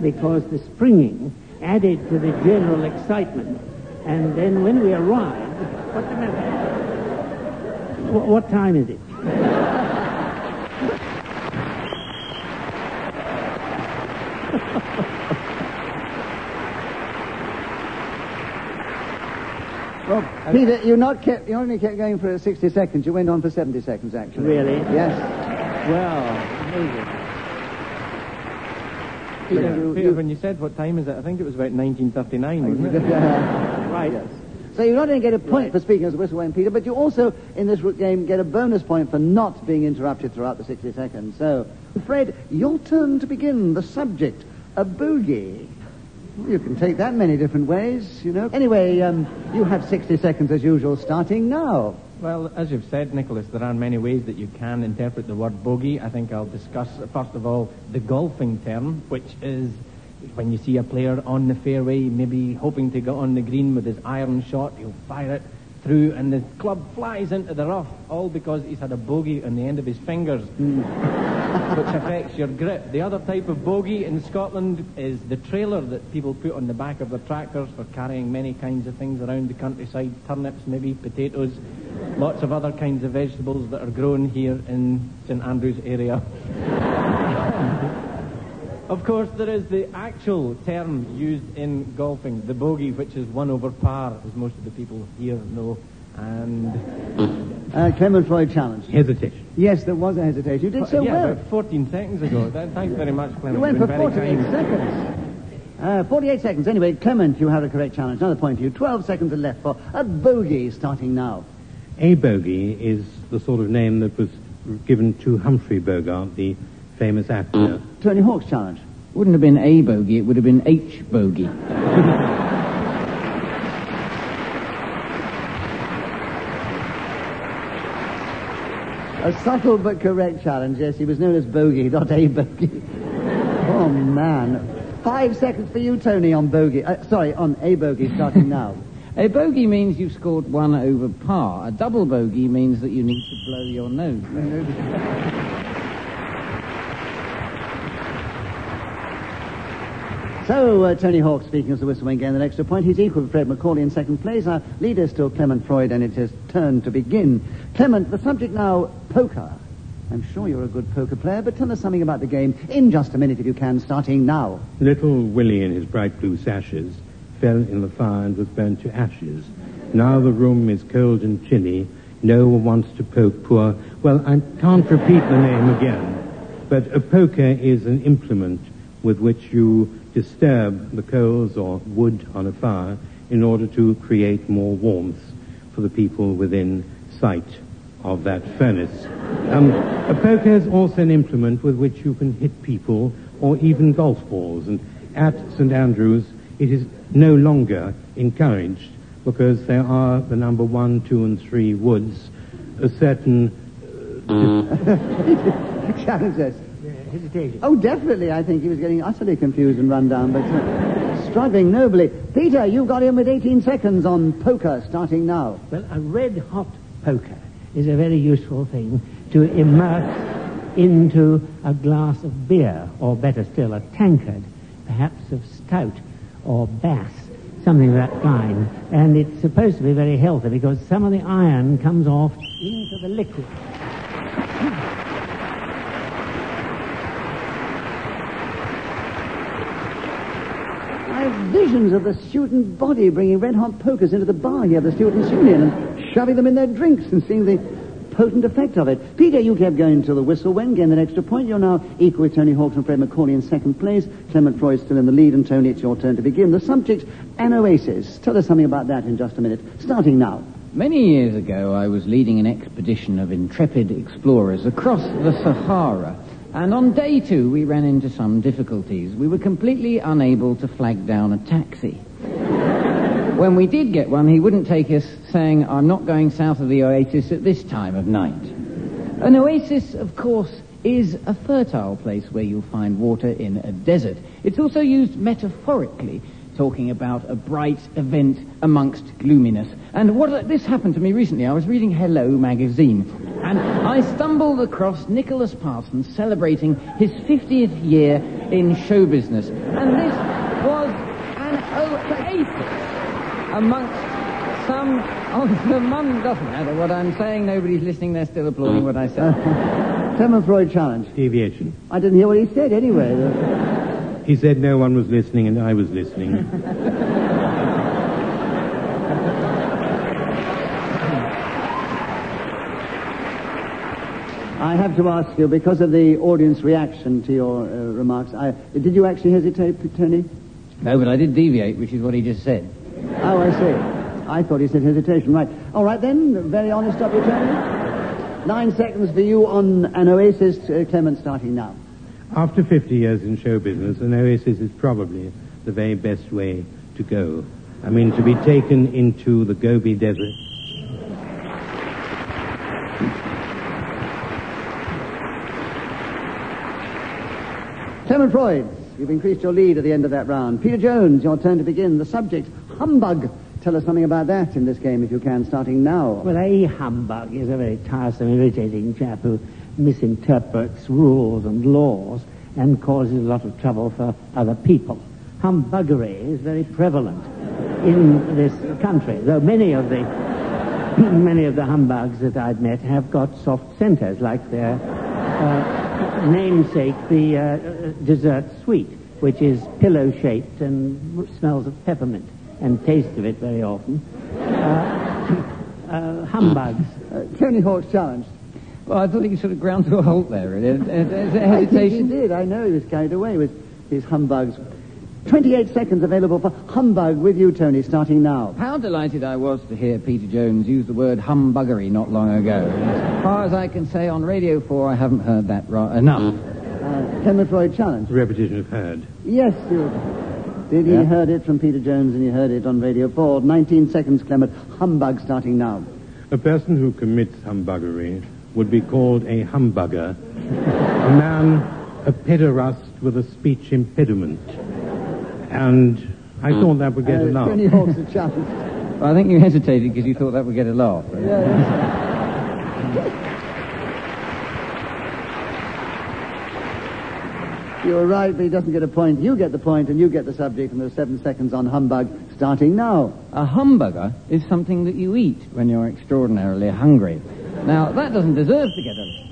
because the springing added to the general excitement. And then when we arrived, the matter? What, what time is it? Well, Peter, you not kept, you only kept going for 60 seconds. You went on for 70 seconds, actually. Really? Yes. Well, amazing. Peter, You- Peter, you- when you said what time is it, I think it was about 1939, wasn't it? right. Yes. So you not only get a point for speaking as a whistleblower, Peter, but you also, in this game, get a bonus point for not being interrupted throughout the 60 seconds. So, Fred, your turn to begin. The subject, a bogey. You can take that many different ways, you know. Anyway, um, you have 60 seconds as usual, starting now. Well, as you've said, Nicholas, there are many ways that you can interpret the word bogey. I think I'll discuss, first of all, the golfing term, which is when you see a player on the fairway, maybe hoping to get on the green with his iron shot, he'll fire it through and the club flies into the rough, all because he's had a bogey on the end of his fingers, hmm. which affects your grip. The other type of bogey in Scotland is the trailer that people put on the back of their tractors for carrying many kinds of things around the countryside, turnips, maybe potatoes, lots of other kinds of vegetables that are grown here in St Andrews area. Of course, there is the actual term used in golfing, the bogey, which is one over par, as most of the people here know. And Uh, Clement Freud challenge. hesitation. Yes, there was a hesitation. You did so yeah, well. about 14 seconds ago. Th- Thanks very much, Clement. You went for 48 seconds. Uh, 48 seconds. Anyway, Clement, you have a correct challenge. Another point for you. 12 seconds are left for a bogey starting now. A bogey is the sort of name that was given to Humphrey Bogart, the famous actor. Tony Hawk's challenge. Wouldn't have been A bogey, it would have been H bogey. A subtle but correct challenge. Yes, he was known as Bogey, not A Bogey. oh, man. Five seconds for you, Tony, on Bogey. Uh, sorry, on A Bogey starting now. A bogey means you've scored one over par. A double bogey means that you need to blow your nose. So, uh, Tony Hawk speaking as the whistle gain the extra point. He's equal with Fred Macaulay in second place. Our leader is still Clement Freud, and it is turn to begin. Clement, the subject now, poker. I'm sure you're a good poker player, but tell us something about the game in just a minute if you can, starting now. Little Willie in his bright blue sashes fell in the fire and was burnt to ashes. Now the room is cold and chilly. No one wants to poke poor. Well, I can't repeat the name again, but a poker is an implement with which you disturb the coals or wood on a fire in order to create more warmth for the people within sight of that furnace. Um, a poker is also an implement with which you can hit people or even golf balls. And at St Andrews, it is no longer encouraged because there are the number one, two, and three woods, a certain. Challenge us. Hesitation. Oh, definitely. I think he was getting utterly confused and run down, but uh, struggling nobly. Peter, you got in with 18 seconds on poker, starting now. Well, a red hot poker is a very useful thing to immerse into a glass of beer, or better still, a tankard, perhaps of stout or Bass. something of that kind. And it's supposed to be very healthy because some of the iron comes off into the liquid. I have visions of the student body bringing red hot pokers into the bar here, the Students' Union, and shoving them in their drinks and seeing the potent effect of it. Peter, you kept going till the whistle went, gained an extra point. You're now equal with Tony Hawks and Fred Macaulay in second place. Clement Freud still in the lead, and Tony, it's your turn to begin. The subject, an oasis. Tell us something about that in just a minute. Starting now. Many years ago, I was leading an expedition of intrepid explorers across the Sahara. And on day two, we ran into some difficulties. We were completely unable to flag down a taxi. when we did get one, he wouldn't take us, saying, I'm not going south of the oasis at this time of night. An oasis, of course, is a fertile place where you'll find water in a desert. It's also used metaphorically, talking about a bright event amongst gloominess. And what uh, this happened to me recently. I was reading Hello magazine, and I stumbled across Nicholas Parsons celebrating his 50th year in show business. And this was an oasis amongst some of the mon doesn't matter what I'm saying. Nobody's listening. They're still applauding what I said. Clement Freud challenge. Deviation. I didn't hear what he said anyway. He said no one was listening and I was listening. I have to ask you, because of the audience reaction to your uh, remarks, I, did you actually hesitate, Tony? No, but I did deviate, which is what he just said. Oh, I see. I thought he said hesitation. Right. All right, then. Very honest of you, Tony. Nine seconds for you on an oasis. Uh, Clement, starting now. After 50 years in show business, an oasis is probably the very best way to go. I mean, to be taken into the Gobi Desert. Clement Freud, you've increased your lead at the end of that round. Peter Jones, your turn to begin. The subject, humbug. Tell us something about that in this game, if you can, starting now. Well, a humbug is a very tiresome, irritating chap who misinterprets rules and laws and causes a lot of trouble for other people. Humbuggery is very prevalent in this country, though many of the many of the humbugs that I've met have got soft centers, like their uh, namesake, the uh, dessert sweet, which is pillow-shaped and smells of peppermint, and taste of it very often. Uh, uh, humbugs. Tony Hawk's challenge. Well, I thought he sort of ground to a halt there. really. Uh, uh, I think he did. I know he was carried away with his humbugs. 28 seconds available for humbug with you, Tony, starting now. How delighted I was to hear Peter Jones use the word humbuggery not long ago. As far as I can say on Radio 4, I haven't heard that ra- enough. Uh, Clement Freud challenge. Repetition of heard. Yes, you did. He Yeah. heard it from Peter Jones and you heard it on Radio 4. 19 seconds, Clement. Humbug starting now. A person who commits humbuggery would be called a humbugger. a man, a pederast with a speech impediment. And I thought that would get Uh, a laugh. Tony Hawk's a challenge. Well, I think you hesitated because you thought that would get a laugh. You're right, but he doesn't get a point. You get the point, and you get the subject, and there's seven seconds on humbug starting now. A humbugger is something that you eat when you're extraordinarily hungry. Now, that doesn't deserve to get a...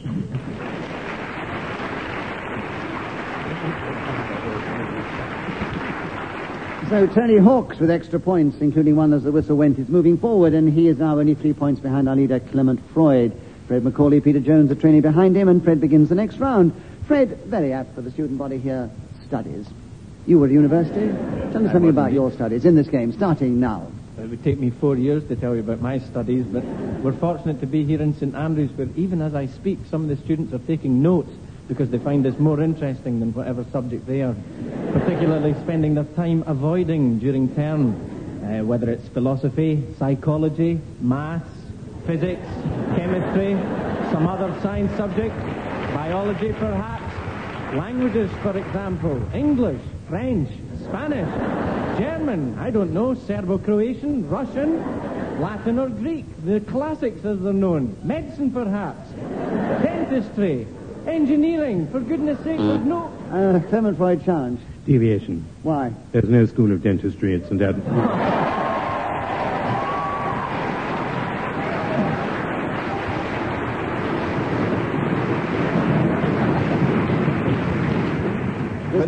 So Tony Hawks with extra points, including one as the whistle went, is moving forward, and he is now only three points behind our leader, Clement Freud. Fred Macaulay, Peter Jones are training behind him, and Fred begins the next round. Fred, very apt for the student body here, studies. You were at university. Tell us something about your studies in this game, starting now. It would take me four years to tell you about my studies, but we're fortunate to be here in St Andrews where even as I speak, some of the students are taking notes because they find this more interesting than whatever subject they are, particularly spending their time avoiding during term, uh, whether it's philosophy, psychology, maths, physics, chemistry, some other science subject, biology perhaps, languages for example, English, French, Spanish, German, I don't know, Serbo-Croatian, Russian, Latin or Greek, the classics as they're known, medicine perhaps, dentistry, engineering, for goodness sake, there's no Uh, Clement Freud challenge. Deviation. Why? There's no school of dentistry at St. Adam.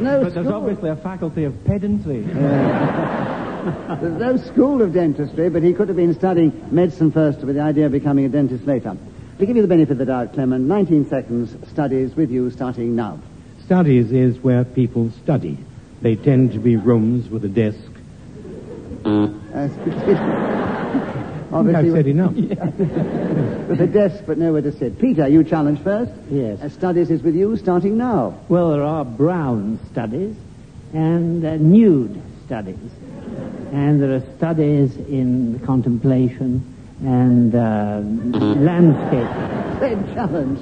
There's no but there's obviously a faculty of pedantry. There's no school of dentistry, but he could have been studying medicine first with the idea of becoming a dentist later. To give you the benefit of the doubt, Clement, 19 seconds studies with you starting now. Studies is where people study. They tend to be rooms with a desk. Uh, I think I've said enough. with a desk but nowhere to sit. Peter, you challenge first. Yes. Uh, studies is with you starting now. Well, there are brown studies and uh, nude studies. And there are studies in contemplation and uh, landscape. Same challenge.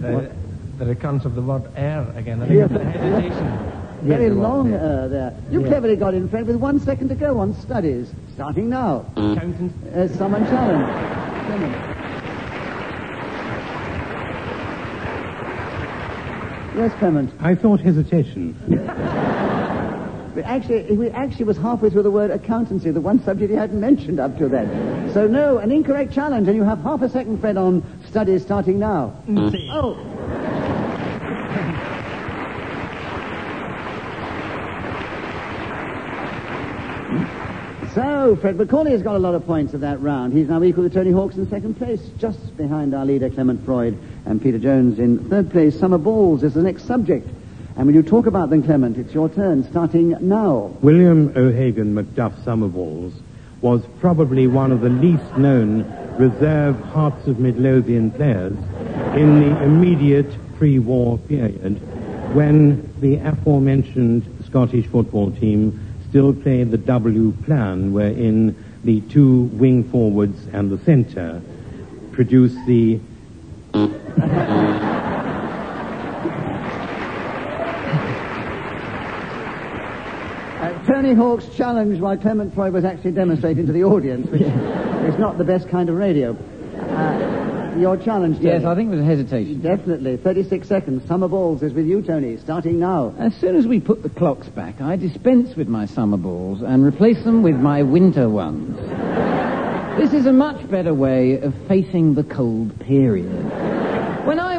The, the recurrence of the word air again. I think Yes. it's the hesitation. Very long yes. uh, there. You Yes. cleverly got in front with one second to go on studies. Starting now. Accountant. Uh, someone challenge. Clement. Yes, Clement. I thought hesitation. But actually, he actually was halfway through the word accountancy, the one subject he hadn't mentioned up to then. So no, an incorrect challenge, and you have half a second, Fred, on studies starting now. Oh. So, Fred Macaulay has got a lot of points of that round. He's now equal to Tony Hawks in second place, just behind our leader Clement Freud and Peter Jones in third place. Summer balls is the next subject. And when you talk about them, Clement, it's your turn, starting now. William O'Hagan Macduff Summerballs was probably one of the least known reserve Hearts of Midlothian players in the immediate pre-war period when the aforementioned Scottish football team still played the W plan wherein the two wing forwards and the centre produce the Uh, Tony Hawk's challenge while Clement Freud was actually demonstrating to the audience, which is not the best kind of radio. Uh, your challenge, Tony. Yes, I think there's a hesitation. Definitely. 36 seconds. Summer balls is with you, Tony, starting now. As soon as we put the clocks back, I dispense with my summer balls and replace them with my winter ones. this is a much better way of facing the cold period.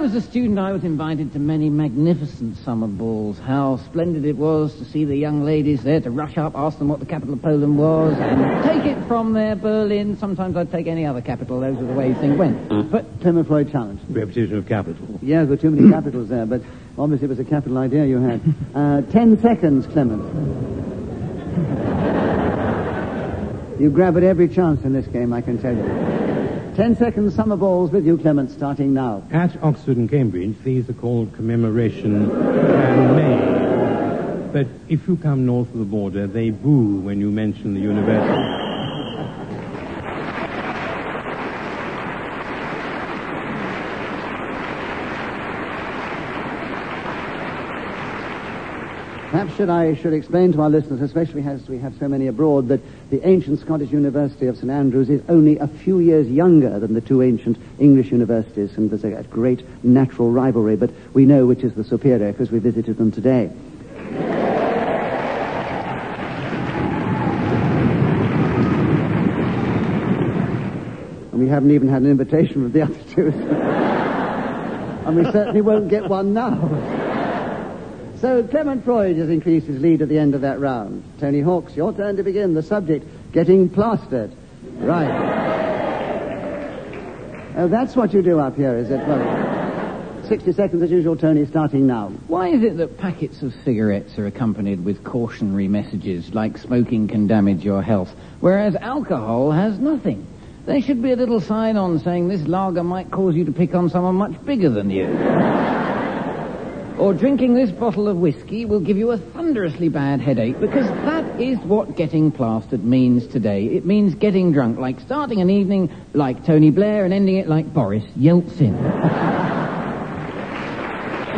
When I was a student, I was invited to many magnificent summer balls. How splendid it was to see the young ladies there, to rush up, ask them what the capital of Poland was, and take it from there, Berlin. Sometimes I'd take any other capital. Those were the ways things went. But Clement Freud challenge. repetition of capital. Yeah, there were too many capitals there, but obviously it was a capital idea you had. Uh, ten seconds, Clement. You grab at every chance in this game, I can tell you. Ten seconds, summer balls with you, Clement, starting now. At Oxford and Cambridge, these are called commemoration and May. But if you come north of the border, they boo when you mention the university. Perhaps should I should explain to our listeners, especially as we have so many abroad, that the ancient Scottish University of St Andrews is only a few years younger than the two ancient English universities, and there's a, great natural rivalry, but we know which is the superior because we visited them today. And we haven't even had an invitation from the other two. and we certainly won't get one now. So Clement Freud has increased his lead at the end of that round. Tony Hawks, your turn to begin. The subject, getting plastered. Right. Oh, that's what you do up here, is it? Well, 60 seconds as usual, Tony, starting now. Why is it that packets of cigarettes are accompanied with cautionary messages like smoking can damage your health, whereas alcohol has nothing? There should be a little sign on saying this lager might cause you to pick on someone much bigger than you. Or drinking this bottle of whiskey will give you a thunderously bad headache because that is what getting plastered means today. It means getting drunk, like starting an evening like Tony Blair and ending it like Boris Yeltsin.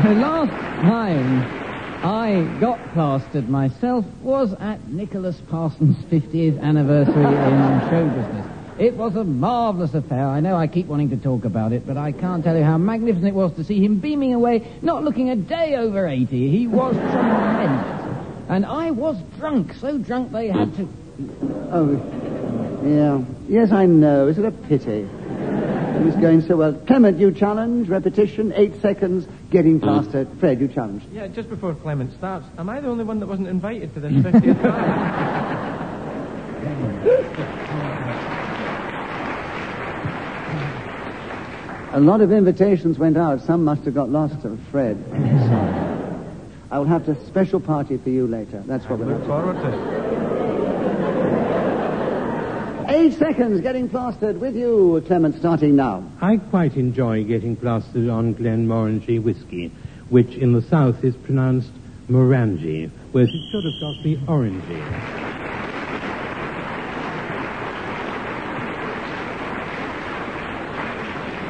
The last time I got plastered myself was at Nicholas Parsons' 50th anniversary in show business. It was a marvellous affair. I know I keep wanting to talk about it, but I can't tell you how magnificent it was to see him beaming away, not looking a day over 80. He was tremendous. And I was drunk, so drunk they had to. Oh, yeah. Yes, I know. Is it a pity? It was going so well. Clement, you challenge. Repetition, eight seconds, getting faster. Fred, you challenge. Yeah, just before Clement starts, am I the only one that wasn't invited to this 50th A lot of invitations went out. Some must have got lost to Fred. I will have a special party for you later. That's what we'll Look have. forward to. Eight seconds, getting plastered with you, Clement, starting now. I quite enjoy getting plastered on Glenmorangie whiskey, which in the south is pronounced Morangi, whereas it should have got the Orangie.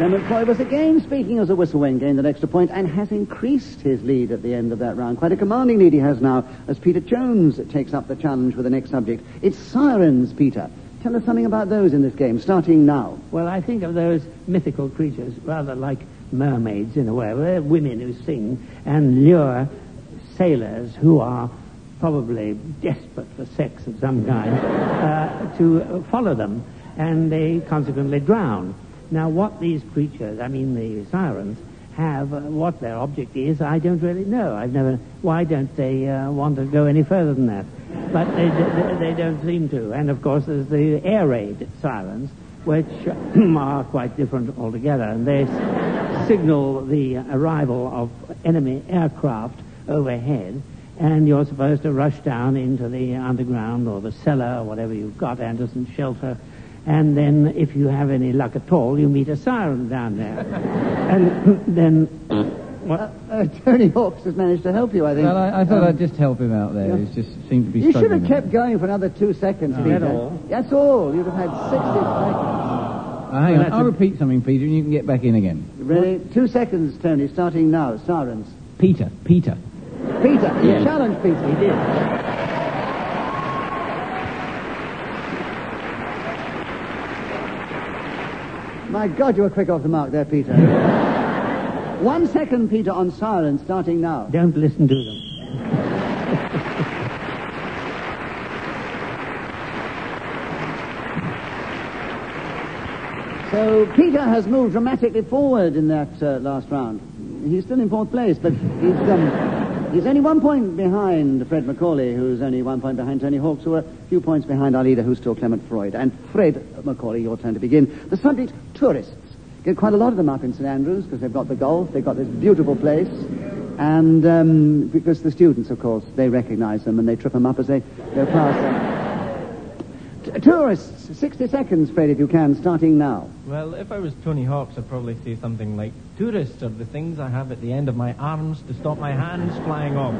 Clement Freud was again speaking as a whistle when gained an extra point and has increased his lead at the end of that round. Quite a commanding lead he has now as Peter Jones takes up the challenge with the next subject. It's sirens, Peter. Tell us something about those in this game, starting now. Well, I think of those mythical creatures rather like mermaids in a way. They're women who sing and lure sailors who are probably desperate for sex of some kind uh, to follow them, and they consequently drown. Now, what these creatures, I mean the sirens, have, uh, what their object is, I don't really know. I've never. Why don't they uh, want to go any further than that? But they, they, they don't seem to. And of course, there's the air raid sirens, which are quite different altogether, and they signal the arrival of enemy aircraft overhead. And you're supposed to rush down into the underground or the cellar or whatever you've got, Anderson shelter, and then if you have any luck at all, you meet a siren down there. and then, what? Uh, Tony Hawks has managed to help you, I think. Well, I, I thought Um, I'd just help him out there. yeah. He just seemed to be You should have kept going for another two seconds. Peter. That's all? That's all. You'd have had 60 seconds. Uh, hang Well, on, I'll a- repeat something, Peter, and you can get back in again. Ready? Two seconds, Tony, starting now. Sirens. Peter, Peter. Peter, you Yes. challenged Peter. He did. My God, you were quick off the mark there, Peter. One second, Peter, on silence, starting now. Don't listen to them. So Peter has moved dramatically forward in that uh, last round. He's still in fourth place, but he's, um, he's only one point behind Fred Macaulay, who's only one point behind Tony Hawks, who are a few points behind our leader, who's still Clement Freud. And Fred Macaulay, your turn to begin. The subject, tourists. Get quite a lot of them up in St Andrews because they've got the golf, they've got this beautiful place. And um, because the students, of course, they recognize them and they trip them up as they go past them. Tourists, 60 seconds, Fred, if you can, starting now. Well, if I was Tony Hawks, I'd probably say something like, Tourists are the things I have at the end of my arms to stop my hands flying off.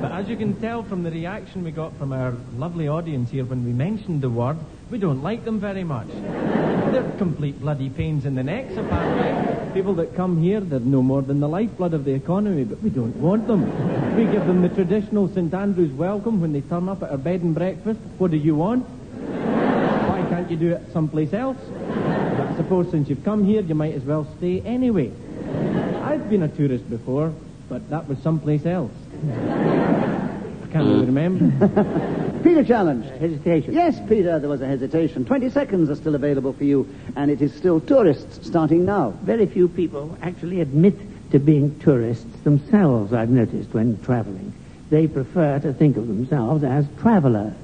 But as you can tell from the reaction we got from our lovely audience here when we mentioned the word, we don't like them very much. They're complete bloody pains in the necks, apparently. People that come here, they're no more than the lifeblood of the economy, but we don't want them. We give them the traditional St Andrews welcome when they turn up at our bed and breakfast. What do you want? Why can't you do it someplace else? But I suppose since you've come here, you might as well stay anyway. I've been a tourist before, but that was someplace else. I can't really remember. Peter challenged. Hesitation. Yes, Peter, there was a hesitation. 20 seconds are still available for you, and it is still tourists starting now. Very few people actually admit to being tourists themselves, I've noticed, when traveling. They prefer to think of themselves as travelers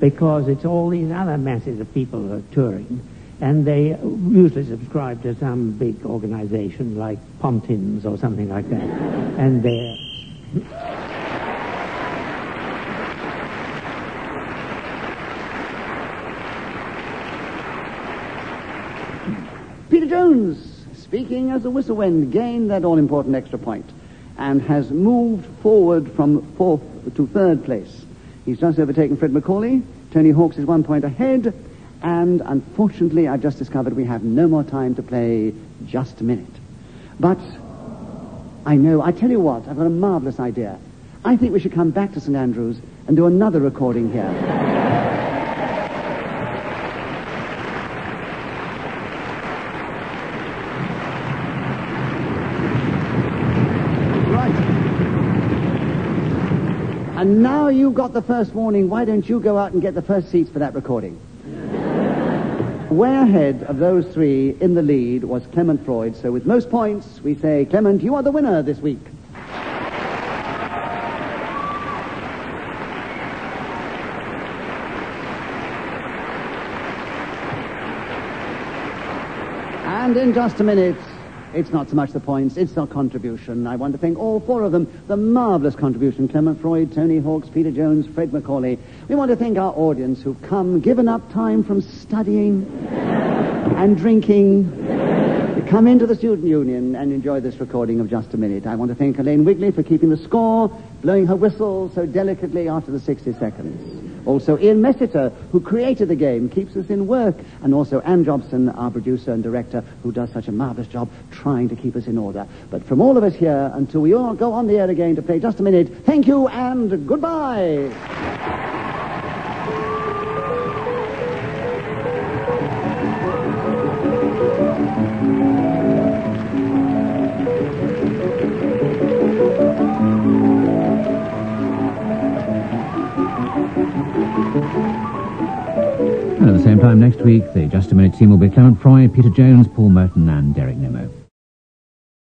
because it's all these other masses of people who are touring. And they usually subscribe to some big organization like Pontins or something like that. And they're Peter Jones, speaking as a whistle wind, gained that all important extra point and has moved forward from fourth to third place. He's just overtaken Fred Macaulay. Tony Hawks is one point ahead. And unfortunately, I've just discovered we have no more time to play just a minute. But I know, I tell you what, I've got a marvelous idea. I think we should come back to St. Andrews and do another recording here. And now you've got the first warning, why don't you go out and get the first seats for that recording? Way ahead of those three in the lead was Clement Freud. So with most points, we say, Clement, you are the winner this week. And in just a minute, it's not so much the points, it's the contribution. I want to thank all four of them. The marvellous contribution, Clement Freud, Tony Hawks, Peter Jones, Fred Macaulay. We want to thank our audience who've come, given up time from studying and drinking come into the Student Union and enjoy this recording of Just a Minute. I want to thank Elaine Wigley for keeping the score, blowing her whistle so delicately after the 60 seconds. Also, Ian Messiter, who created the game, keeps us in work. And also Anne Jobson, our producer and director, who does such a marvellous job trying to keep us in order. But from all of us here, until we all go on the air again to play just a minute, thank you and goodbye. Time next week, the Just a Minute team will be Clement Freud, Peter Jones, Paul Merton and Derek Nimmo.